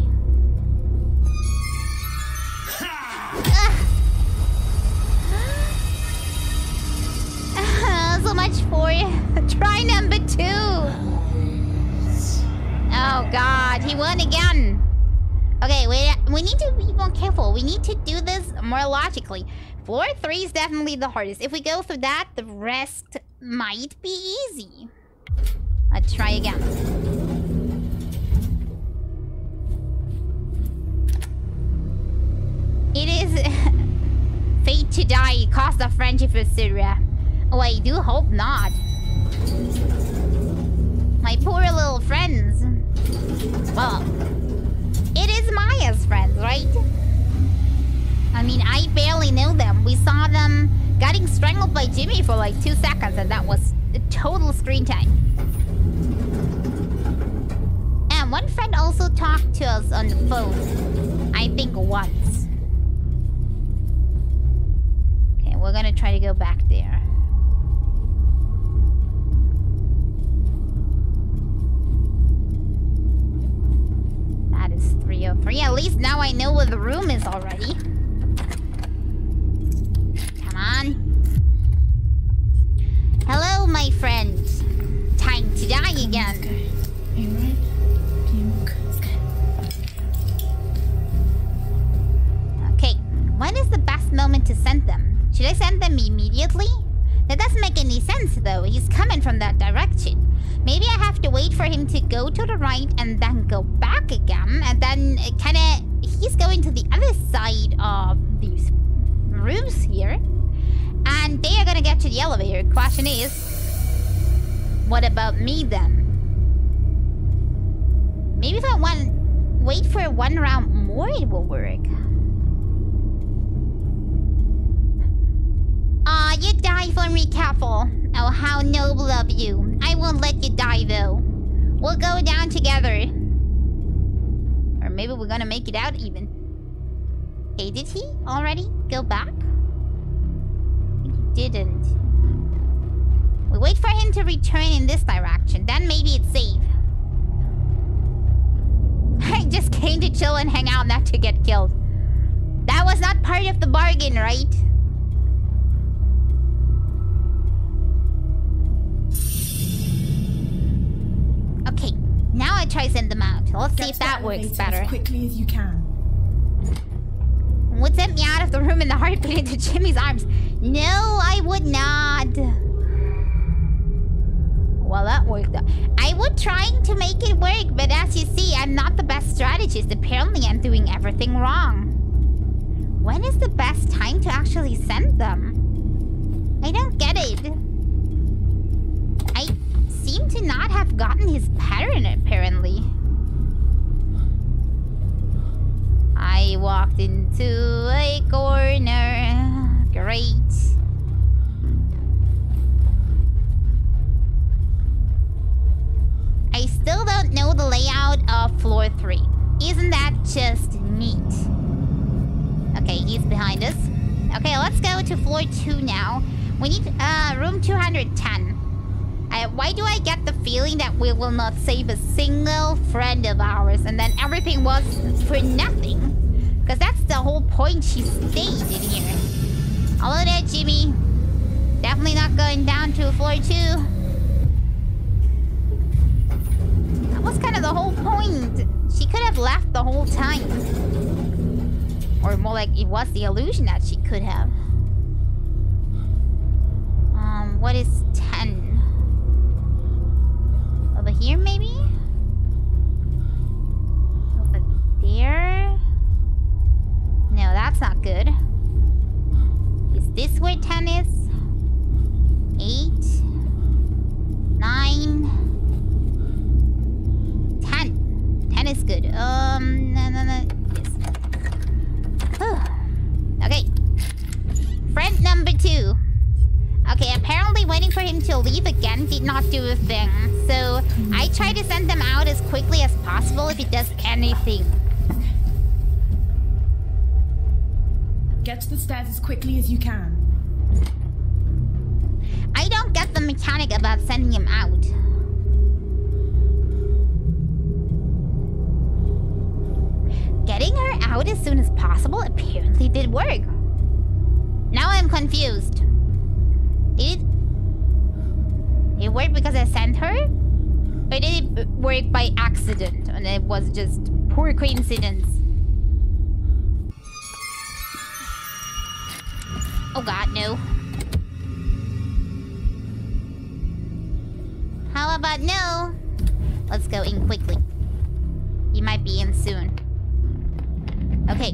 So much for you. [laughs] try number two. Oh god, he won again. Okay, we, we need to be more careful. We need to do this more logically. Floor 3 is definitely the hardest. If we go through that, the rest might be easy. Let's try again. It is [laughs] fate to die, cost of friendship with Sydria. Oh, I do hope not. My poor little friends. Well, it is Maya's friends, right? I mean, I barely knew them. We saw them getting strangled by Jimmy for like two seconds, and that was total screen time. And one friend also talked to us on the phone. I think once. Okay, we're gonna try to go back there. That is 303. At least now I know where the room is already. Come on. Hello, my friend. Time to die again. go. Are you alright? Can you walk? Let's go. Okay, when is the best moment to send them? Should I send them immediately? That doesn't make any sense though. He's coming from that direction. Maybe I have to wait for him to go to the right and then go back again. And then uh, kind of... He's going to the other side of these rooms here. And they are gonna get to the elevator. Question is... What about me then? Maybe if I want... Wait for one round more, it will work. Aw, you die for me, careful. Oh, how noble of you. I won't let you die, though. We'll go down together. Or maybe we're gonna make it out even. Hey, did he already go back? He didn't. We wait for him to return in this direction. Then maybe it's safe. [laughs] I just came to chill and hang out, not to get killed. That was not part of the bargain, right? Now I try send them out. Let's see if that works better. As quickly as you can. Would send me out of the room in the heartbeat into Jimmy's arms. No, I would not. Well, that worked out. I would try to make it work, but as you see, I'm not the best strategist. Apparently, I'm doing everything wrong. When is the best time to actually send them? I don't get it. I seem to not have gotten his pattern, apparently. I walked into a corner. Great. I still don't know the layout of floor three. Isn't that just neat? Okay, he's behind us. Okay, let's go to floor two now. We need uh room 210. Uh, why do I get the feeling that we will not save a single friend of ours and then everything was for nothing? Because that's the whole point she stayed in here. Hello there, Jimmy. Definitely not going down to floor two. That was kind of the whole point. She could have left the whole time. Or more like it was the illusion that she could have. Um, what is 10? Here, maybe? Over there? No, that's not good. Is this where 10 is? 8? 9? 10. 10 is good. Um, no, no, no. Yes. Okay. Friend number two. Okay, apparently waiting for him to leave again did not do a thing. So I try to send them out as quickly as possible if it does anything. Get to the stairs as quickly as you can. I don't get the mechanic about sending him out. Getting her out as soon as possible apparently did work. Now I'm confused. Did it... It work because I sent her? Or did it work by accident and it was just poor coincidence? Oh god, no. How about no? Let's go in quickly. He might be in soon. Okay.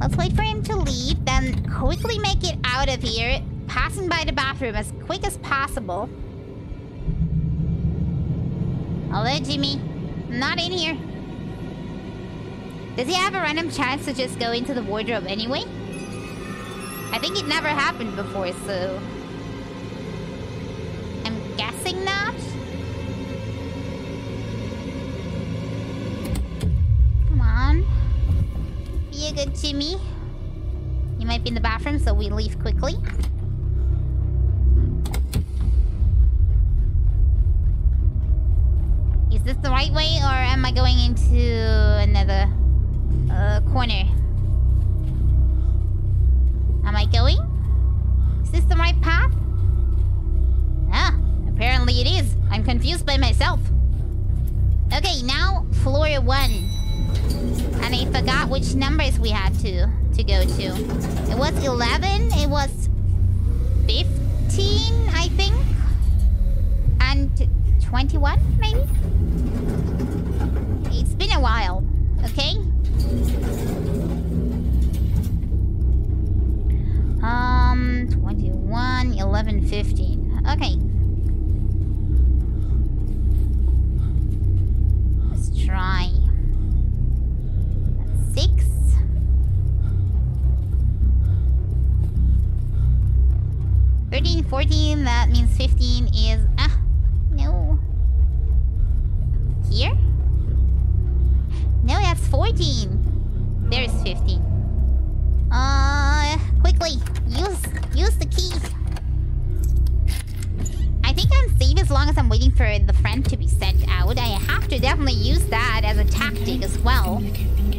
Let's wait for him to leave, then quickly make it out of here, passing by the bathroom as quick as possible. Oh, Hello, Jimmy. I'm not in here. Does he have a random chance to just go into the wardrobe anyway? I think it never happened before, so... I'm guessing not? Come on. Be a good Jimmy. You might be in the bathroom, so we leave quickly. This the right way, or am I going into another uh, corner? Am I going? Is this the right path? Ah, apparently it is. I'm confused by myself. Okay, now floor one. And I forgot which numbers we had to to go to. It was 11, it was 15, I think. And 21, maybe? It's been a while, okay? Um, 21, 11, 15. Okay. Let's try. Six. Thirteen, fourteen, that means fifteen is ah no. Here? No, that's fourteen. There's fifteen. Uh quickly, use use the key. I think I'm safe as long as I'm waiting for the friend to be sent out. I have to definitely use that as a tactic as well. Okay, then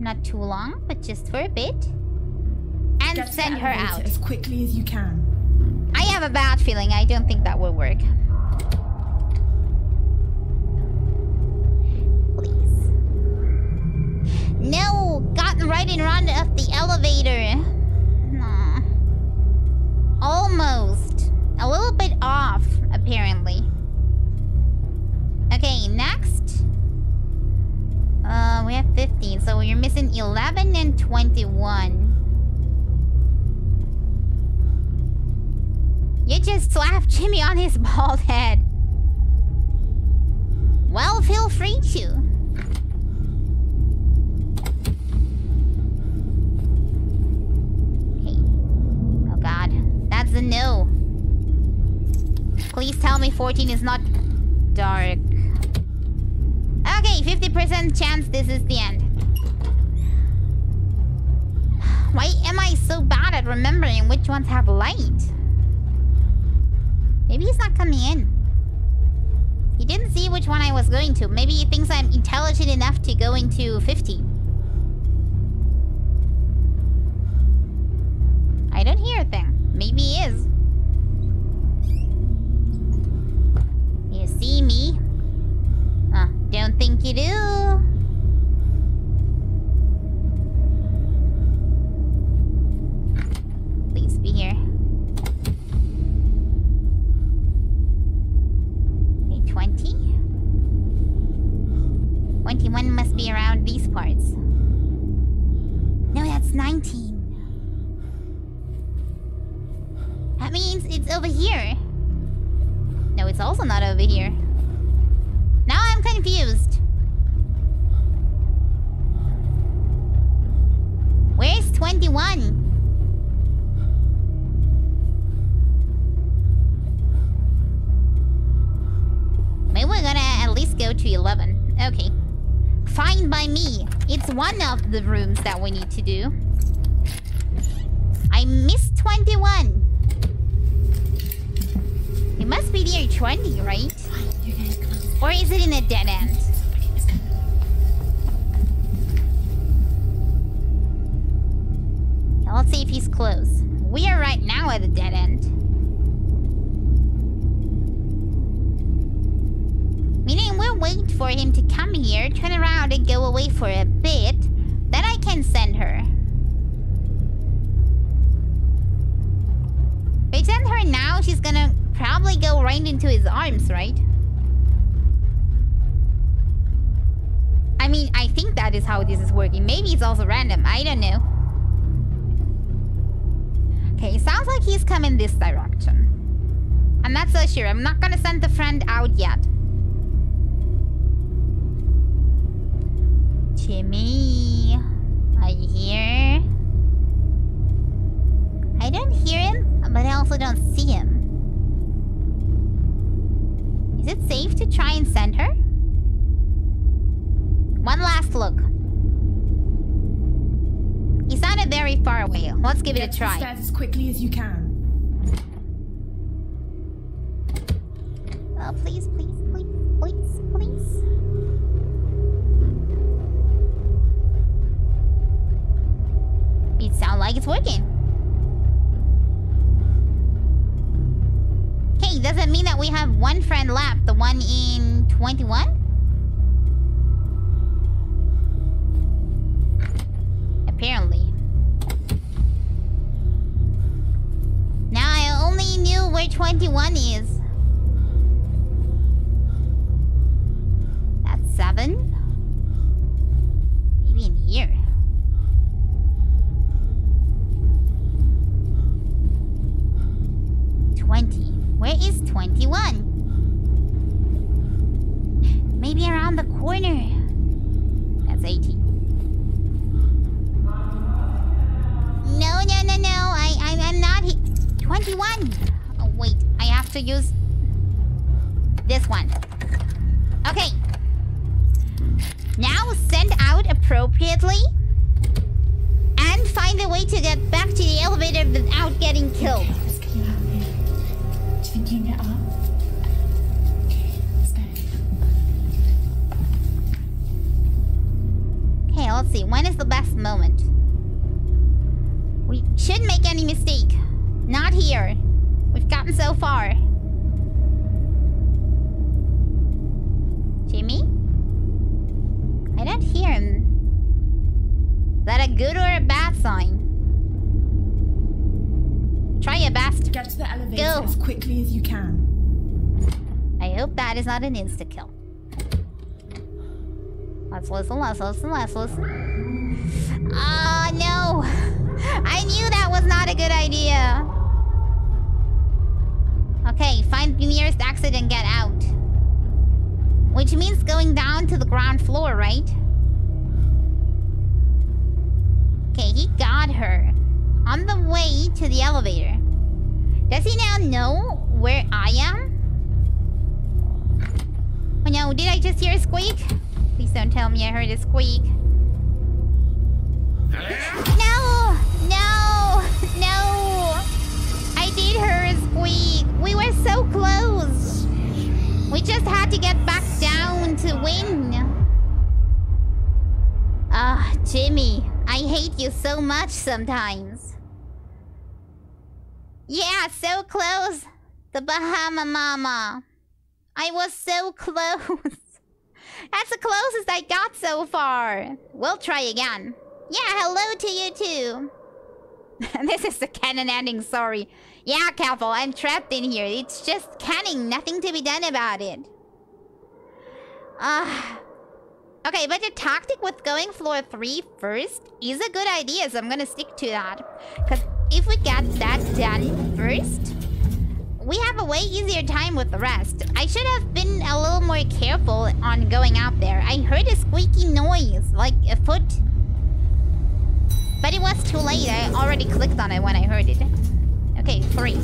Not too long, but just for a bit. And Get send her out. as quickly as you can. I have a bad feeling. I don't think that will work. Please. No! Gotten right in front of the elevator. Nah. Almost. A little bit off, 21. You just slapped Jimmy on his bald head. Well, feel free to. Oh god. That's a no. Please tell me 14 is not dark. Okay, 50% chance this is the end. Why am I so bad at remembering which ones have light? Maybe he's not coming in. He didn't see which one I was going to. Maybe he thinks I'm intelligent enough to go into 15. Listen, Bahama Mama. I was so [laughs] close. That's the closest I got so far. We'll try again. Yeah, hello to you too. [laughs] this is the canon ending, sorry. Yeah, careful, I'm trapped in here. It's just canon, nothing to be done about it. Ah. okay, but the tactic with going floor 3 first is a good idea, so I'm gonna stick to that. Because if we get that done first, we have a way easier time with the rest. I should have been a little more careful on going out there. I heard a squeaky noise, like a foot. But it was too late. I already clicked on it when I heard it. Okay, three.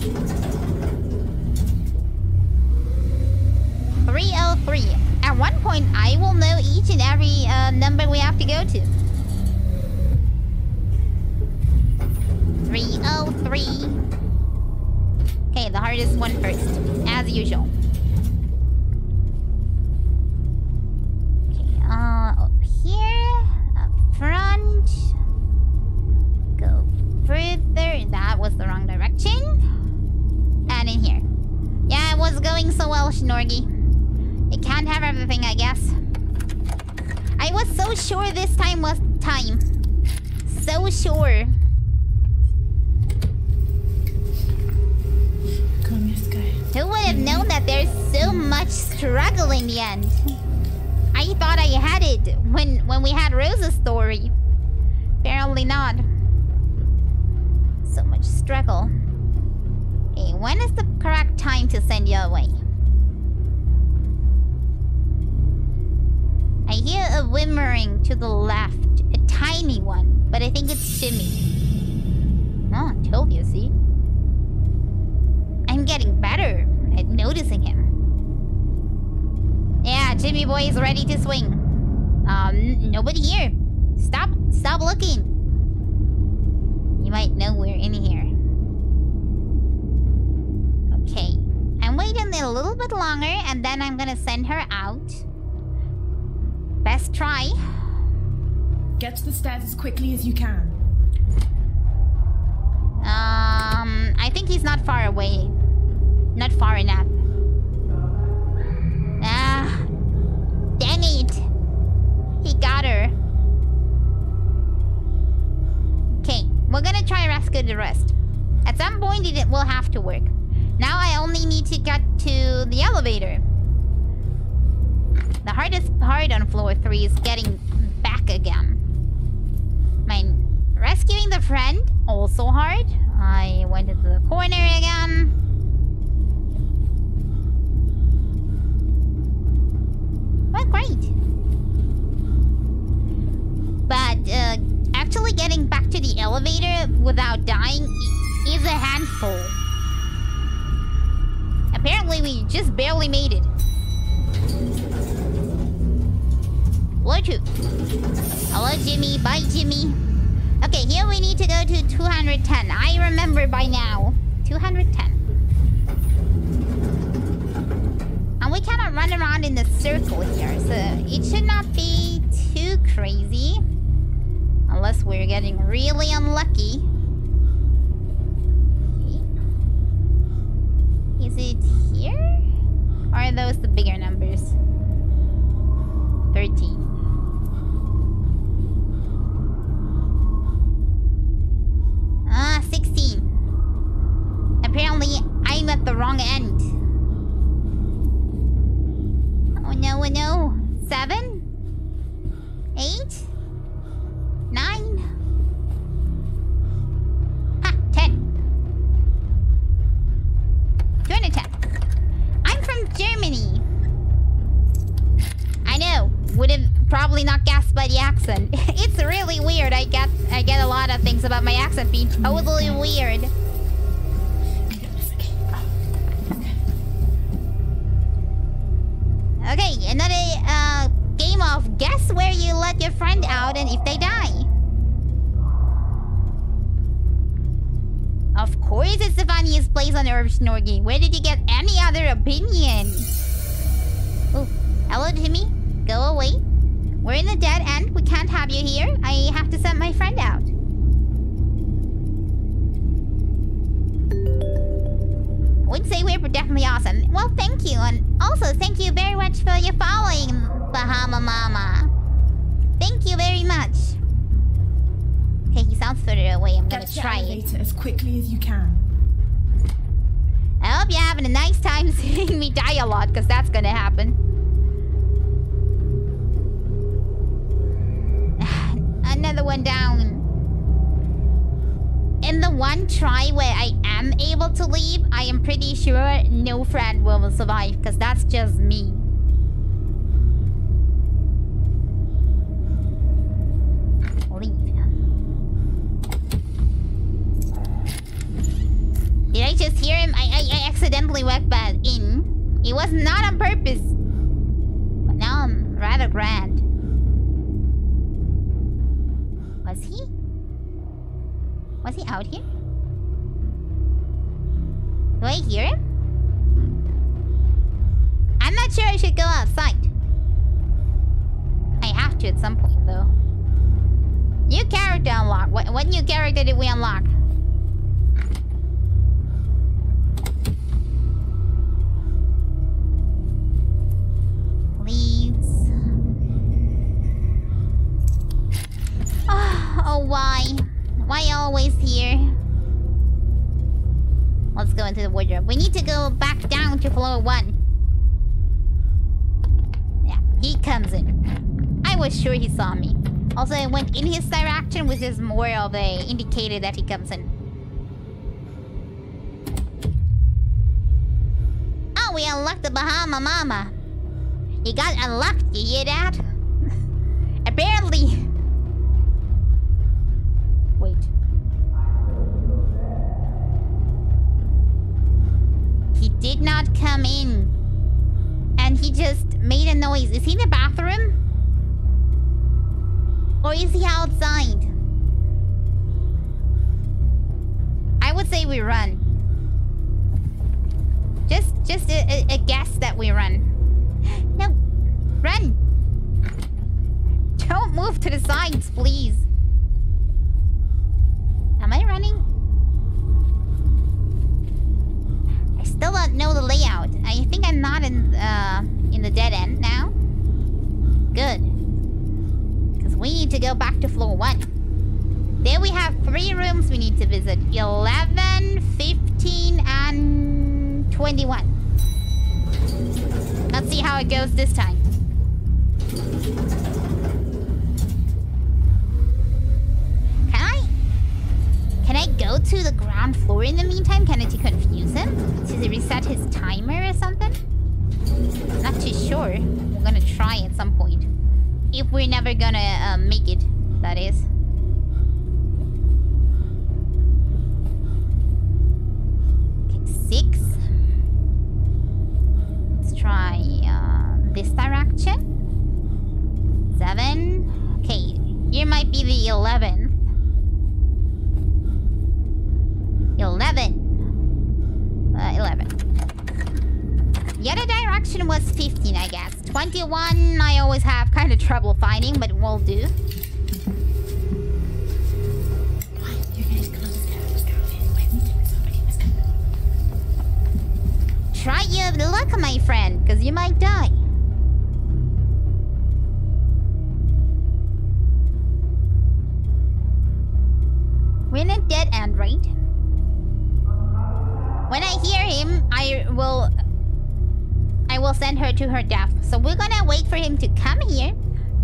303. At one point, I will know each and every uh, number we have to go to. 303. Okay, the hardest one first, as usual. Okay, uh, up here, up front. Go further. That was the wrong direction. And in here. Yeah, it was going so well, Shinorgi. It can't have everything, I guess. I was so sure this time was time. So sure. Who would have known that there's so much struggle in the end? I thought I had it when when we had Rosa's story. Apparently not. So much struggle. Okay, when is the correct time to send you away? I hear a whimmering to the left. A tiny one, but I think it's Jimmy. Oh, I told you, see? Noticing him. Yeah, Jimmy boy is ready to swing. Um, nobody here. Stop, stop looking. You might know we're in here. Okay, I'm waiting a little bit longer, and then I'm gonna send her out. Best try. Get to the stairs as quickly as you can. Um, I think he's not far away. Not far enough. He got her. Okay, we're gonna try rescue the rest. At some point, it will have to work. Now I only need to get to the elevator. The hardest part on floor 3 is getting back again. Mine rescuing the friend, also hard. I went into the corner again. Well, great. But uh, actually getting back to the elevator without dying is a handful. Apparently, we just barely made it. Bluetooth. Hello, Jimmy. Bye, Jimmy. Okay, here we need to go to 210. I remember by now. 210. And we cannot run around in the circle here, so it should not be too crazy. Unless we're getting really unlucky. Is it here? Or are those the bigger numbers? 13. Ah, 16. Apparently, I'm at the wrong end. Oh no, oh no. Seven? Eight? Nine? Ha, ten. Join attack. I'm from Germany. I know. Would have probably not guessed by the accent. [laughs] it's really weird. I get I get a lot of things about my accent being totally weird. Okay, another uh, game of guess where you let your friend out and if they die. Of course it's the funniest place on Earth, Snorgy. Where did you get any other opinion? Oh, hello, Jimmy. Go away. We're in the dead end. We can't have you here. I have to send my friend out. Would say we're definitely awesome. Well, thank you, and also thank you very much for your following, Bahama Mama. Thank you very much. Okay, he sounds further away. I'm gonna Get try it. as quickly as you can. I hope you're having a nice time [laughs] seeing me die a lot, because that's gonna happen. [sighs] Another one down. In the one try where I am able to leave, I am pretty sure no friend will survive, because that's just me. Leave. Did I just hear him? I, I, I accidentally walked back in. It was not on purpose. But now I'm rather grand. Was he out here? Do I hear him? I'm not sure I should go outside. I have to at some point, though. New character unlock. What, what new character did we unlock? Please. Oh, [sighs] oh, why? Why always here? Let's go into the wardrobe. We need to go back down to floor one. Yeah, he comes in. I was sure he saw me. Also, I went in his direction, which is more of a indicator that he comes in. Oh, we unlocked the Bahama Mama. He got unlocked, you hear that? [laughs] Apparently. He did not come in. And he just made a noise. Is he in the bathroom? Or is he outside? I would say we run. Just, just a, a, a guess that we run. [gasps] No, run. Don't move to the sides, please. Am I running? I still don't know the layout. I think I'm not in uh in the dead end now. Good. Because we need to go back to floor one. There we have three rooms we need to visit. 11, 15, and 21. Let's see how it goes this time. Can I... Can I go to the ground floor in the meantime? Can I to confuse him? Does he reset his timer or something? Not too sure. We're gonna try at some point. If we're never gonna uh, make it, that is. Six. Let's try uh, this direction. Seven. Okay, here might be the eleventh. Eleven. Uh, eleven. The other direction was 15, I guess. 21, I always have kind of trouble finding, but we'll do. Try your luck, my friend, because you might die. We're in a dead end, right? When I hear him, I will I will send her to her death. So we're gonna wait for him to come here,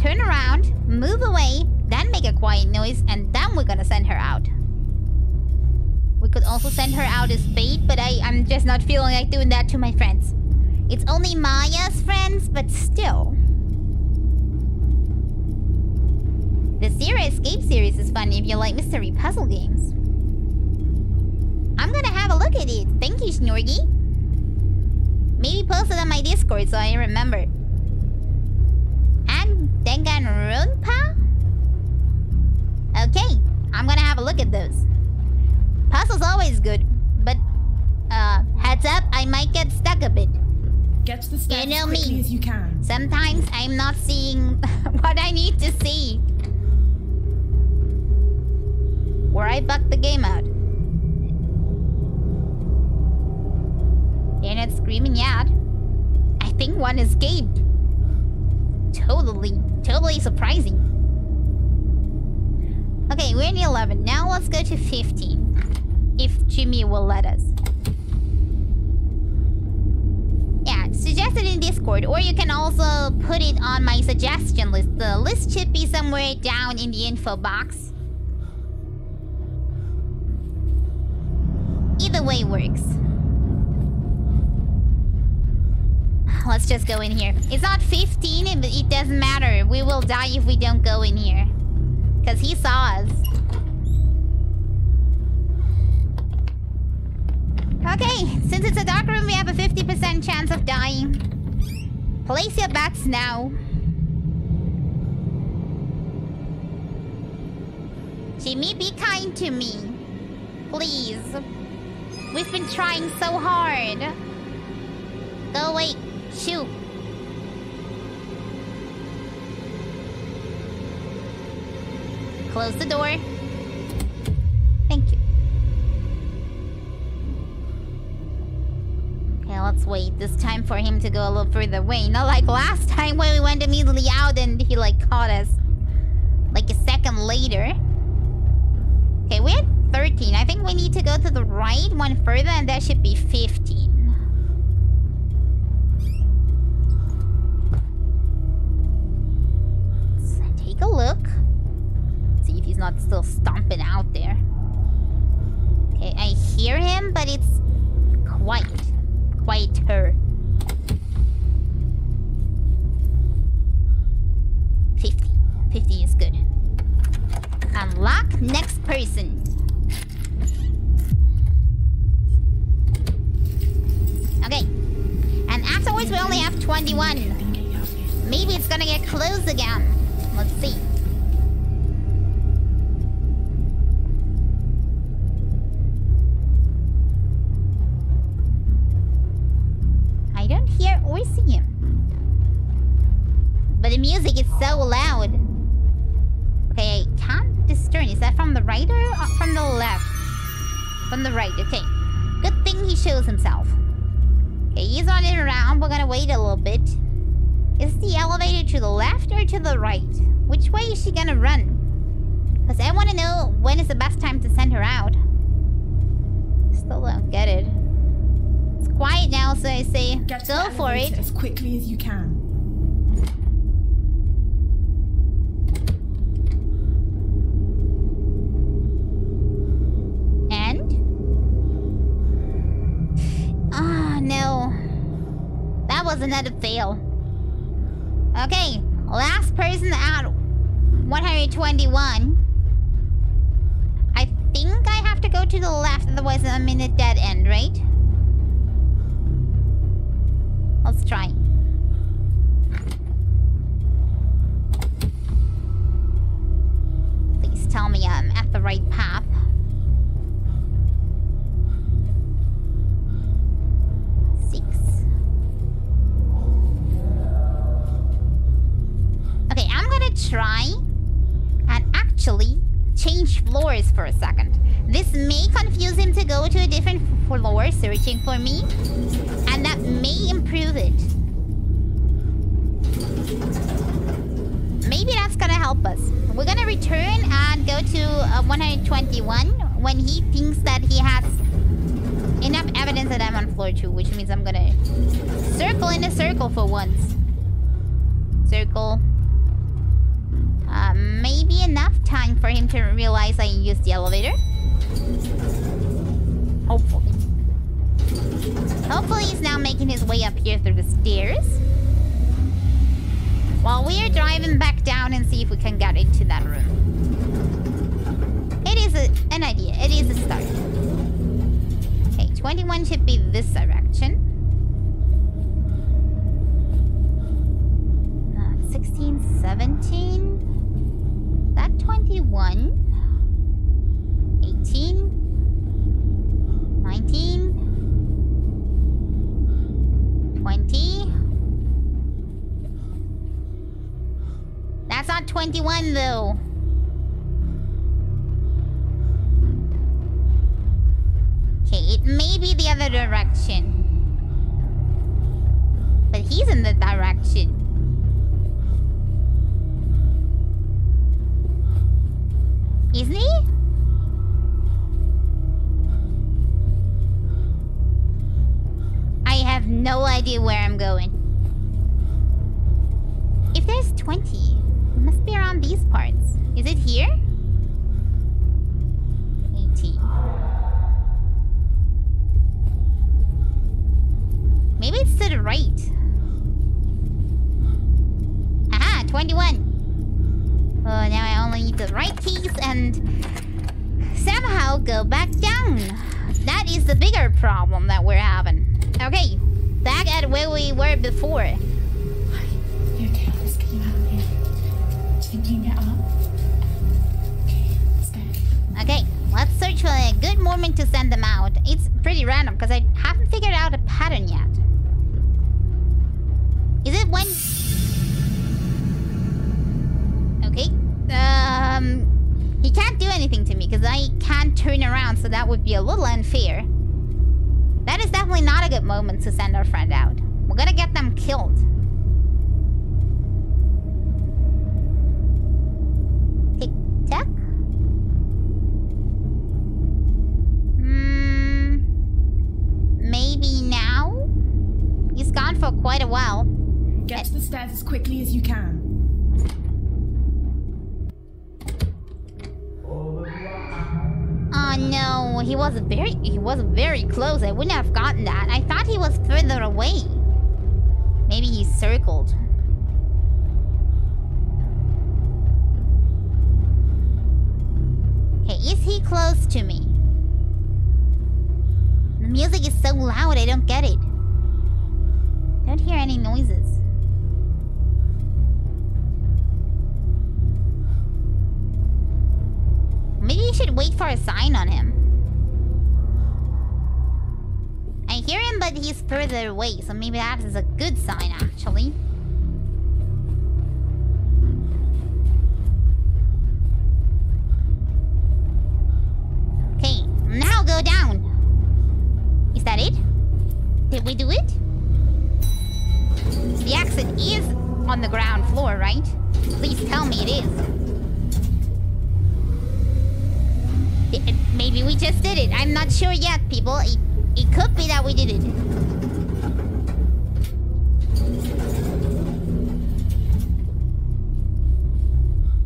turn around, move away, then make a quiet noise, and then we're gonna send her out. We could also send her out as bait, but I, I'm just not feeling like doing that to my friends. It's only Maya's friends, but still. The Zero Escape series is fun if you like mystery puzzle games. Look at it. Thank you, Snorgy. Maybe post it on my Discord so I remember. And Danganronpa? Okay, I'm gonna have a look at those. Puzzle's always good, but uh, heads up, I might get stuck a bit. Get to the steps know as quickly me. as you can. Sometimes I'm not seeing [laughs] what I need to see. Or I bug the game out. They're screaming yet. I think one escaped. Totally, totally surprising. Okay, we're in 11. Now let's go to 15. If Jimmy will let us. Yeah, suggest it in Discord, or you can also put it on my suggestion list. The list should be somewhere down in the info box. Either way works. Let's just go in here. It's not 15, but it doesn't matter. We will die if we don't go in here. Because he saw us. Okay, since it's a dark room, we have a 50% chance of dying. Place your bets now. Jimmy, be kind to me. Please. We've been trying so hard. Go away. Shoot. Close the door. Thank you. Okay, let's wait. This time for him to go a little further away. Not like last time when we went immediately out and he like caught us. Like a second later. Okay, we're at 13. I think we need to go to the right one further and that should be 15. A look. See if he's not still stomping out there. Okay, I hear him, but it's quiet. Quieter. 50. 50 is good. Unlock next person. Okay. And afterwards we only have 21. Maybe it's gonna get close again. Let's see. I don't hear or see him. But the music is so loud. Okay, I can't discern. Is that from the right or uh, from the left? From the right, okay. Good thing he shows himself. Okay, he's running around. We're gonna wait a little bit. Is the elevator to the left or to the right? Which way is she gonna run? Because I want to know when is the best time to send her out. Still don't get it. It's quiet now, so I say Get go for it. as quickly as you can. And? Ah, no. That was another fail. Okay, last person out. 121. I think I have to go to the left, otherwise I'm in a dead end, right? Let's try. Please tell me I'm at the right path. Try and actually change floors for a second. This may confuse him to go to a different floor searching for me, and that may improve it. Maybe that's gonna help us. We're gonna return and go to uh, 121 when he thinks that he has enough evidence that I'm on floor 2, which means I'm gonna circle in a circle for once. Circle. Uh, maybe enough time for him to realize I used the elevator. Hopefully. Hopefully he's now making his way up here through the stairs. While we are driving back down and see if we can get into that room. It is a, an idea. It is a start. Okay, 21 should be this direction. Uh, 16, 17. That 21. 18. 19. 20. That's not 21 though. Okay, it may be the other direction. But he's in the direction. Isn't he? I have no idea where I'm going. If there's 20, it must be around these parts. Is it here? 18. Maybe it's to the right. Aha, 21. Oh, now I only need the right keys and somehow go back down. That is the bigger problem that we're having. Okay, back at where we were before. You okay? Let's get you out of here. Do you think you can get up? Okay, let's go. Okay, let's search for a good moment to send them out. It's pretty random because I haven't figured out a pattern yet. Is it when... Um... He can't do anything to me because I can't turn around, so that would be a little unfair. That is definitely not a good moment to send our friend out. We're gonna get them killed. Close to me? The music is so loud, I don't get it. Don't hear any noises. Maybe you should wait for a sign on him. I hear him, but he's further away, so maybe that is a good sign, actually. It, it could be that we did it.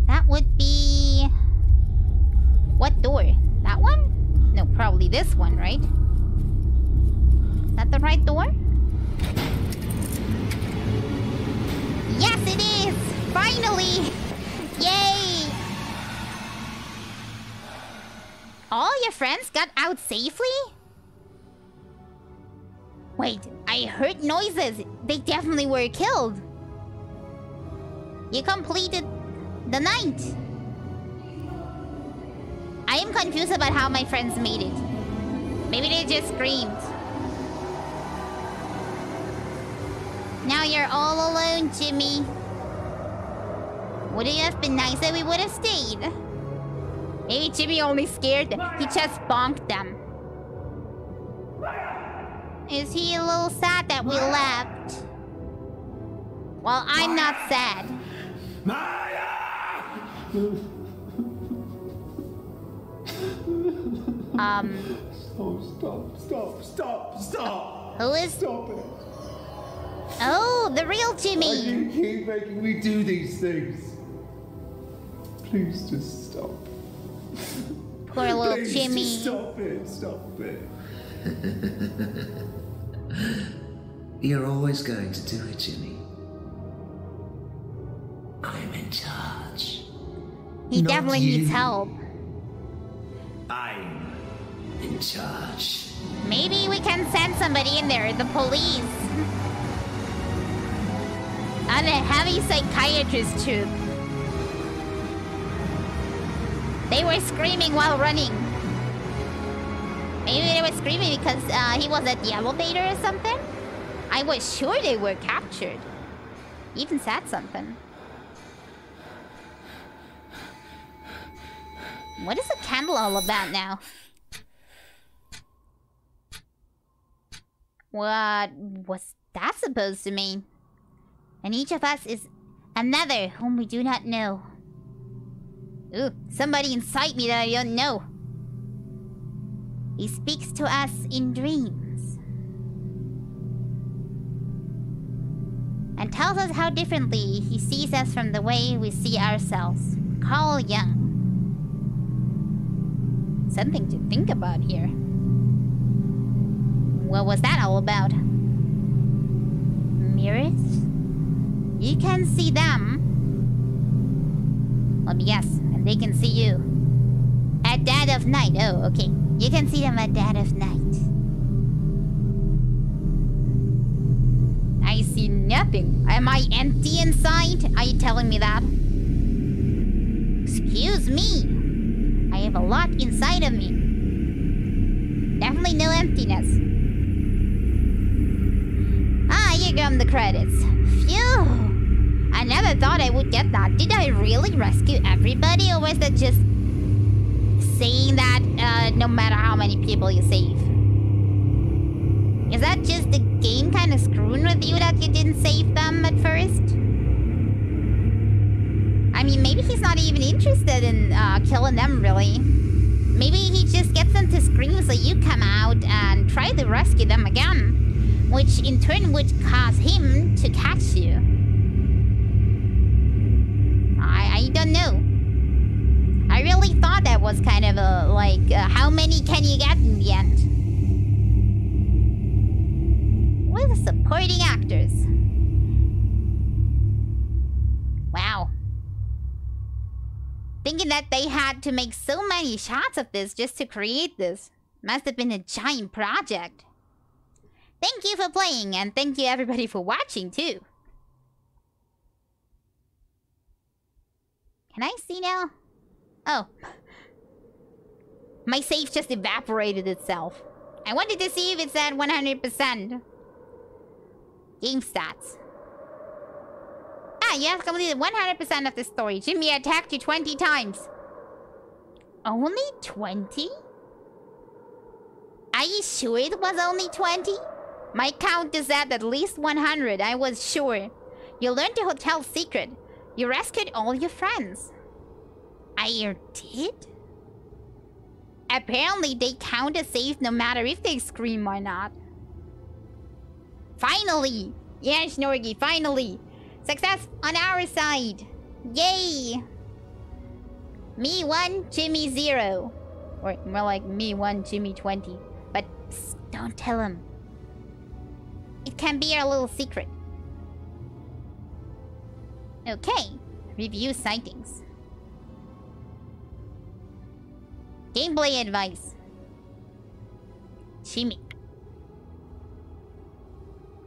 That would be... What door? That one? No, probably this one, right? Is that the right door? Yes, it is! Finally! Yay! All your friends got out safely? Heard noises. They definitely were killed. You completed the night. I am confused about how my friends made it. Maybe they just screamed. Now you're all alone, Jimmy. Would it have been nice if we would have stayed? Maybe Jimmy only scared them. He just bonked them. Is he a little sad that we left? Well, I'm not sad. Um, Oh, stop, stop, stop, stop! who is... Stop it! Oh, the real Why do you keep making me do these things? Please just stop. Poor little Please Jimmy. Stop it, stop it. [laughs] You're always going to do it, Jimmy. I'm in charge. He Not definitely you. needs help. I'm in charge. Maybe we can send somebody in there, the police. And a heavy psychiatrist troop. They were screaming while running. Maybe they were screaming because uh, he was at the elevator or something? I was sure they were captured. Even said something. What is the candle all about now? What was that supposed to mean? And each of us is another whom we do not know. Ooh, somebody inside me that I don't know. He speaks to us in dreams. And tells us how differently he sees us from the way we see ourselves. Carl Jung. Something to think about here. What was that all about? Mirrors? You can see them. Let me guess, and they can see you. At dead of night. Oh, okay. You can see them at dead of night. I see nothing. Am I empty inside? Are you telling me that? Excuse me. I have a lot inside of me. Definitely no emptiness. Ah, here come the credits. Phew! I never thought I would get that. Did I really rescue everybody, or was that just saying that uh, no matter how many people you save? Is that just the game kind of screwing with you that you didn't save them at first? I mean, maybe he's not even interested in uh, killing them, really. Maybe he just gets them to scream so you come out and try to rescue them again. Which in turn would cause him to catch you. I, I don't know. Thought that was kind of a, like, uh, how many can you get in the end? Are the supporting actors? Wow. Thinking that they had to make so many shots of this just to create this. Must have been a giant project. Thank you for playing, and thank you everybody for watching too. Can I see now? Oh. My safe just evaporated itself. I wanted to see if it said 100%. Game stats. Ah, you have completed 100% of the story. Jimmy attacked you 20 times. Only 20? Are you sure it was only 20? My count is at at least 100, I was sure. You learned the hotel secret. You rescued all your friends. I did? Apparently, they count as safe no matter if they scream or not. Finally! Yes, Norgi, finally! Success on our side! Yay! Me 1, Jimmy 0. Or more like me 1, Jimmy 20. But psst, don't tell him. It can be our little secret. Okay, review sightings. Gameplay advice. Jimmy.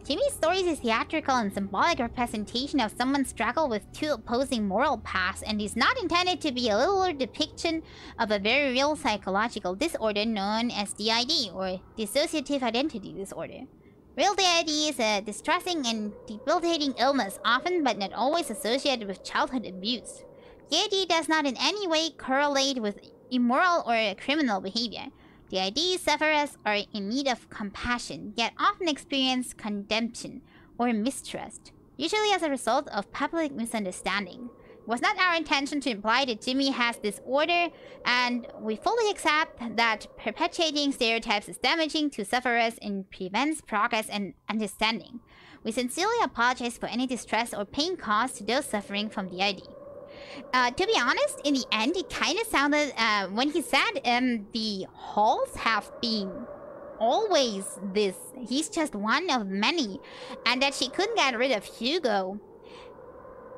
Jimmy's story is a theatrical and symbolic representation of someone's struggle with two opposing moral paths and is not intended to be a literal depiction of a very real psychological disorder known as DID, or dissociative identity disorder. Real DID is a distressing and debilitating illness, often but not always associated with childhood abuse. DID does not in any way correlate with immoral or criminal behavior. DID sufferers are in need of compassion, yet often experience condemnation or mistrust, usually as a result of public misunderstanding. It was not our intention to imply that Jimmy has this disorder, and we fully accept that perpetuating stereotypes is damaging to sufferers and prevents progress and understanding. We sincerely apologize for any distress or pain caused to those suffering from DID. Uh, to be honest, in the end, it kind of sounded uh, when he said um, the halls have been always this. He's just one of many, and that she couldn't get rid of Hugo.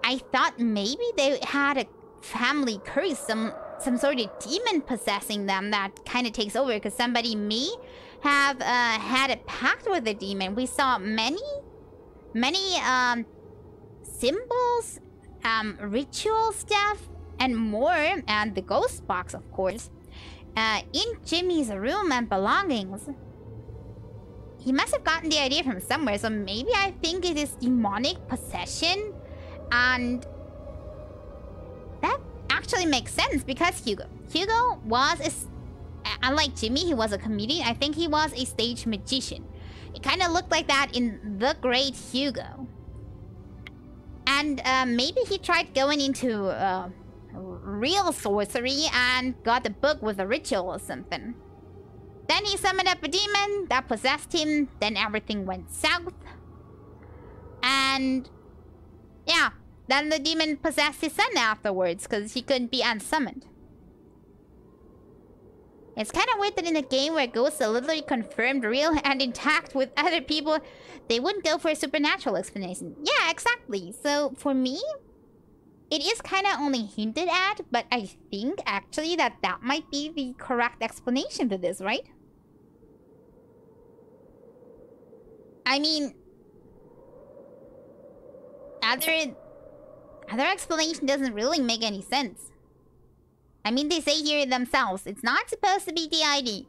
I thought maybe they had a family curse, some some sort of demon possessing them that kind of takes over. Because somebody may have uh, had a pact with the demon. We saw many, many um, symbols um, ritual stuff, and more, and the ghost box, of course, uh, in Jimmy's room and belongings. He must have gotten the idea from somewhere, so maybe I think it is demonic possession, and that actually makes sense because Hugo, Hugo was a, unlike Jimmy, he was a comedian. I think he was a stage magician. It kind of looked like that in The Great Hugo. And uh, maybe he tried going into uh, real sorcery and got a book with a ritual or something. Then he summoned up a demon that possessed him. Then everything went south. And yeah, then the demon possessed his son afterwards because he couldn't be unsummoned. It's kind of weird that in a game where ghosts are literally confirmed real and intact with other people, they wouldn't go for a supernatural explanation. Yeah, exactly. So for me, it is kind of only hinted at, but I think actually that that might be the correct explanation to this, right? I mean, other other explanation doesn't really make any sense. I mean, they say here themselves, it's not supposed to be DID.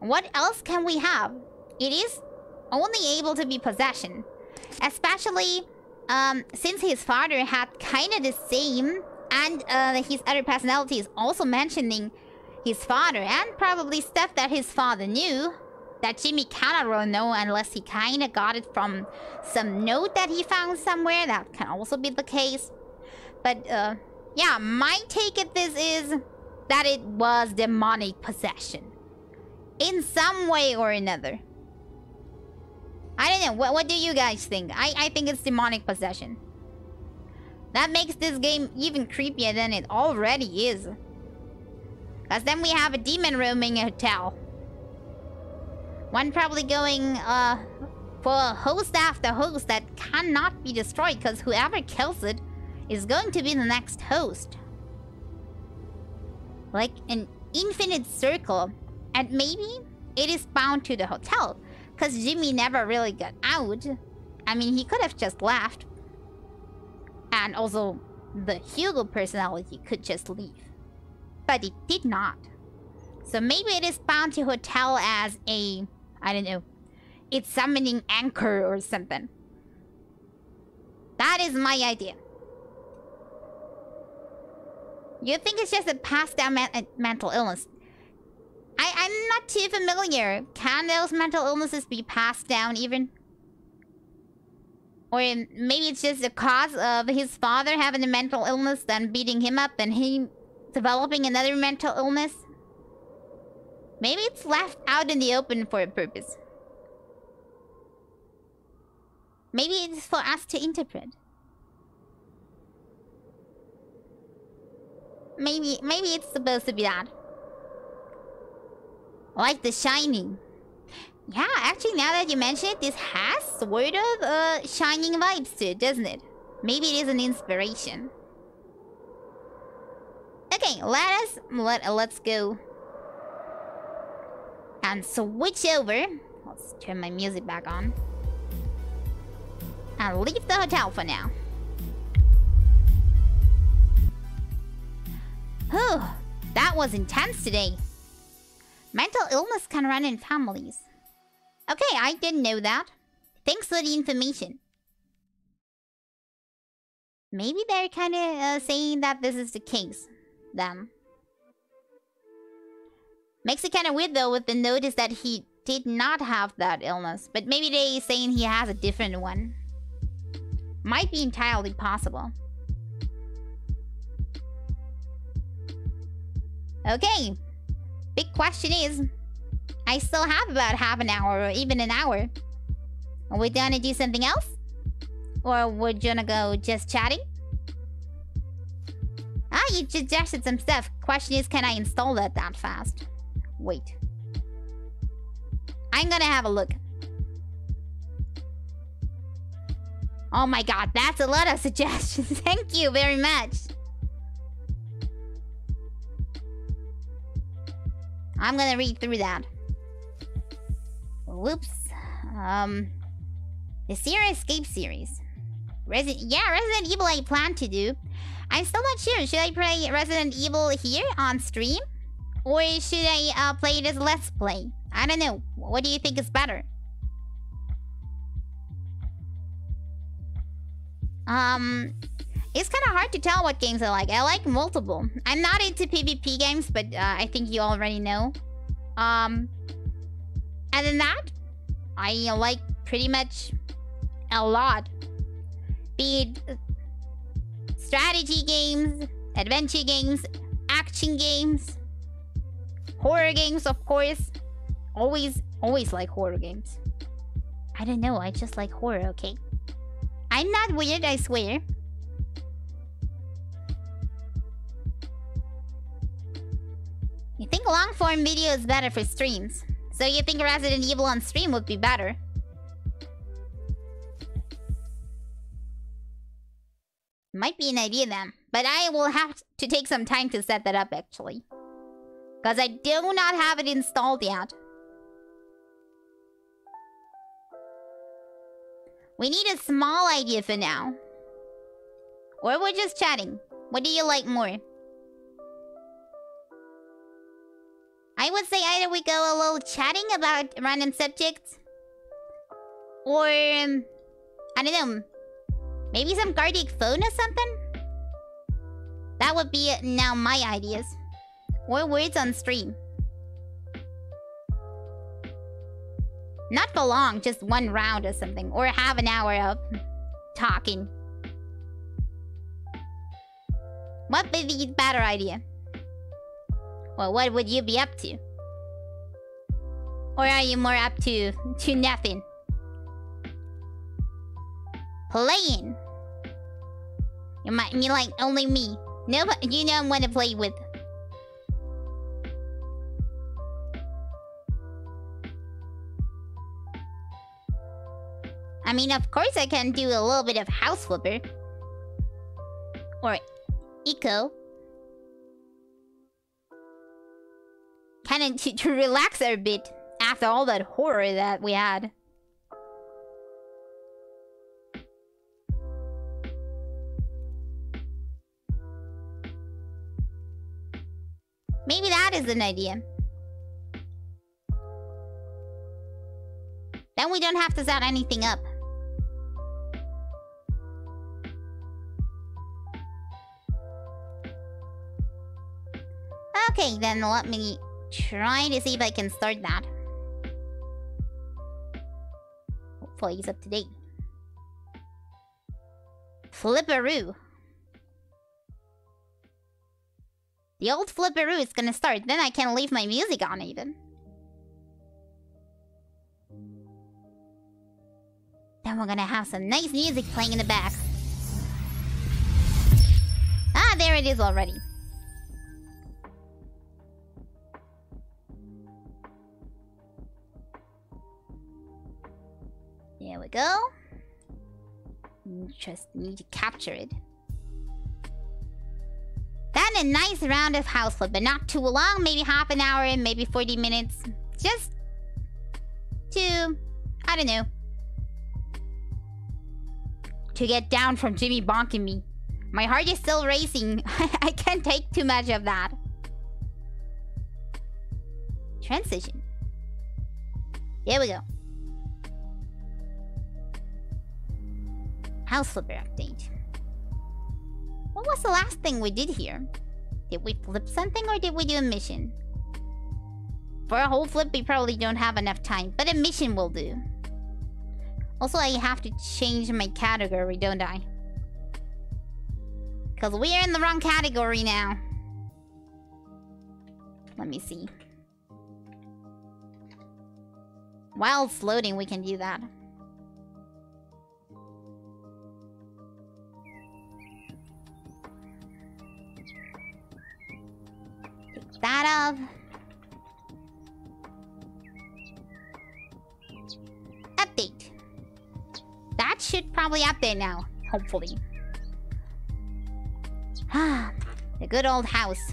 What else can we have? It is only able to be possession. Especially um, since his father had kind of the same, and uh, his other personality is also mentioning his father, and probably stuff that his father knew that Jimmy cannot really know unless he kind of got it from some note that he found somewhere. That can also be the case. But uh, yeah, my take at this is that it was demonic possession. In some way or another. I don't know. What, what do you guys think? I, I think it's demonic possession. That makes this game even creepier than it already is. Because then we have a demon roaming a hotel. One probably going uh, for host after host that cannot be destroyed because whoever kills it is going to be the next host. Like an infinite circle. And maybe it is bound to the hotel. Because Jimmy never really got out. I mean, he could have just left. And also, the Hugo personality could just leave. But it did not. So maybe it is bound to hotel as a, I don't know, it's summoning anchor or something. That is my idea. You think it's just a passed down uh, mental illness? I I'm not too familiar. Can those mental illnesses be passed down even? Or maybe it's just the cause of his father having a mental illness, then beating him up, and he developing another mental illness. Maybe it's left out in the open for a purpose. Maybe it's for us to interpret. Maybe maybe it's supposed to be that. Like The Shining. Yeah, actually, now that you mention it, this has sort of uh, Shining vibes to it, doesn't it? Maybe it is an inspiration. Okay, let us let let's go and switch over. Let's turn my music back on and leave the hotel for now. Whew, that was intense today. Mental illness can run in families. Okay, I didn't know that. Thanks for the information. Maybe they're kind of uh, saying that this is the case, then. Makes it kind of weird though with the notice that he did not have that illness. But maybe they're saying he has a different one. Might be entirely possible. Okay. Big question is, I still have about half an hour or even an hour. Are we gonna do something else? Or we're gonna go just chatting? Ah, you suggested some stuff. Question is, can I install that that fast? Wait. I'm gonna have a look. Oh my god, that's a lot of suggestions. [laughs] Thank you very much. I'm gonna read through that. Whoops. Um, the Zero Escape series. Resident, yeah, Resident Evil I plan to do. I'm still not sure. Should I play Resident Evil here on stream? Or should I uh, play it as Let's Play? I don't know. What do you think is better? Um, it's kind of hard to tell what games I like. I like multiple. I'm not into PvP games, but uh, I think you already know. Um, and then that, I like pretty much a lot. Be it strategy games, adventure games, action games, horror games, of course. Always, always like horror games. I don't know, I just like horror, okay? I'm not weird, I swear. You think long form video is better for streams. So you think Resident Evil on stream would be better? Might be an idea then. But I will have to take some time to set that up actually. Because I do not have it installed yet. We need a small idea for now. Or we're just chatting. What do you like more? I would say either we go a little chatting about random subjects. Or... Um, I don't know. Maybe some Gartic Phone or something? That would be now my ideas. Or words on stream. Not for long, just one round or something. Or half an hour of talking. What would be the better idea? Well, what would you be up to? Or are you more up to to nothing? Playing. You might you like only me. No, you don't want to play with. I mean, of course I can do a little bit of house flipper. Or eco. kind of to, to relax a bit after all that horror that we had. Maybe that is an idea. Then we don't have to set anything up. Okay, then let me try to see if I can start that. Hopefully he's up to date. Flipperoo. The old Flipperoo is gonna start, then I can leave my music on even. Then we're gonna have some nice music playing in the back. Ah, there it is already. Go. Just need to capture it. Then a nice round of house flip, but not too long, maybe half an hour, and maybe 40 minutes. Just to, I don't know, to get down from Jimmy bonking me. My heart is still racing. [laughs] I can't take too much of that. Transition. There we go. House flipper update. What was the last thing we did here? Did we flip something or did we do a mission? For a whole flip, we probably don't have enough time, but a mission will do. Also, I have to change my category, don't I? Because we're in the wrong category now. Let me see. While it's loading, we can do that. That off. Update. That should probably update now, hopefully. Ah, [sighs] the good old house.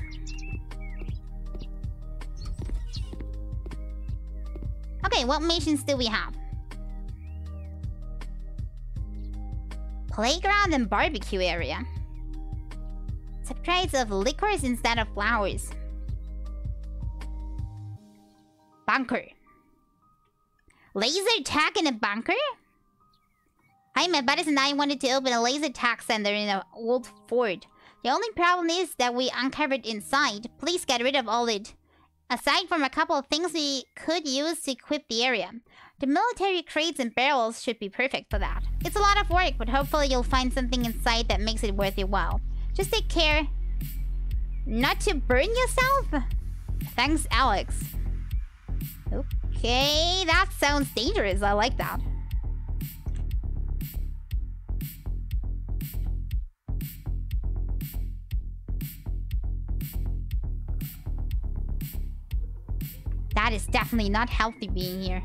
Okay, what missions do we have? Playground and barbecue area. Surprise of liquors instead of flowers. Bunker. Laser tag in a bunker? Hi, my buddies and I wanted to open a laser tag center in an old fort. The only problem is that we uncovered inside. Please get rid of all it. Aside from a couple of things we could use to equip the area. The military crates and barrels should be perfect for that. It's a lot of work, but hopefully you'll find something inside that makes it worth your while. Just take care not to burn yourself. Thanks, Alex. Okay, that sounds dangerous. I like that. That is definitely not healthy being here.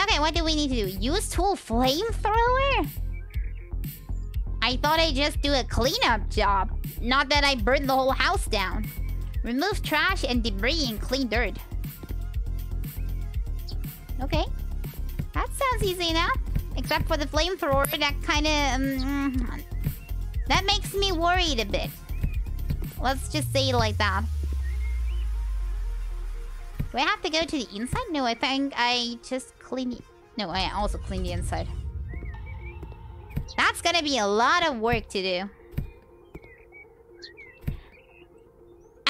Okay, what do we need to do? Use tool flamethrower? I thought I'd just do a cleanup job. Not that I burned the whole house down. Remove trash and debris and clean dirt. Okay. That sounds easy enough. Except for the flamethrower, that kind of... Um, that makes me worried a bit. Let's just say it like that. Do I have to go to the inside? No, I think I just clean. No, I also clean the inside. That's gonna be a lot of work to do.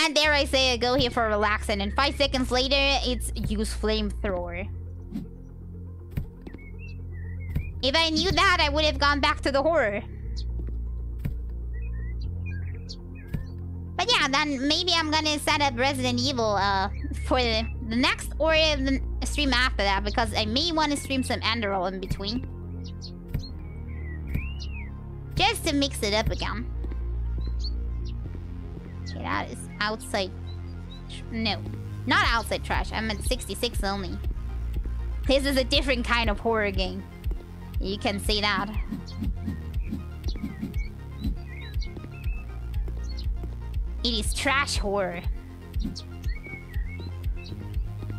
And there I say I go here for relaxing, and five seconds later, it's use flamethrower. If I knew that, I would have gone back to the horror. But yeah, then maybe I'm gonna set up Resident Evil uh, for the, the next or the stream after that, because I may want to stream some Enderroll in between. Just to mix it up again. Okay, that is outside... No, not outside trash. I'm at 66 only. This is a different kind of horror game. You can see that. It is trash horror.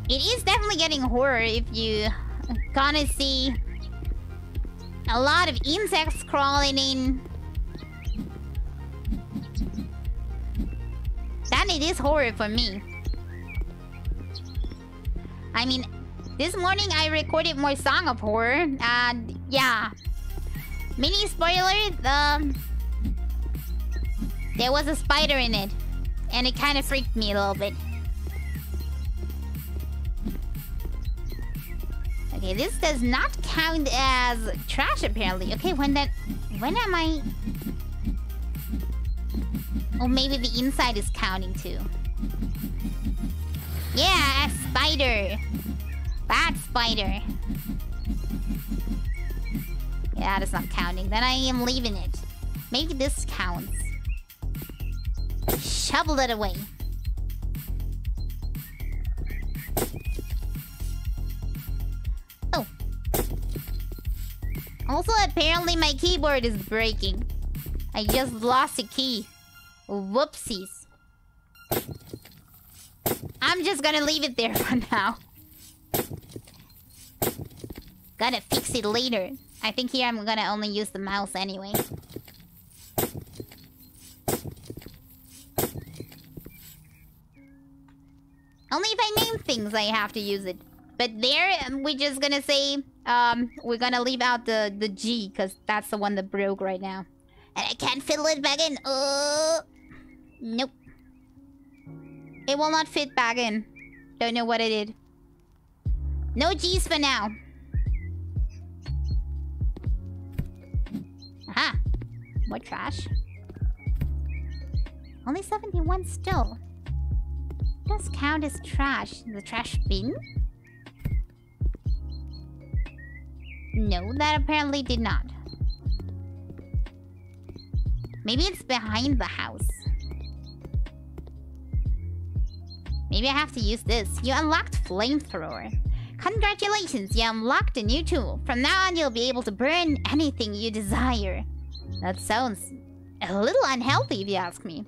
It is definitely getting horror if you gonna see a lot of insects crawling in. Then it is horror for me. I mean, this morning I recorded more Song of Horror, and yeah. Mini spoiler, the... There was a spider in it. And it kind of freaked me a little bit. Okay, this does not count as trash apparently. Okay, when that... When am I... Oh, maybe the inside is counting too. Yeah, a spider. Bad spider. Yeah, that's not counting. Then I am leaving it. Maybe this counts. Shovel it away. Oh. Also, apparently my keyboard is breaking. I just lost a key. Whoopsies. I'm just gonna leave it there [laughs] for now. Gotta fix it later. I think here I'm gonna only use the mouse anyway. Only if I name things I have to use it. But there, um, we're just gonna say, um, we're gonna leave out the, the G, because that's the one that broke right now. And I can't fiddle it back in. Uh, nope. It will not fit back in. Don't know what I did. No G's for now. Aha. More trash. Only 71 still. Does count as trash. The trash bin? No, that apparently did not. Maybe it's behind the house. Maybe I have to use this. You unlocked Flamethrower. Congratulations, you unlocked a new tool. From now on, you'll be able to burn anything you desire. That sounds a little unhealthy if you ask me.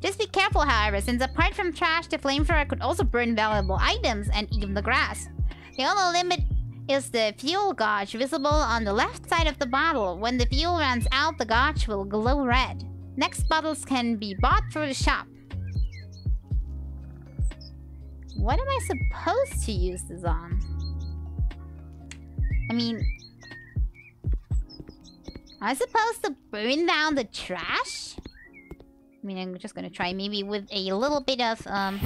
Just be careful, however, since apart from trash, the flamethrower could also burn valuable items and even the grass. The only limit is the fuel gauge visible on the left side of the bottle. When the fuel runs out, the gauge will glow red. Next bottles can be bought through the shop. What am I supposed to use this on? I mean... Am I supposed to burn down the trash? I mean, I'm just gonna try maybe with a little bit of, um...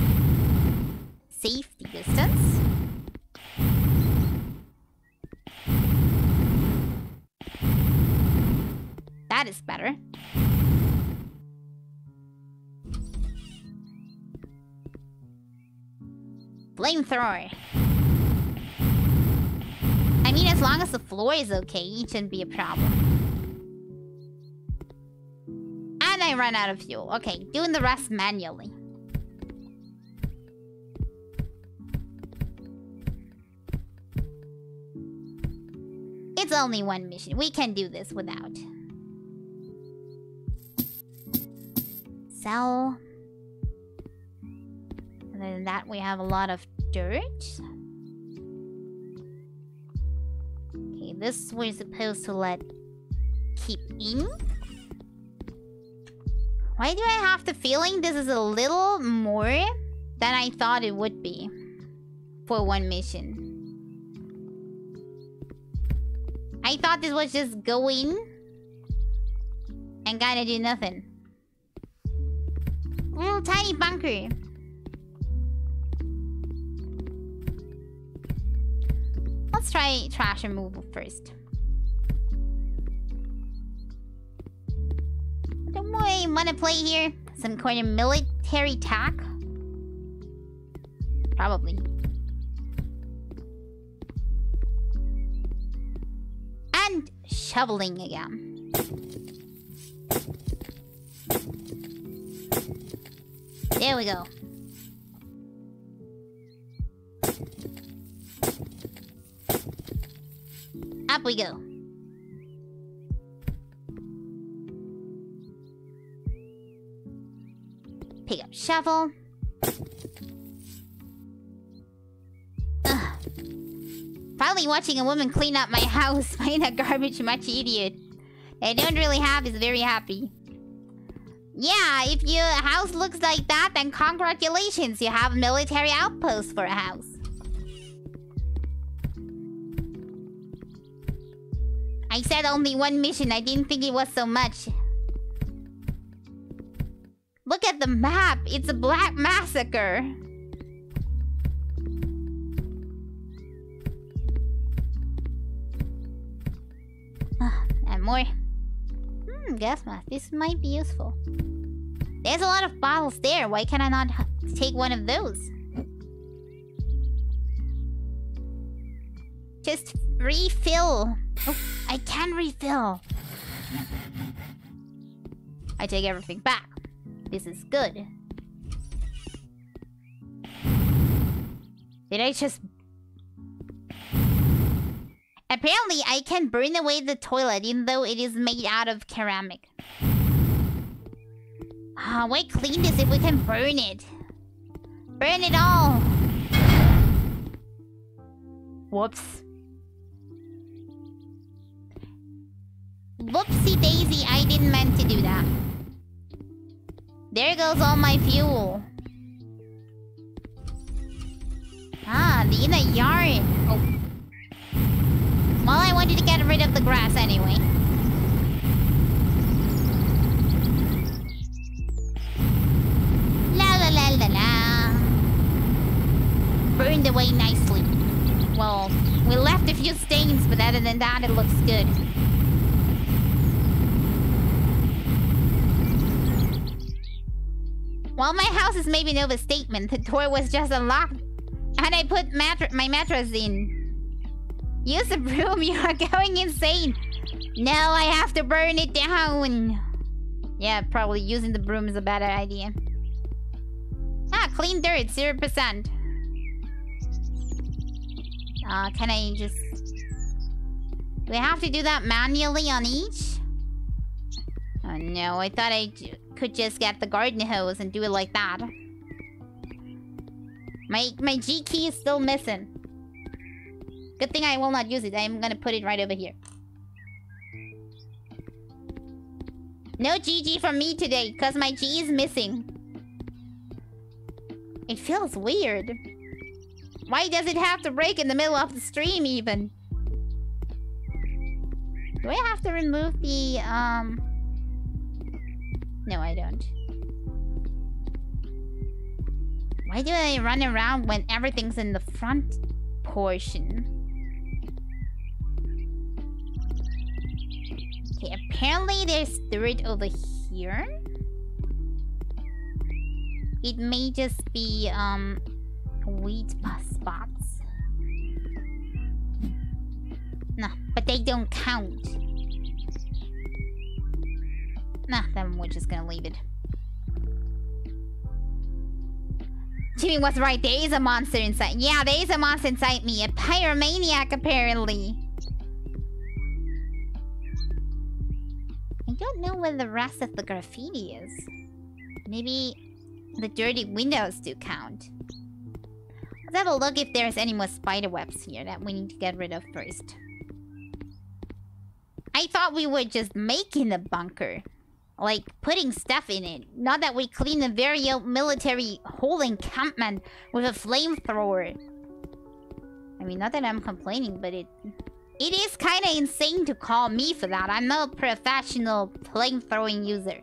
Safety distance. That is better. Flamethrower. I mean, as long as the floor is okay, it shouldn't be a problem. And I run out of fuel. Okay, doing the rest manually. It's only one mission. We can do this without. Sell. Other than that, we have a lot of dirt. Okay, this we're supposed to let keep in. Why do I have the feeling this is a little more than I thought it would be for one mission? I thought this was just go in and kinda do nothing. Little tiny bunker. Let's try trash removal first. We want to play here? Some kind of military tack? Probably. And shoveling again. There we go. Up we go. Pick up shovel. Ugh. Finally watching a woman clean up my [laughs] house. Find that garbage much idiot. I don't really have is very happy. Yeah, if your house looks like that, then congratulations, you have a military outpost for a house. I said only one mission. I didn't think it was so much. Look at the map. It's a black massacre. Ah, and more. Hmm, gas mask. This might be useful. There's a lot of bottles there. Why can I not take one of those? Just refill. Oh, I can refill. I take everything back. This is good. Did I just... Apparently, I can burn away the toilet even though it is made out of ceramic. Ah, why clean this if we can burn it? Burn it all! Whoops. Whoopsie daisy, I didn't meant to do that. There goes all my fuel. Ah, the inner yard. Oh. Well, I wanted to get rid of the grass anyway. La la la la la. Burned away nicely. Well, we left a few stains, but other than that, it looks good. Well, my house is maybe no statement. The door was just unlocked. And I put my mattress in. Use the broom, [laughs] you are going insane. No, I have to burn it down. Yeah, probably using the broom is a better idea. Ah, clean dirt, 0%. Uh, can I just... Do have to do that manually on each? Oh no, I thought I could just get the garden hose and do it like that. My my G key is still missing. Good thing I will not use it. I'm gonna put it right over here. No GG from me today, because my G is missing. It feels weird. Why does it have to break in the middle of the stream even? Do I have to remove the, um... No, I don't. Why do I run around when everything's in the front portion? Okay, apparently there's dirt over here. It may just be, um, p- spots. No, but they don't count. Nah, then we're just gonna leave it. Jimmy was right, there is a monster inside. Yeah, there is a monster inside me. A pyromaniac, apparently. I don't know where the rest of the graffiti is. Maybe the dirty windows do count. Let's have a look if there's any more spider webs here that we need to get rid of first. I thought we were just making a bunker. Like, putting stuff in it. Not that we clean a very old military whole encampment with a flamethrower. I mean, not that I'm complaining, but it... It is kind of insane to call me for that. I'm not a professional flamethrowing user.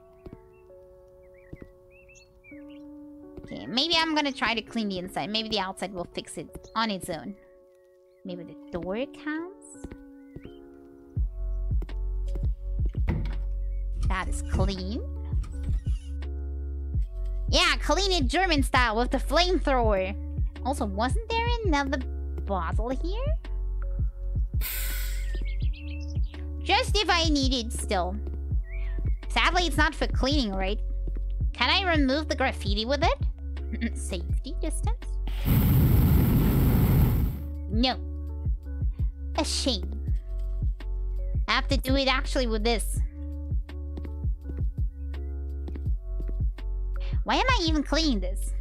Okay, maybe I'm gonna try to clean the inside. Maybe the outside will fix it on its own. Maybe the door counts? That is clean. Yeah, clean it German style with the flamethrower. Also, wasn't there another bottle here? Just if I need it still. Sadly, it's not for cleaning, right? Can I remove the graffiti with it? Safety distance? No. A shame. I have to do it actually with this. Why am I even cleaning this?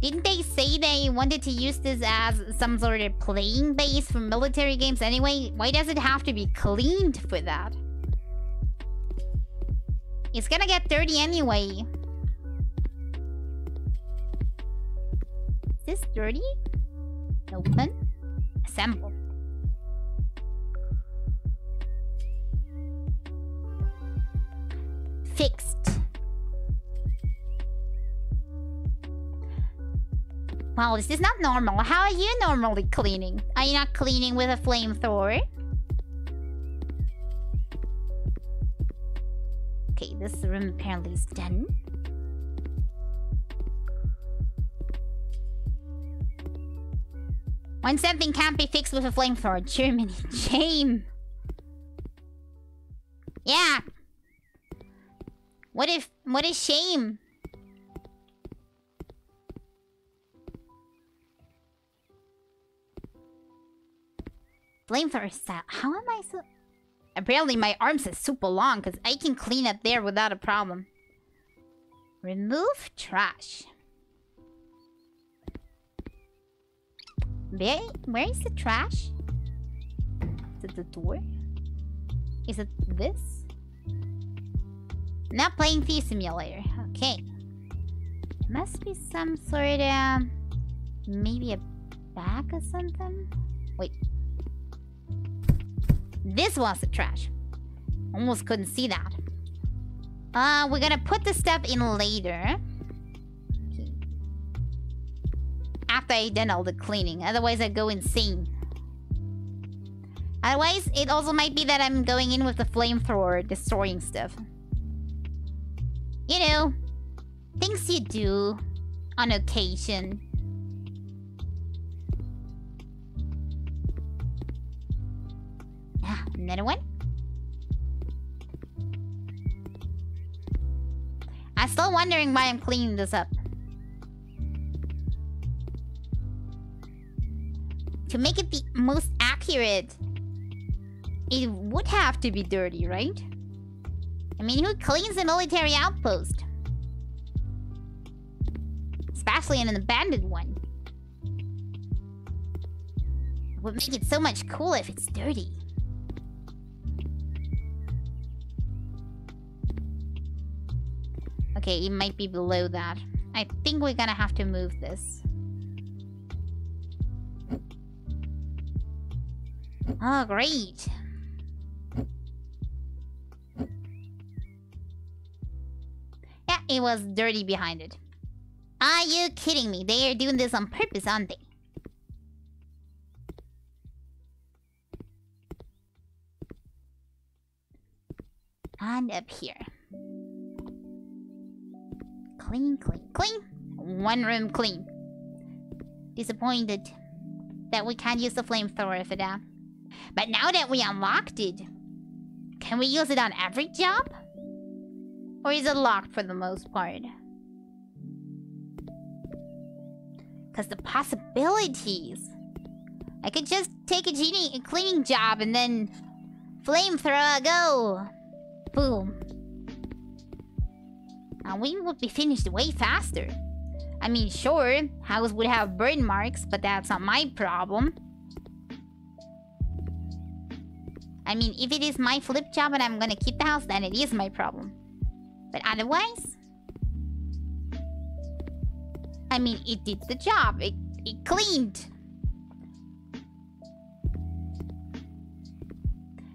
Didn't they say they wanted to use this as some sort of playing base for military games anyway? Why does it have to be cleaned for that? It's gonna get dirty anyway. Is this dirty? Open. Assemble. Fixed. Well, this is not normal. How are you normally cleaning? Are you not cleaning with a flamethrower? Okay, this room apparently is done. When something can't be fixed with a flamethrower, Germany, [laughs] shame. Yeah. What if, what a shame. Flamethrower style. How am I so... Apparently my arms are super long because I can clean up there without a problem. Remove trash. Where, where is the trash? Is it the door? Is it this? Not playing Thief Simulator. Okay. Must be some sort of... Maybe a bag or something? Wait. This was the trash. Almost couldn't see that. Uh, we're gonna put the stuff in later. After I done all the cleaning. Otherwise I go insane. Otherwise, it also might be that I'm going in with the flamethrower, destroying stuff. You know, things you do on occasion. Another one? I'm still wondering why I'm cleaning this up. To make it the most accurate, it would have to be dirty, right? I mean, who cleans a military outpost? Especially in an abandoned one. It would make it so much cooler if it's dirty. Okay, it might be below that. I think we're gonna have to move this. Oh, great. Yeah, it was dirty behind it. Are you kidding me? They are doing this on purpose, aren't they? And up here. Clean, clean, clean. One room clean. Disappointed that we can't use the flamethrower for that. But now that we unlocked it, can we use it on every job? Or is it locked for the most part? Because the possibilities. I could just take a, genie, cleaning job and then flamethrower go. Boom. Now we would be finished way faster. I mean, sure, house would have burn marks, but that's not my problem. I mean, if it is my flip job and I'm gonna keep the house, then it is my problem. But otherwise... I mean, it did the job. It, it cleaned.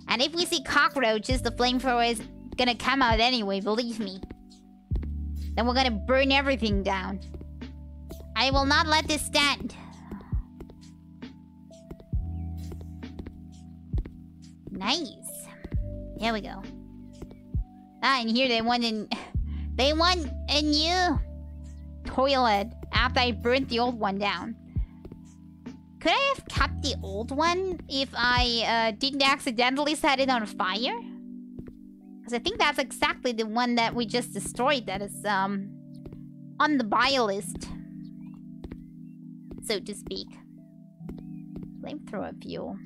And if we see cockroaches, the flamethrower is gonna come out anyway, believe me. Then we're gonna burn everything down. I will not let this stand. Nice. Here we go. Ah, and here they want an... [laughs] They want a new toilet after I burnt the old one down. Could I have kept the old one if I uh, didn't accidentally set it on fire? Because I think that's exactly the one that we just destroyed that is um on the buy list. So to speak. Flamethrower fuel.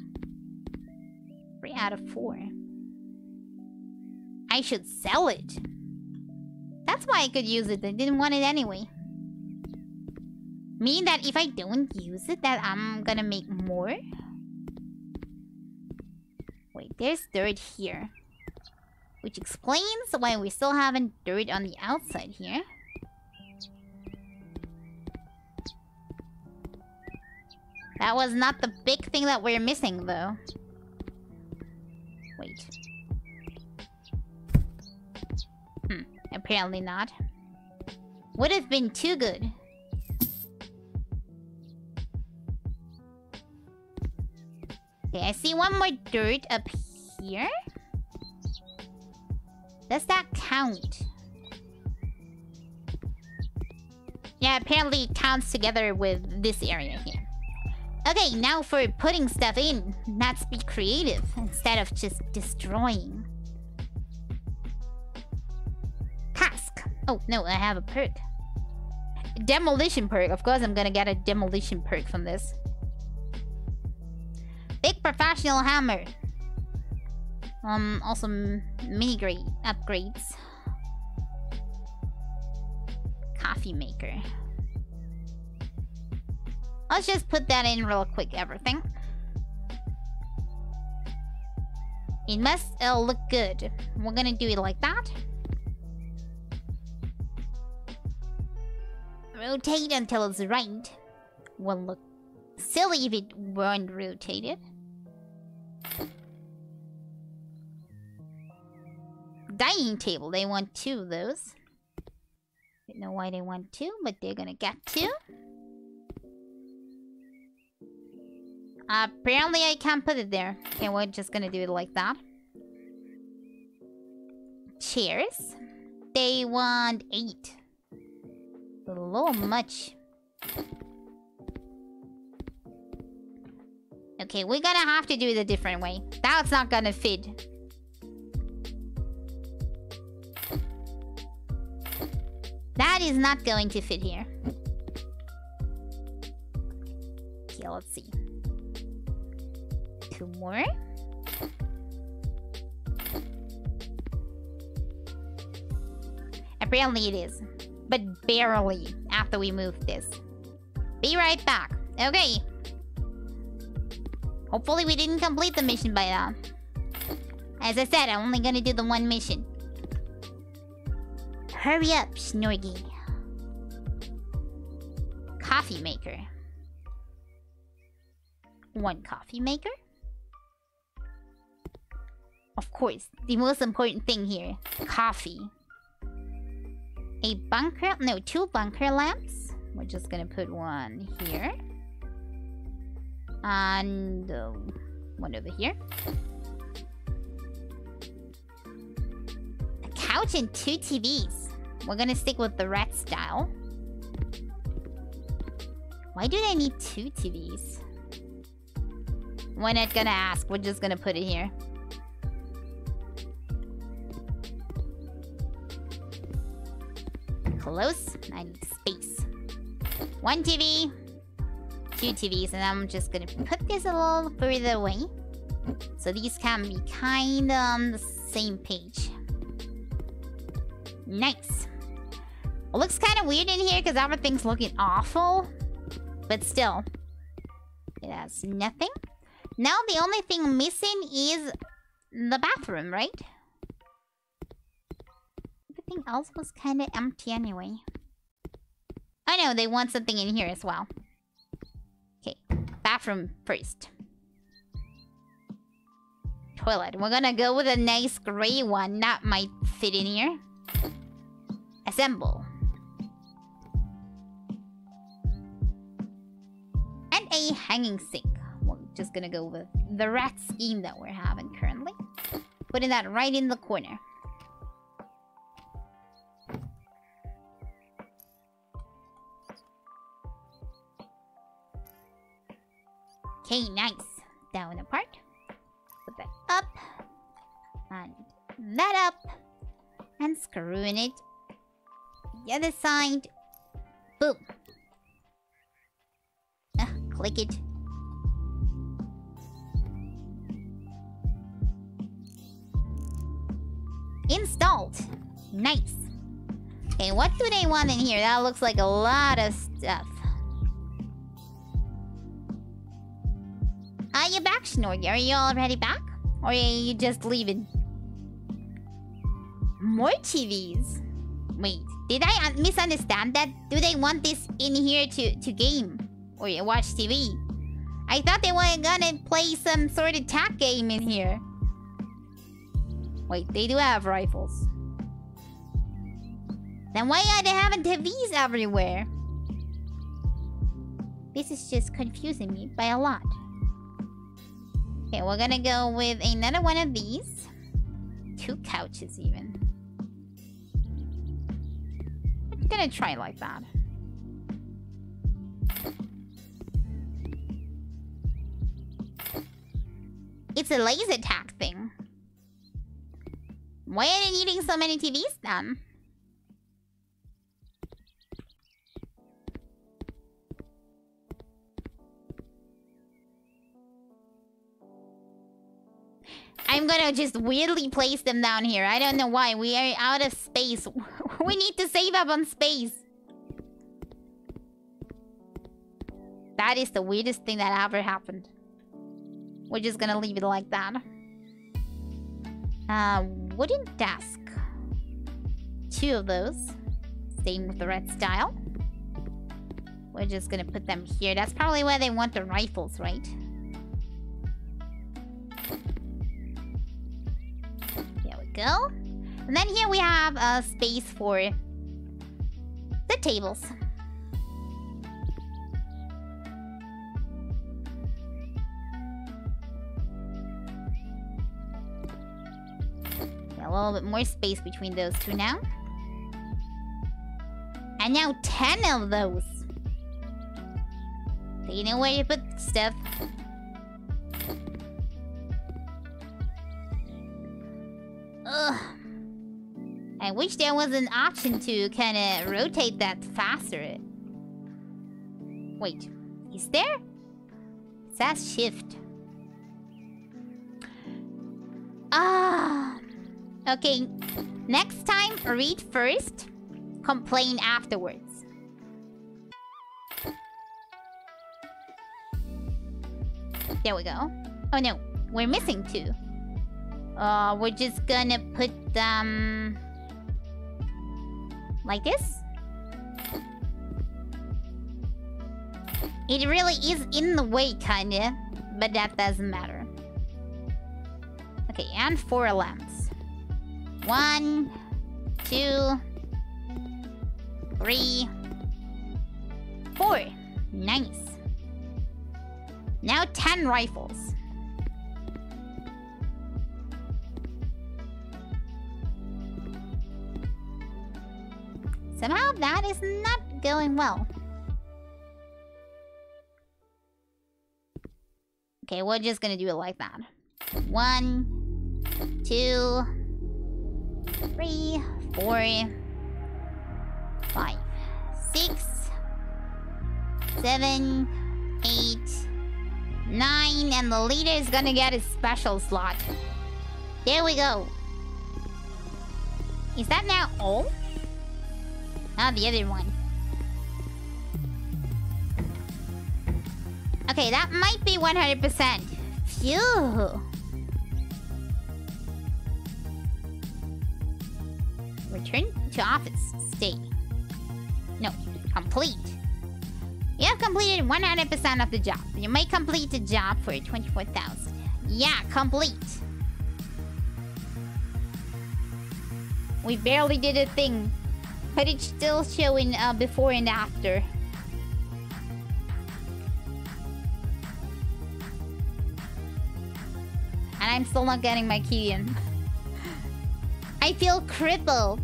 3 out of 4. I should sell it. That's why I could use it. I didn't want it anyway. Mean that if I don't use it, that I'm gonna make more? Wait, there's dirt here. Which explains why we still haven't dirt on the outside here. That was not the big thing that we're missing, though. Wait. Hmm. Apparently not. Would have been too good. Okay, I see one more dirt up here. Does that count? Yeah, apparently it counts together with this area here. Okay, now for putting stuff in. Let's be creative instead of just destroying. Task. Oh, no, I have a perk. Demolition perk. Of course, I'm gonna get a demolition perk from this. Big professional hammer. Um, also mini grade upgrades. Coffee maker. Let's just put that in real quick, everything. It must uh, look good. We're gonna do it like that. Rotate until it's right. Will look silly if it weren't rotated. Dining table, they want two of those. Don't know why they want two, but they're gonna get two. apparently I can't put it there. Okay, we're just gonna do it like that. Chairs. They want eight. A little much. Okay, we're gonna have to do it a different way. That's not gonna fit. That is not going to fit here. Okay, let's see. Two more. Apparently it is. But barely after we move this. Be right back. Okay. Hopefully we didn't complete the mission by now. As I said, I'm only gonna do the one mission. Hurry up, Snorgy. Coffee maker. One coffee maker? Of course, the most important thing here. Coffee. A bunker... No, two bunker lamps. We're just gonna put one here. And... Uh, one over here. A couch and two TVs. We're gonna stick with the red style. Why do they need two TVs? We're not gonna ask. We're just gonna put it here. Close. I need space. One TV. Two TVs. And I'm just gonna put this a little further away. So these can be kind of on the same page. Nice. It looks kind of weird in here because everything's looking awful. But still. It has nothing. Now the only thing missing is the bathroom, right? Everything else was kind of empty anyway. I know, they want something in here as well. Okay, bathroom first. Toilet. We're gonna go with a nice gray one. That might fit in here. Assemble. Hanging sink. We're just gonna go with the rat scheme that we're having currently. Putting that right in the corner. Okay, nice. Down apart. Put that up. And that up. And screwing it. The other side. Boom. Click it. Installed. Nice. Okay, what do they want in here? That looks like a lot of stuff. Are you back, Snorgy? Are you already back? Or are you just leaving? More TVs. Wait, did I misunderstand that? Do they want this in here to, to game? Or you watch TV? I thought they were gonna play some sort of tag game in here. Wait, they do have rifles. Then why are they having TVs everywhere? This is just confusing me by a lot. Okay, we're gonna go with another one of these. Two couches even. I'm gonna try like that. It's a laser tag thing. Why are they needing so many TVs then? I'm gonna just weirdly place them down here. I don't know why. We are out of space. [laughs] we need to save up on space. That is the weirdest thing that ever happened. We're just gonna leave it like that. Uh, wooden desk. Two of those. Same with the red style. We're just gonna put them here. That's probably where they want the rifles, right? There we go. And then here we have a space for the tables. Little bit more space between those two now. And now 10 of those. So you know where you put stuff. Ugh. I wish there was an option to kind of rotate that faster. Wait, is there? It says shift. Ah. Okay, next time, read first, complain afterwards. There we go. Oh no, we're missing two. Uh, we're just gonna put them... Like this? It really is in the way, kinda. But that doesn't matter. Okay, and four lamps. One, two, three, four. Nice. Now ten rifles. Somehow that is not going well. Okay, we're just gonna do it like that. One, two, three, four, five, six, seven, eight, nine, and the leader is gonna get a special slot. There we go. Is that now all? Now the other one. Okay, that might be 100%. Phew. Return to office. Stay. No, complete. You have completed 100% of the job. You may complete the job for 24,000. Yeah, complete. We barely did a thing. But it's still showing uh, before and after. And I'm still not getting my key in. [laughs] I feel crippled.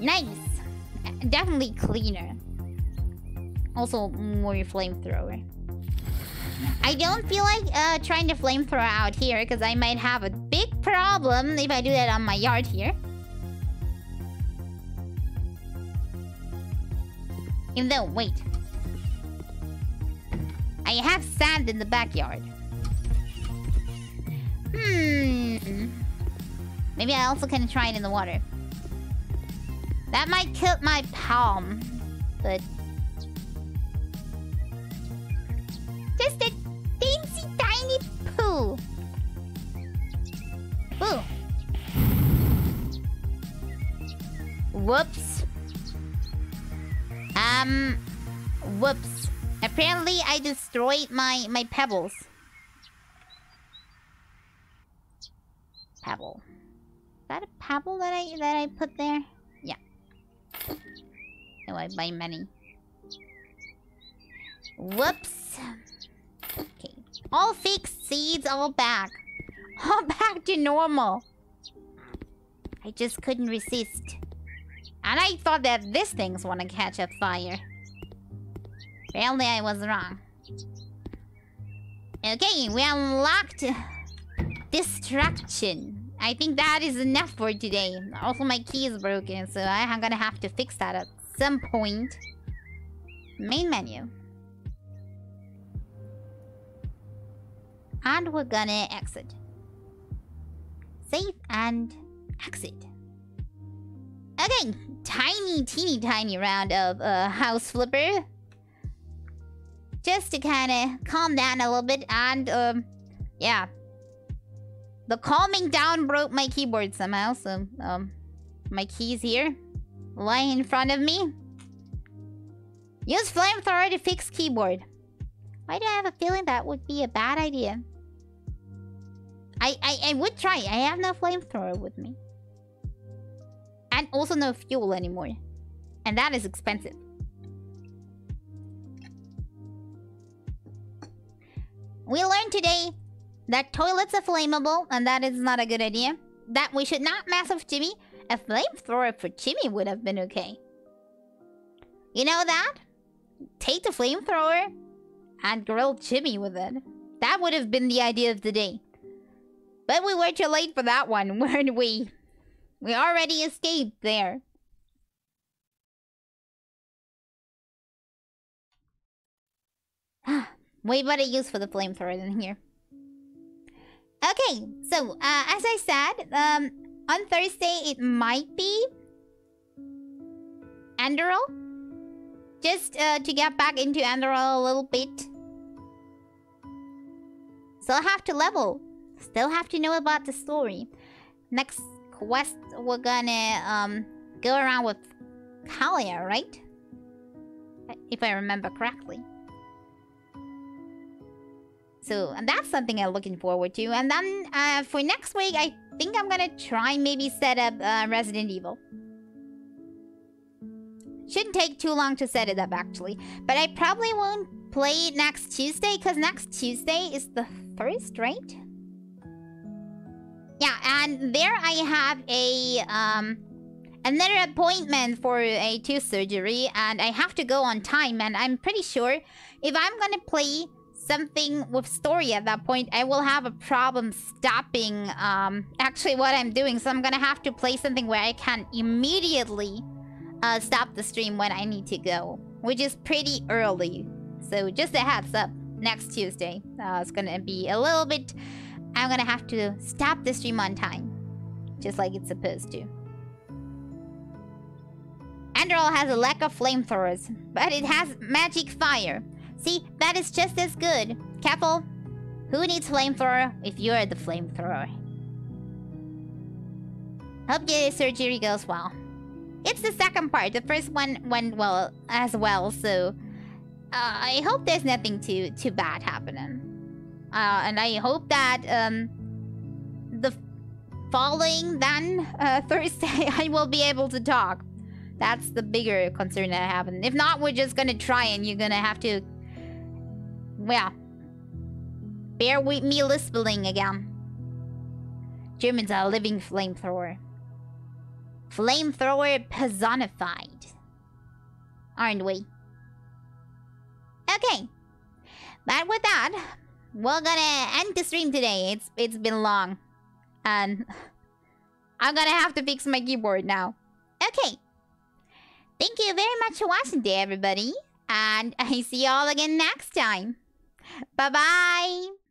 Nice. Definitely cleaner. Also, more flamethrower. I don't feel like uh, trying to flamethrower out here because I might have a big problem if I do that on my yard here. Even though, wait. I have sand in the backyard. Hmm. Maybe I also can try it in the water. That might kill my palm. But... Just a teensy tiny poo. Poo. Whoops. Um... Whoops. Apparently, I destroyed my my pebbles. Pebble. Is that a pebble that I that I put there? Yeah. Oh, I buy many. Whoops. Okay. All fixed seeds, all back. [laughs] All back to normal. I just couldn't resist. And I thought that this thing's wanna catch a fire. Apparently I was wrong. Okay, we unlocked destruction. I think that is enough for today. Also, my key is broken, so I'm gonna have to fix that at some point. Main menu. And we're gonna exit. Save and exit. Okay, tiny, teeny, tiny round of uh, house flipper. Just to kind of calm down a little bit and, um, yeah. The calming down broke my keyboard somehow, so, um, my keys here. Lying in front of me. Use flamethrower to fix keyboard. Why do I have a feeling that would be a bad idea? I, I, I would try. I have no flamethrower with me. And also no fuel anymore. And that is expensive. We learned today that toilets are flammable, and that is not a good idea. That we should not mess with Jimmy. A flamethrower for Jimmy would have been okay. You know that? Take the flamethrower and grill Jimmy with it. That would have been the idea of the day. But we were too late for that one, [laughs] weren't we? We already escaped there. [sighs] Ah. Way better use for the flamethrower than here. Okay, so uh, as I said, um, on Thursday it might be Enderal. Just uh, to get back into Enderal a little bit. Still have to level. Still have to know about the story. Next quest, we're gonna um go around with Calia, right? If I remember correctly. So, and that's something I'm looking forward to. And then uh, for next week, I think I'm gonna try maybe set up uh, Resident Evil. Shouldn't take too long to set it up, actually. But I probably won't play it next Tuesday, because next Tuesday is the first, right? Yeah, and there I have a um another appointment for a tooth surgery and I have to go on time and I'm pretty sure if I'm gonna play something with story at that point, I will have a problem stopping um actually what I'm doing. So I'm gonna have to play something where I can immediately uh, stop the stream when I need to go, which is pretty early. So just a heads up, next Tuesday, uh, it's gonna be a little bit I'm gonna have to stop the stream on time. Just like it's supposed to. Enderal has a lack of flamethrowers, but it has magic fire. See, that is just as good. Careful. Who needs flamethrower if you're the flamethrower? Hope your surgery goes well. It's the second part. The first one went well as well, so... Uh, I hope there's nothing too too bad happening. Uh, and I hope that um, the following then uh, [laughs] Thursday I will be able to talk. That's the bigger concern that I have. If not, we're just gonna try and you're gonna have to... Well... Bear with me lisping again. Germans are a living flamethrower. Flamethrower personified. Aren't we? Okay. But with that, we're gonna end the stream today. It's it's been long. Um, and [laughs] I'm gonna have to fix my keyboard now. Okay. Thank you very much for watching today, everybody. And [laughs] I see you all again next time. Bye-bye.